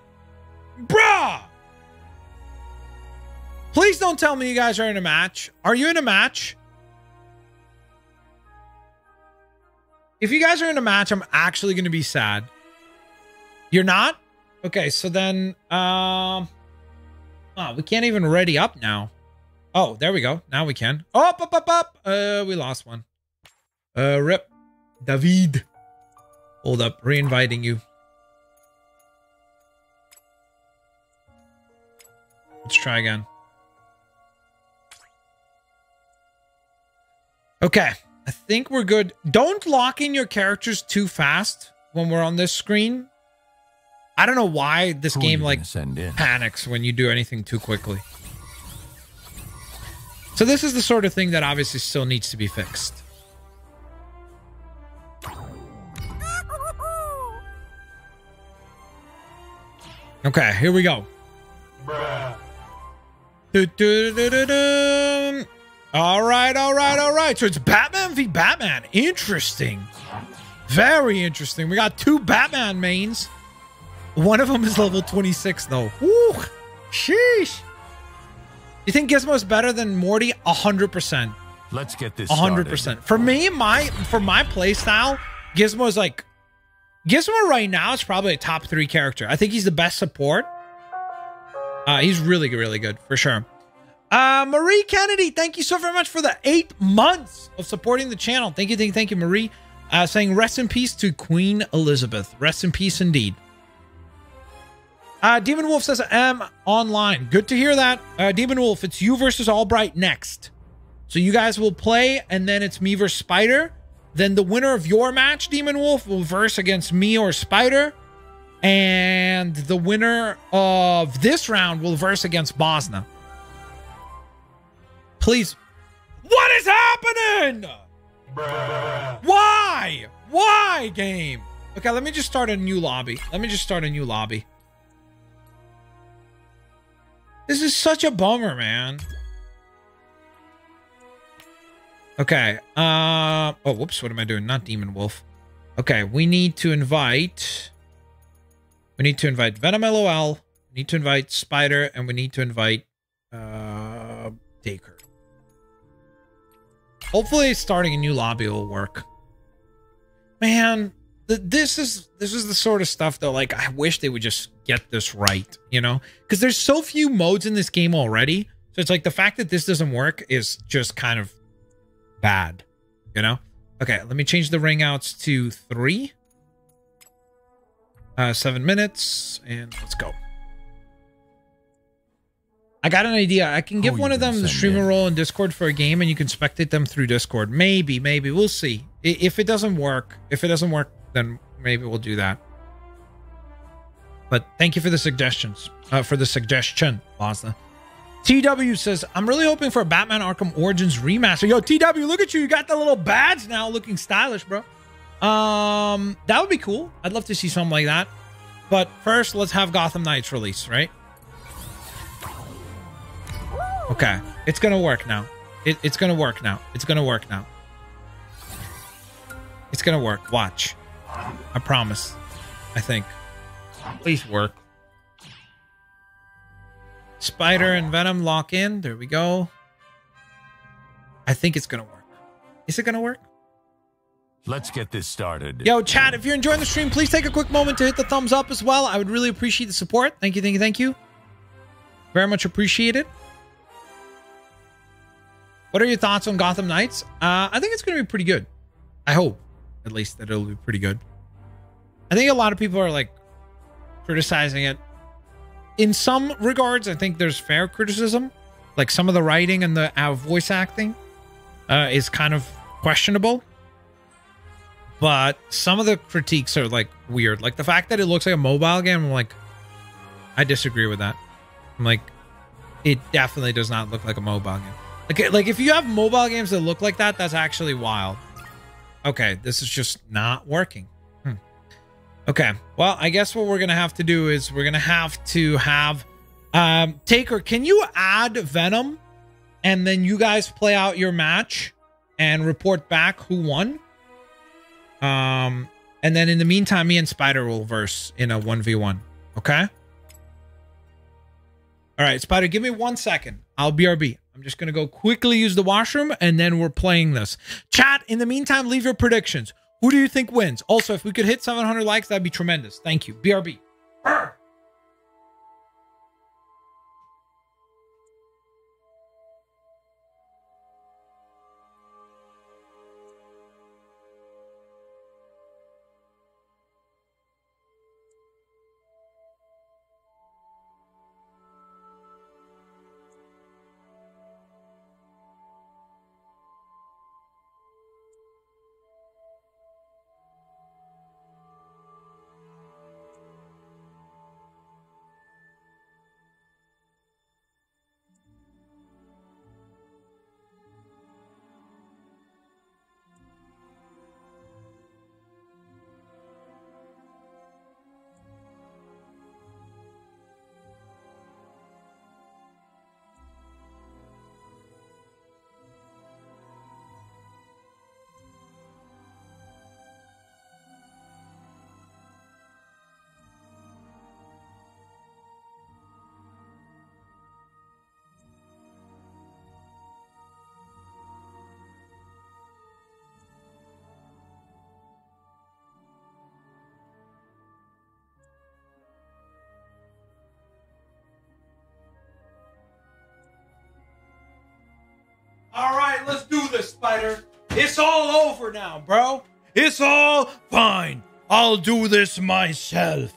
Bruh. Please don't tell me you guys are in a match. Are you in a match? If you guys are in a match, I'm actually going to be sad. You're not? Okay, so then um Oh, we can't even ready up now. Oh, there we go. Now we can. Oh, Up, up, up, up. Uh, we lost one. Uh, rip. David. Hold up. Re-inviting you. Let's try again. Okay. I think we're good. Don't lock in your characters too fast when we're on this screen. I don't know why this Who game like panics when you do anything too quickly. So this is the sort of thing that obviously still needs to be fixed. Okay, here we go. All right, all right, all right. So it's Batman v Batman. Interesting. Very interesting. We got two Batman mains. One of them is level 26, though. Woo! Sheesh. You think Gizmo's better than Morty? 100%. Let's get this A hundred started. percent. For me, my for my play style, Gizmo is like Gizmo right now is probably a top three character. I think he's the best support. Uh, he's really, really good for sure. Uh, Marie Kennedy, thank you so very much for the eight months of supporting the channel. Thank you, thank you, thank you, Marie. Uh, saying rest in peace to Queen Elizabeth. Rest in peace indeed. Uh, Demon Wolf says, I'm online. Good to hear that. Uh, Demon Wolf, it's you versus Albright next. So you guys will play, and then it's me versus Spider. Then the winner of your match, Demon Wolf, will verse against me or Spider. And the winner of this round will verse against Bosna. Please. What is happening? Why? Why, game? Okay, let me just start a new lobby. Let me just start a new lobby. This is such a bummer, man. Okay. Uh oh, whoops, what am I doing? Not Demon Wolf. Okay, we need to invite we need to invite Venom LOL, we need to invite Spider, and we need to invite uh Taker. Hopefully starting a new lobby will work. Man, this is this is the sort of stuff though like I wish they would just get this right, you know? Cuz there's so few modes in this game already. So it's like the fact that this doesn't work is just kind of bad, you know? Okay, let me change the ring outs to 3. Uh 7 minutes and let's go. I got an idea. I can give Who one of them the streamer in? role in Discord for a game and you can spectate them through Discord. Maybe, maybe. We'll see. If it doesn't work, if it doesn't work, then maybe we'll do that. But thank you for the suggestions. Uh, for the suggestion, Bosna. TW says, I'm really hoping for a Batman Arkham Origins remaster. Yo, TW, look at you. You got the little badge now looking stylish, bro. Um, that would be cool. I'd love to see something like that. But first, let's have Gotham Knights release, right? Okay, it's gonna work now. It, it's gonna work now. It's gonna work now. It's gonna work. Watch. I promise. I think. Please work. Spider and Venom lock in. There we go. I think it's gonna work. Is it gonna work? Let's get this started. Yo, chat, if you're enjoying the stream, please take a quick moment to hit the thumbs up as well. I would really appreciate the support. Thank you, thank you, thank you. Very much appreciated. What are your thoughts on Gotham Knights? Uh, I think it's going to be pretty good. I hope, at least, that it'll be pretty good. I think a lot of people are like criticizing it. In some regards, I think there's fair criticism. Like some of the writing and the uh, voice acting uh, is kind of questionable but some of the critiques are like weird. Like the fact that it looks like a mobile game, I'm like, I disagree with that. I'm like, it definitely does not look like a mobile game. Like, like if you have mobile games that look like that, that's actually wild. Okay, this is just not working. Hmm. Okay, well, I guess what we're gonna have to do is we're gonna have to have um Taker. Can you add Venom, and then you guys play out your match and report back who won? Um, and then in the meantime, me and Spider will verse in a 1v1. Okay? All right, Spider, give me one second. I'll BRB. I'm just going to go quickly use the washroom and then we're playing this. Chat, in the meantime, leave your predictions. Who do you think wins? Also, if we could hit 700 likes, that'd be tremendous. Thank you. BRB. It's all over now, bro. It's all fine. I'll do this myself.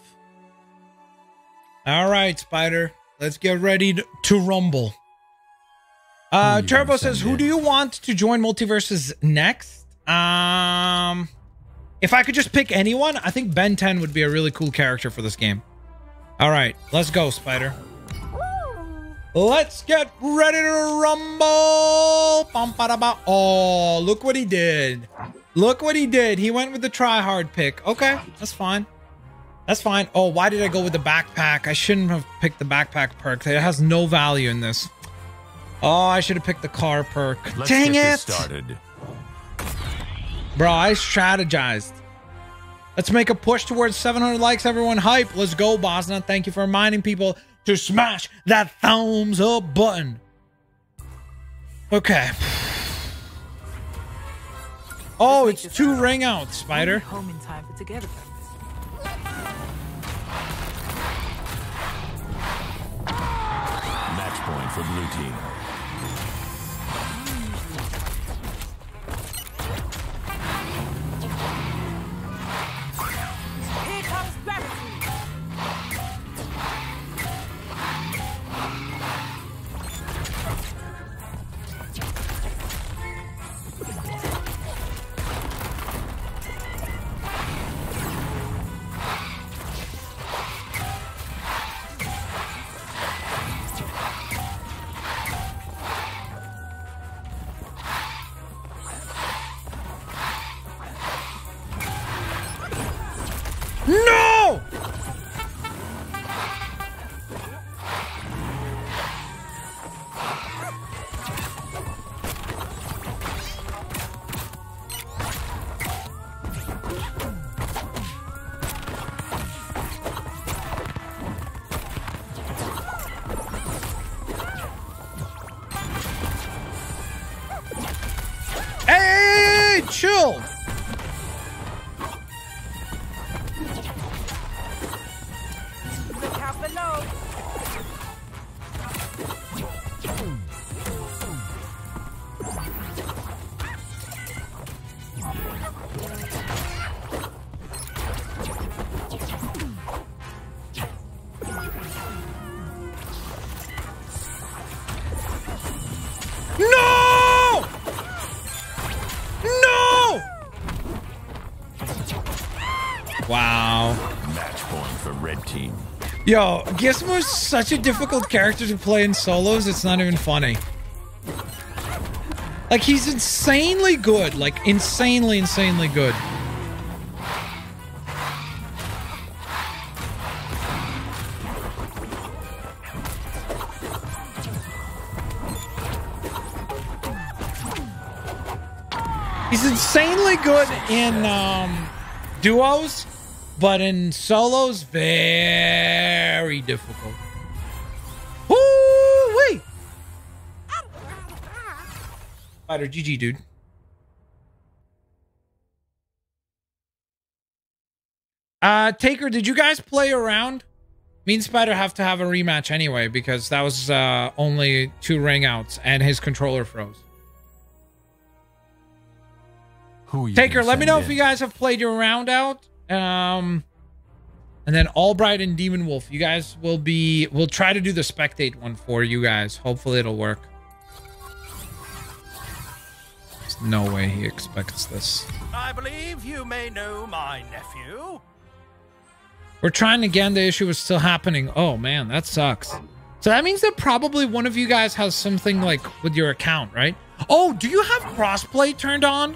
All right, Spider. Let's get ready to, rumble. Uh, Turbo says, "Who do you want to join MultiVersus next?" Um, if I could just pick anyone, I think Ben 10 would be a really cool character for this game. All right, let's go, Spider. Let's get ready to rumble. Bum, ba, ba. Oh, look what he did. Look what he did. He went with the try hard pick. Okay, that's fine. That's fine. Oh, why did I go with the backpack? I shouldn't have picked the backpack perk. It has no value in this. Oh, I should have picked the car perk. Let's Dang get it. started. Bro, I strategized. Let's make a push towards 700 likes, everyone. Hype. Let's go, Bosna. Thank you for reminding people to smash that thumbs up button. Okay. Oh, it's two ring out, Spider. Home in time for together. Match point for blue team. Here comes gravity. Yo, Gizmo is such a difficult character to play in solos, it's not even funny. Like, he's insanely good. Like, insanely, insanely good. He's insanely good in um, duos, but in solos, very Spider GG, dude. Uh, Taker, did you guys play around? Me and Spider have to have a rematch anyway because that was uh, only two ring outs and his controller froze. Who you Taker, let me know if you guys have played your round out. Um, and then Albright and Demon Wolf, you guys will be. We'll try to do the spectate one for you guys. Hopefully, it'll work. There's no way he expects this. I believe you may know my nephew. We're trying again. The issue is still happening. Oh man, that sucks. So that means that probably one of you guys has something like with your account, right? Oh, do you have crossplay turned on?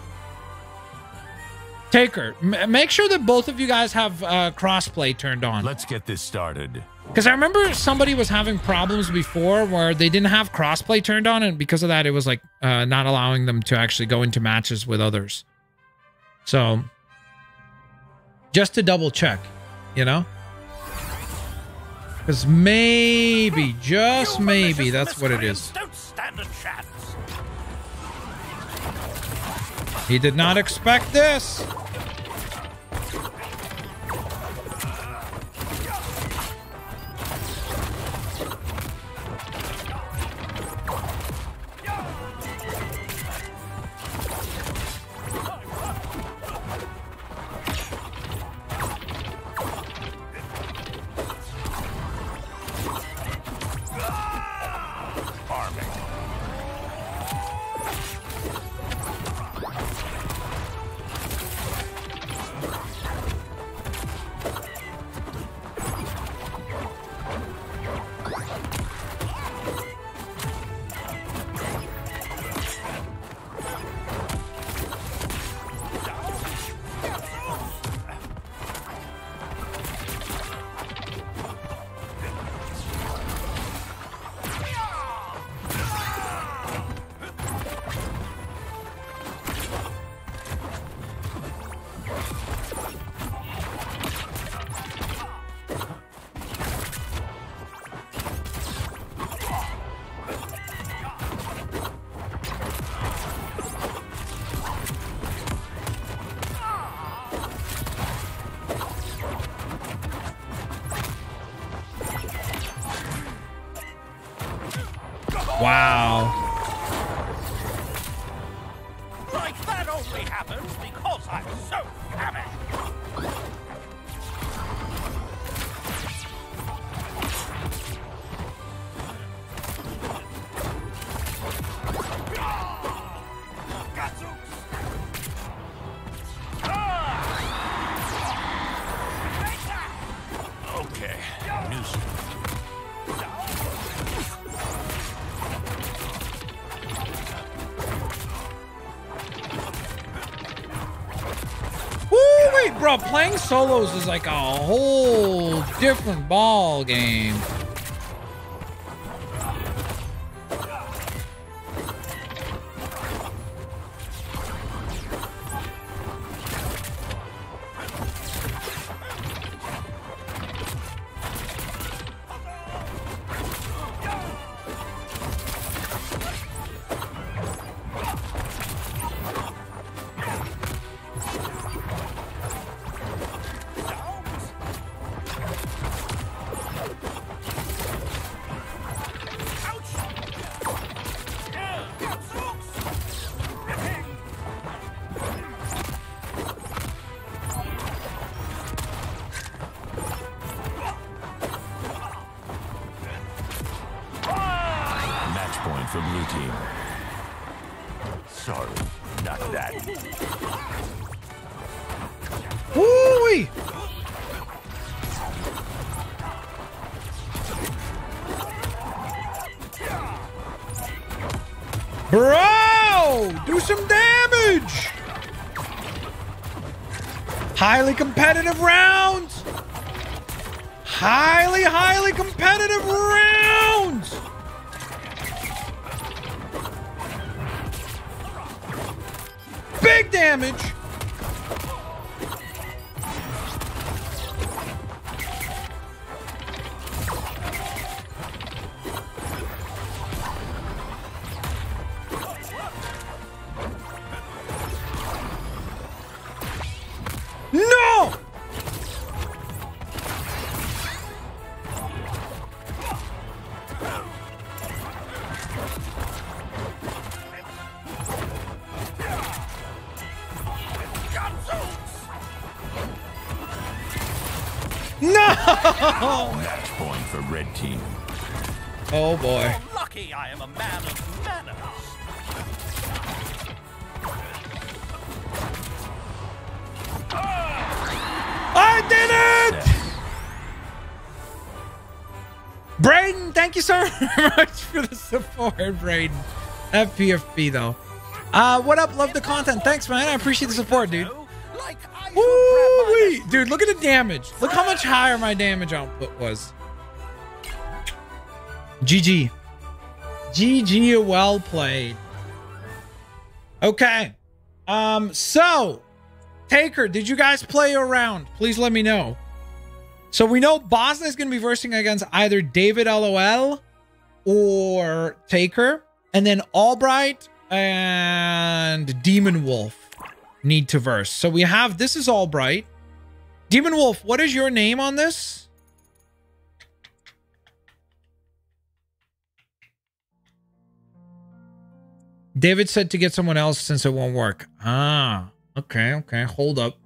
Taker, m- make sure that both of you guys have uh, crossplay turned on. Let's get this started. Because I remember somebody was having problems before where they didn't have crossplay turned on, and because of that, it was like uh, not allowing them to actually go into matches with others. So, just to double check, you know? Because maybe, just You maybe, that's what it is. Don't stand a chance. He did not expect this. Playing solos is like a whole different ball game. Boy. Lucky I am a man of manners. I did it! Braden, thank you so much for the support, Braden. FPFP though. Uh, what up? Love the content. Thanks, man. I appreciate the support, dude. No, like I should grab my Woo-wee. Dude, look at the damage. Look how much higher my damage output was. GG. GG, well played. Okay. Um, so Taker, did you guys play around? Please let me know. So we know Bosna is going to be versing against either David LOL or Taker, and then Albright and Demon Wolf need to verse. So we have this is Albright. Demon Wolf, what is your name on this? David said to get someone else since it won't work. Ah, okay, okay. Hold up.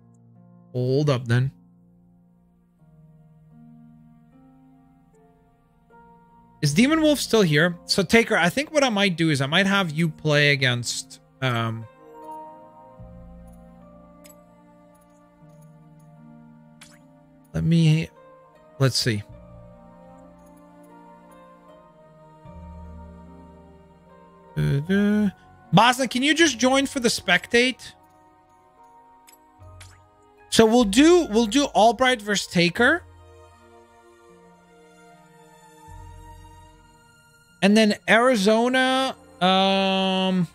Hold up then. Is Demon Wolf still here? So Taker, I think what I might do is I might have you play against um Let me let's see. Bosna, can you just join for the spectate? So we'll do we'll do Albright versus Taker. And then Arizona, um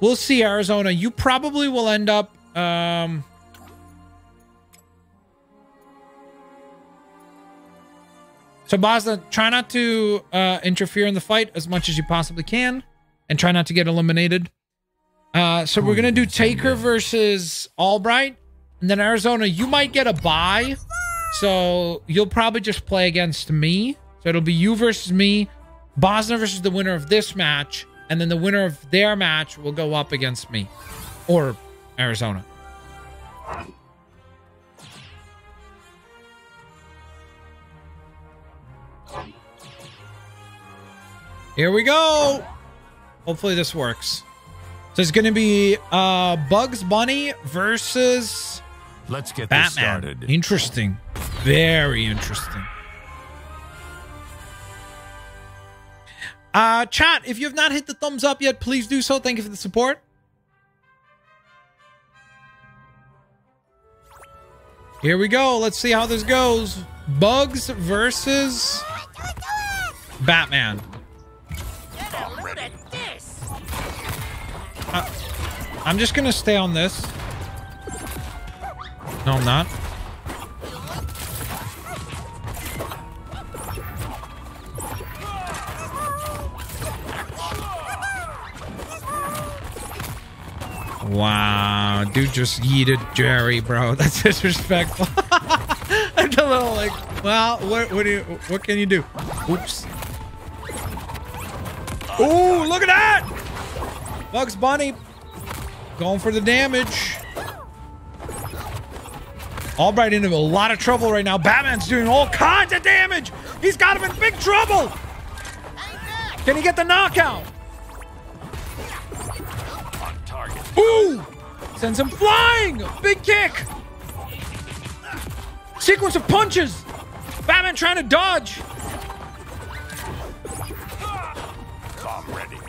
we'll see Arizona. You probably will end up um So Bosna, try not to uh, interfere in the fight as much as you possibly can, and try not to get eliminated. Uh, so we're gonna do Taker versus Albright, and then Arizona. You might get a bye, so you'll probably just play against me. So it'll be you versus me, Bosna versus the winner of this match, and then the winner of their match will go up against me, or Arizona. Here we go. Hopefully this works. So it's going to be uh Bugs Bunny versus Let's get this started. Interesting. Very interesting. Uh chat, if you have not hit the thumbs up yet, please do so. Thank you for the support. Here we go. Let's see how this goes. Bugs versus Batman. Look. I'm just gonna stay on this. No, I'm not. Wow, dude just yeeted Jerry, bro. That's disrespectful. and a little like, well, what what do you what can you do? Oops. Ooh, look at that! Bugs Bunny going for the damage. Albright into a lot of trouble right now. Batman's doing all kinds of damage. He's got him in big trouble. Can he get the knockout? Ooh! Sends him flying. Big kick. Sequence of punches. Batman trying to dodge.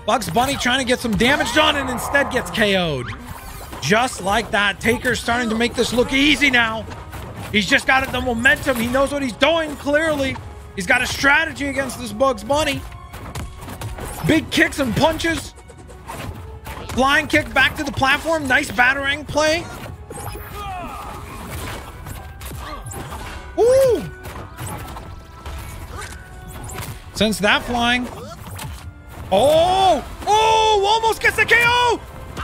Bugs Bunny trying to get some damage done and instead gets KO'd. Just like that, Taker's starting to make this look easy now. He's just got the momentum. He knows what he's doing clearly. He's got a strategy against this Bugs Bunny. Big kicks and punches. Flying kick back to the platform. Nice battering play. Ooh! Sends that flying. Oh! Oh! Almost gets the KO!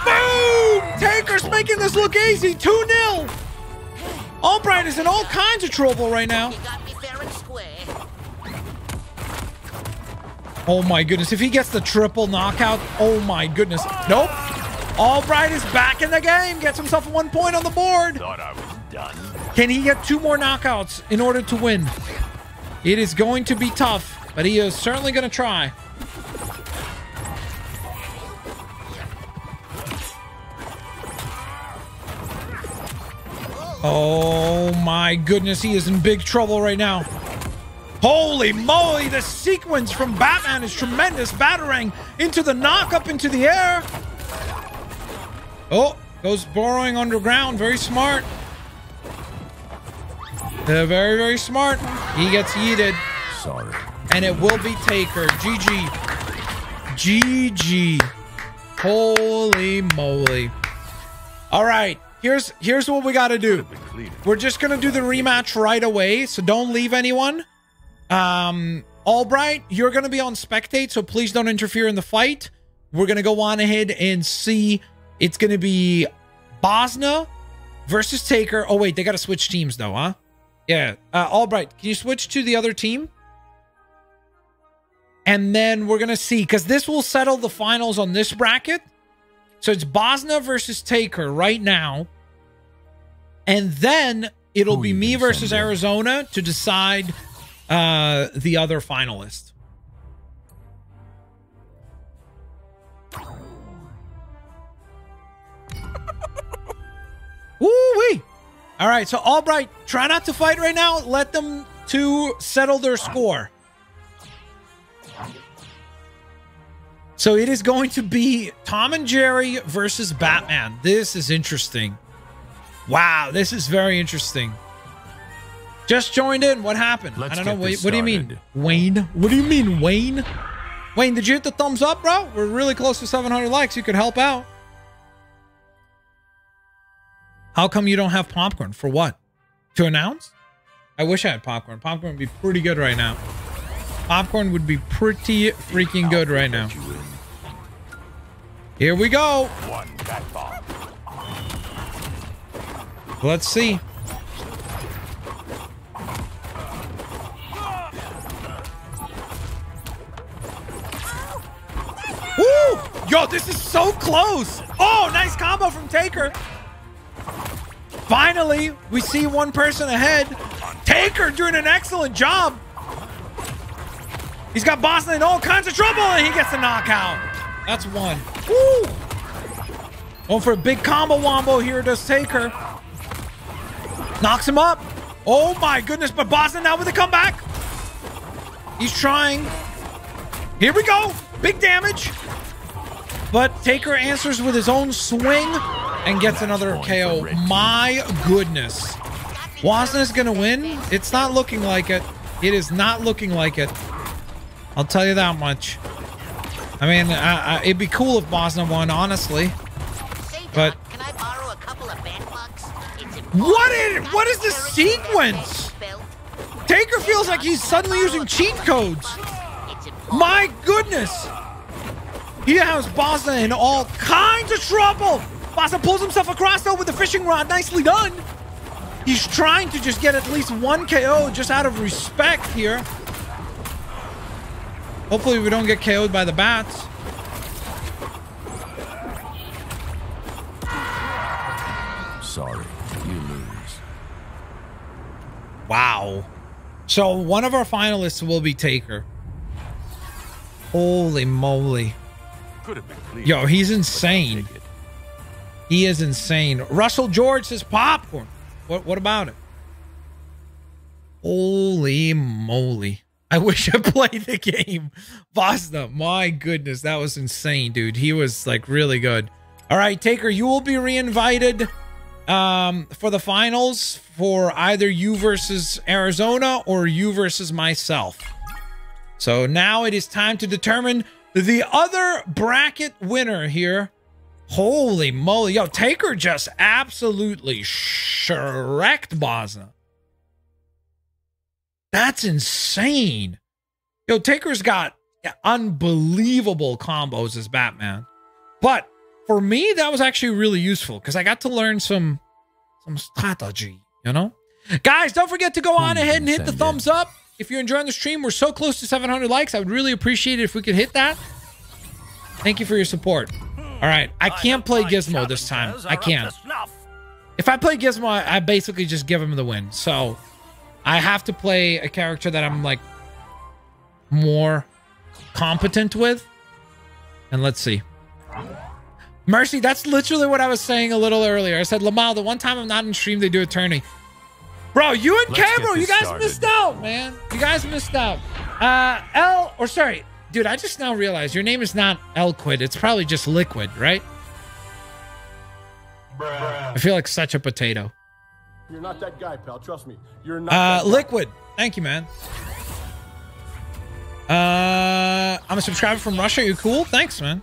Boom! Taker's making this look easy. 2-0. Albright is in all kinds of trouble right now. You got me fair and square. Oh my goodness. If he gets the triple knockout, oh my goodness. Nope. Albright is back in the game. Gets himself one point on the board. Thought I was done. Can he get two more knockouts in order to win? It is going to be tough, but he is certainly going to try. Oh my goodness, he is in big trouble right now. Holy moly, the sequence from Batman is tremendous. Battering into the knock up into the air. Oh, goes burrowing underground. Very smart. Uh, very, very smart. He gets yeeted, Sorry. and it will be Taker. GG. GG. Holy moly. All right, here's here's what we got to do. We're just gonna do the rematch right away, so don't leave anyone. Um, Albright, you're gonna be on spectate, so please don't interfere in the fight. We're gonna go on ahead and see. It's gonna be Bosna versus Taker. Oh wait, they gotta switch teams though, huh? Yeah. Uh, Albright, can you switch to the other team? And then we're gonna see because this will settle the finals on this bracket. So it's Bosna versus Taker right now. And then it'll be me versus? Arizona to decide uh the other finalist. Woo wee! All right, so Albright, try not to fight right now. Let them two settle their score. So it is going to be Tom and Jerry versus Batman. This is interesting. Wow, this is very interesting. Just joined in. What happened? Let's I don't know. What, what do you mean. Wayne? What do you mean, Wayne? Wayne, did you hit the thumbs up, bro? We're really close to 700 likes. You could help out. How come you don't have popcorn? For what? To announce? I wish I had popcorn. Popcorn would be pretty good right now. Popcorn would be pretty freaking good right now. Let you in. Here we go. One bat bomb. Let's see. Woo! Yo, this is so close. Oh, nice combo from Taker. Finally, we see one person ahead. Taker doing an excellent job. He's got Bosna in all kinds of trouble, and he gets a knockout. That's one. Woo! Going for a big combo wombo here does Taker. Knocks him up. Oh my goodness, but Bosna now with a comeback. He's trying. Here we go. Big damage. But Taker answers with his own swing and gets another KO. for red team. My goodness. Bosna is going to win. It's not looking like it. It is not looking like it. I'll tell you that much. I mean, I, I, it'd be cool if Bosna won, honestly. But- What is- what is this sequence? Taker feels like he's suddenly using cheat codes. My goodness! He has Bosna in all kinds of trouble! Bosna pulls himself across though with the fishing rod. Nicely done! He's trying to just get at least one KO just out of respect here. Hopefully we don't get KO'd by the bats. Sorry. Wow. So one of our finalists will be Taker. Holy moly. Could have been cleaner. Yo, he's insane. He is insane. Russell George says popcorn. What what about it? Holy moly. I wish I played the game. Vasta, my goodness, that was insane, dude. He was like really good. All right, Taker, you will be reinvited um, for the finals for either you versus Arizona or you versus myself. So now it is time to determine the other bracket winner here. Holy moly. Yo, Taker just absolutely shreked Bosna. That's insane. Yo, Taker's got unbelievable combos as Batman. But for me, that was actually really useful because I got to learn some some strategy, you know? Guys, don't forget to go on ahead and hit the thumbs up. If you're enjoying the stream, we're so close to 700 likes. I would really appreciate it if we could hit that. Thank you for your support. All right, I can't play Gizmo this time. I can't. If I play Gizmo, I I basically just give him the win. So I have to play a character that I'm like more competent with. And let's see. Mercy, that's literally what I was saying a little earlier. I said, Lamal, the one time I'm not in stream, they do a tourney. Bro, you and Let's get K-Bro, you guys started. missed out, man. You guys missed out. Uh, L, or sorry, dude, I just now realized your name is not Elquid. It's probably just Liquid, right? I feel like such a potato. You're not that guy, pal. Trust me. You're not. Uh. Liquid. Thank you, man. Uh, I'm a subscriber from Russia. You cool? Thanks, man.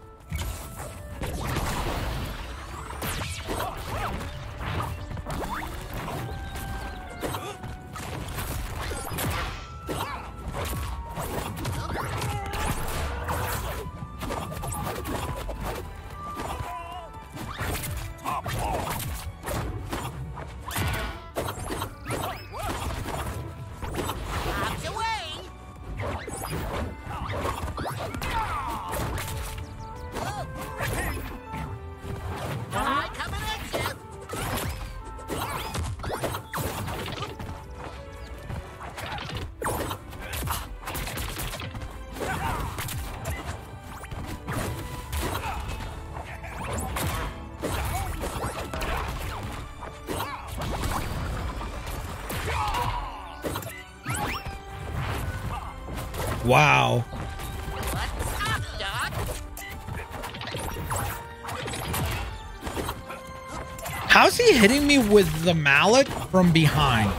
Wow. How's he hitting me with the mallet from behind?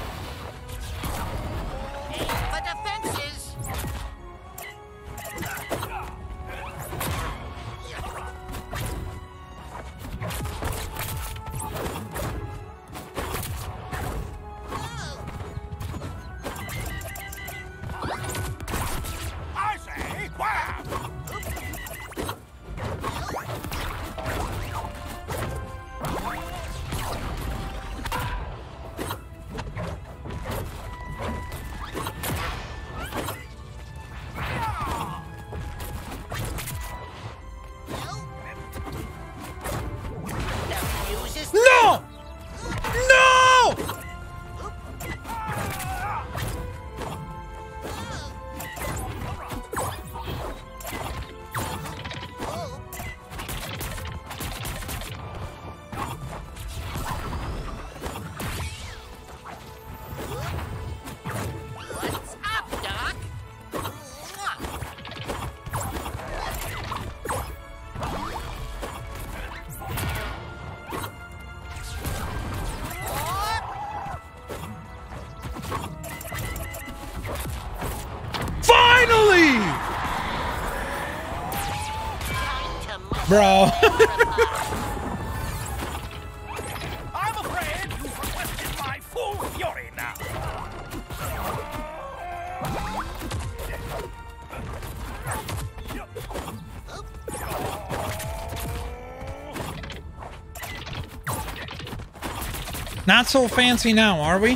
Not so fancy now, are we?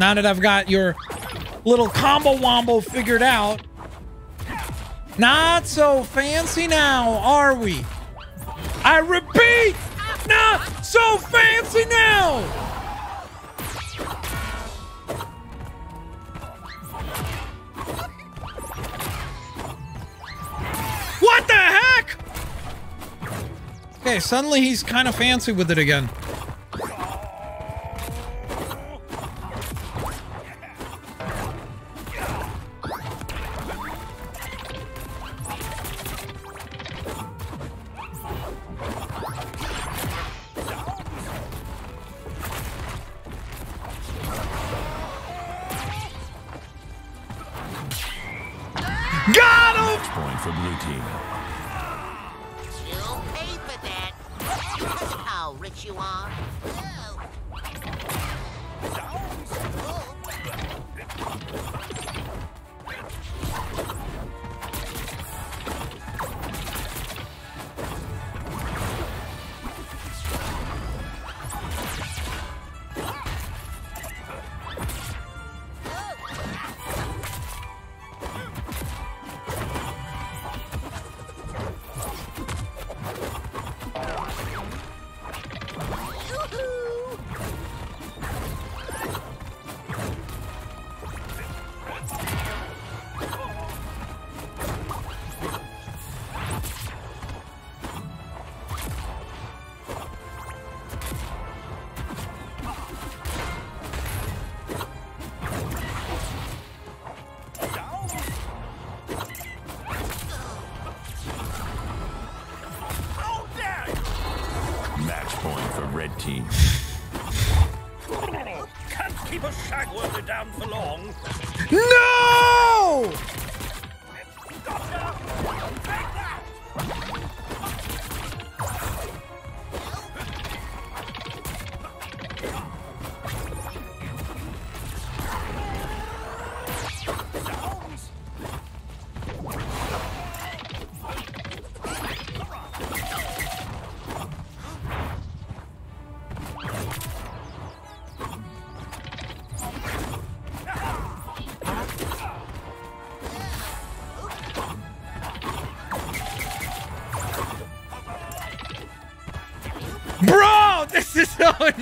Now that I've got your little combo wombo figured out. Not so fancy now, are we? I repeat, not so fancy now. What the heck? Okay, suddenly he's kind of fancy with it again.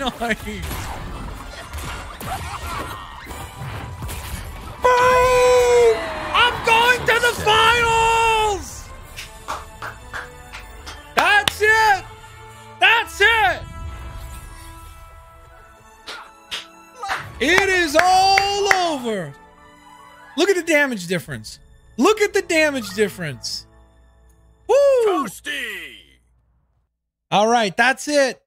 Is. Boom! I'm going to the finals! That's it! That's it! It is all over. Look at the damage difference. Look at the damage difference. Woo! Toasty! All right, that's it.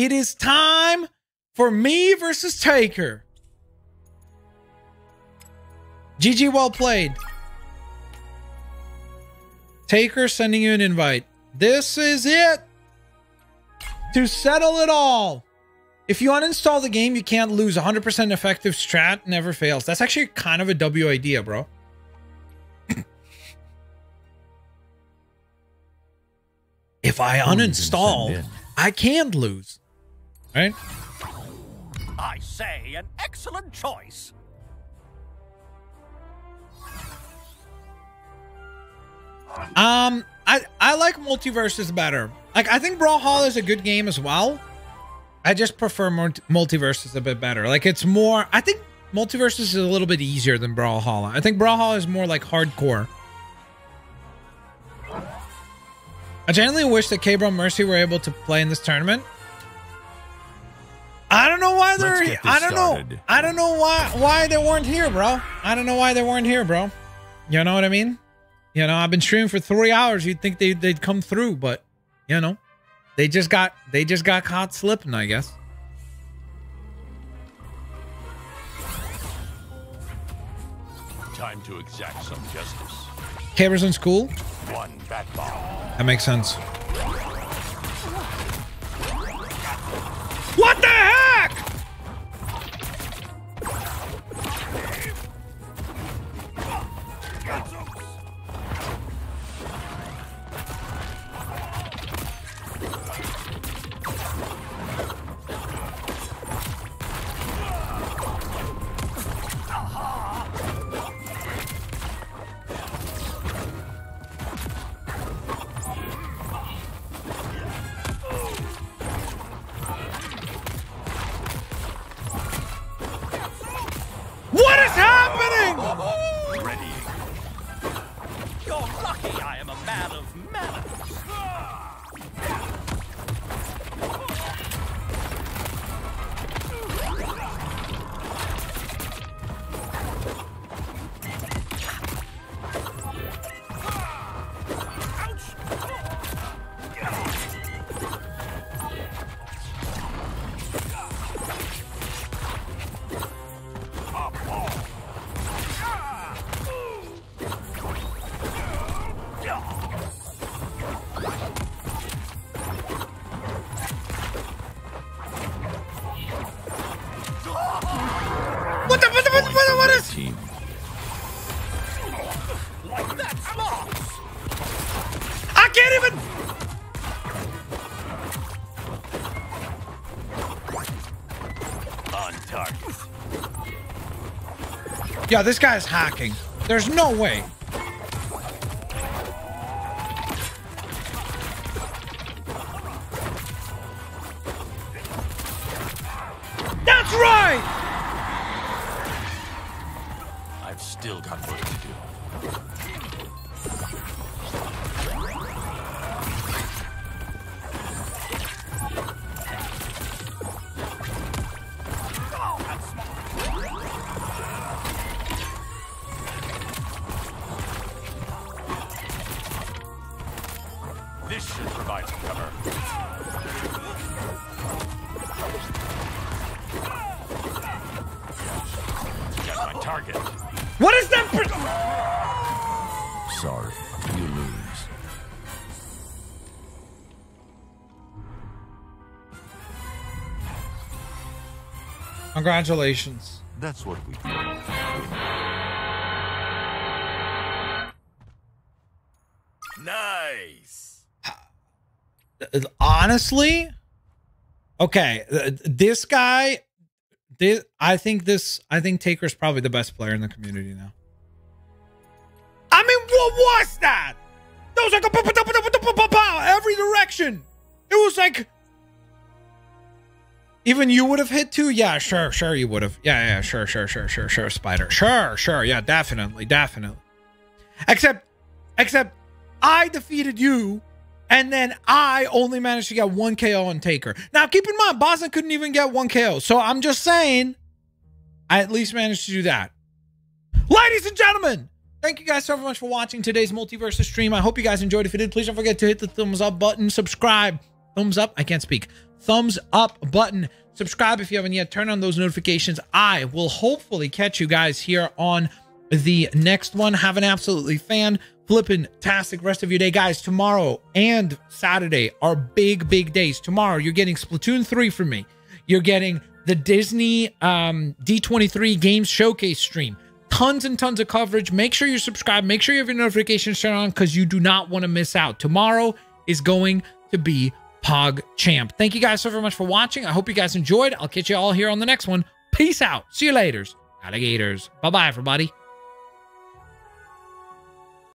It is time for me versus Taker. GG, well played. Taker sending you an invite. This is it to settle it all. If you uninstall the game, you can't lose 100% effective strat, never fails. That's actually kind of a W idea, bro. if I Who you can uninstall. I can't lose. Right? I say, an excellent choice. Um, I I like MultiVersus better. Like I think Brawlhalla is a good game as well. I just prefer MultiVersus a bit better. Like it's more. I think MultiVersus is a little bit easier than Brawlhalla. I think Brawlhalla is more like hardcore. I genuinely wish that K-Bro Mercy were able to play in this tournament. I don't know why they're. get this I don't started. know. I don't know why why they weren't here, bro. I don't know why they weren't here, bro. You know what I mean? You know, I've been streaming for three hours. You'd think they they'd come through, but you know, they just got they just got caught slipping, I guess. Time to exact some justice. K-Bro's in school. One bat bomb. That makes sense. Yeah, this guy's hacking. There's no way. Congratulations. That's what we do. Nice. Uh, honestly okay uh, this guy this, i think this i think taker's probably the best player in the community now i mean what was that that was like a every direction it was like even you would have hit too yeah sure sure you would have yeah yeah sure sure sure sure sure spider sure sure yeah definitely definitely except except i defeated you and then I only managed to get one KO on Taker. Now, keep in mind, Bosna couldn't even get one KO. So I'm just saying, I at least managed to do that. Ladies and gentlemen, thank you guys so much for watching today's MultiVersus stream. I hope you guys enjoyed. If you did, please don't forget to hit the thumbs up button, subscribe. Thumbs up. I can't speak. Thumbs up button. Subscribe if you haven't yet. Turn on those notifications. I will hopefully catch you guys here on the next one. Have an absolutely fan flippin' tastic rest of your day, guys. Tomorrow and Saturday are big, big days. Tomorrow, you're getting Splatoon 3 from me. You're getting the Disney um, D23 Games Showcase stream. Tons and tons of coverage. Make sure you subscribe. Make sure you have your notifications turned on because you do not want to miss out. Tomorrow is going to be Pog Champ. Thank you guys so very much for watching. I hope you guys enjoyed. I'll catch you all here on the next one. Peace out. See you later, alligators. Bye bye, everybody.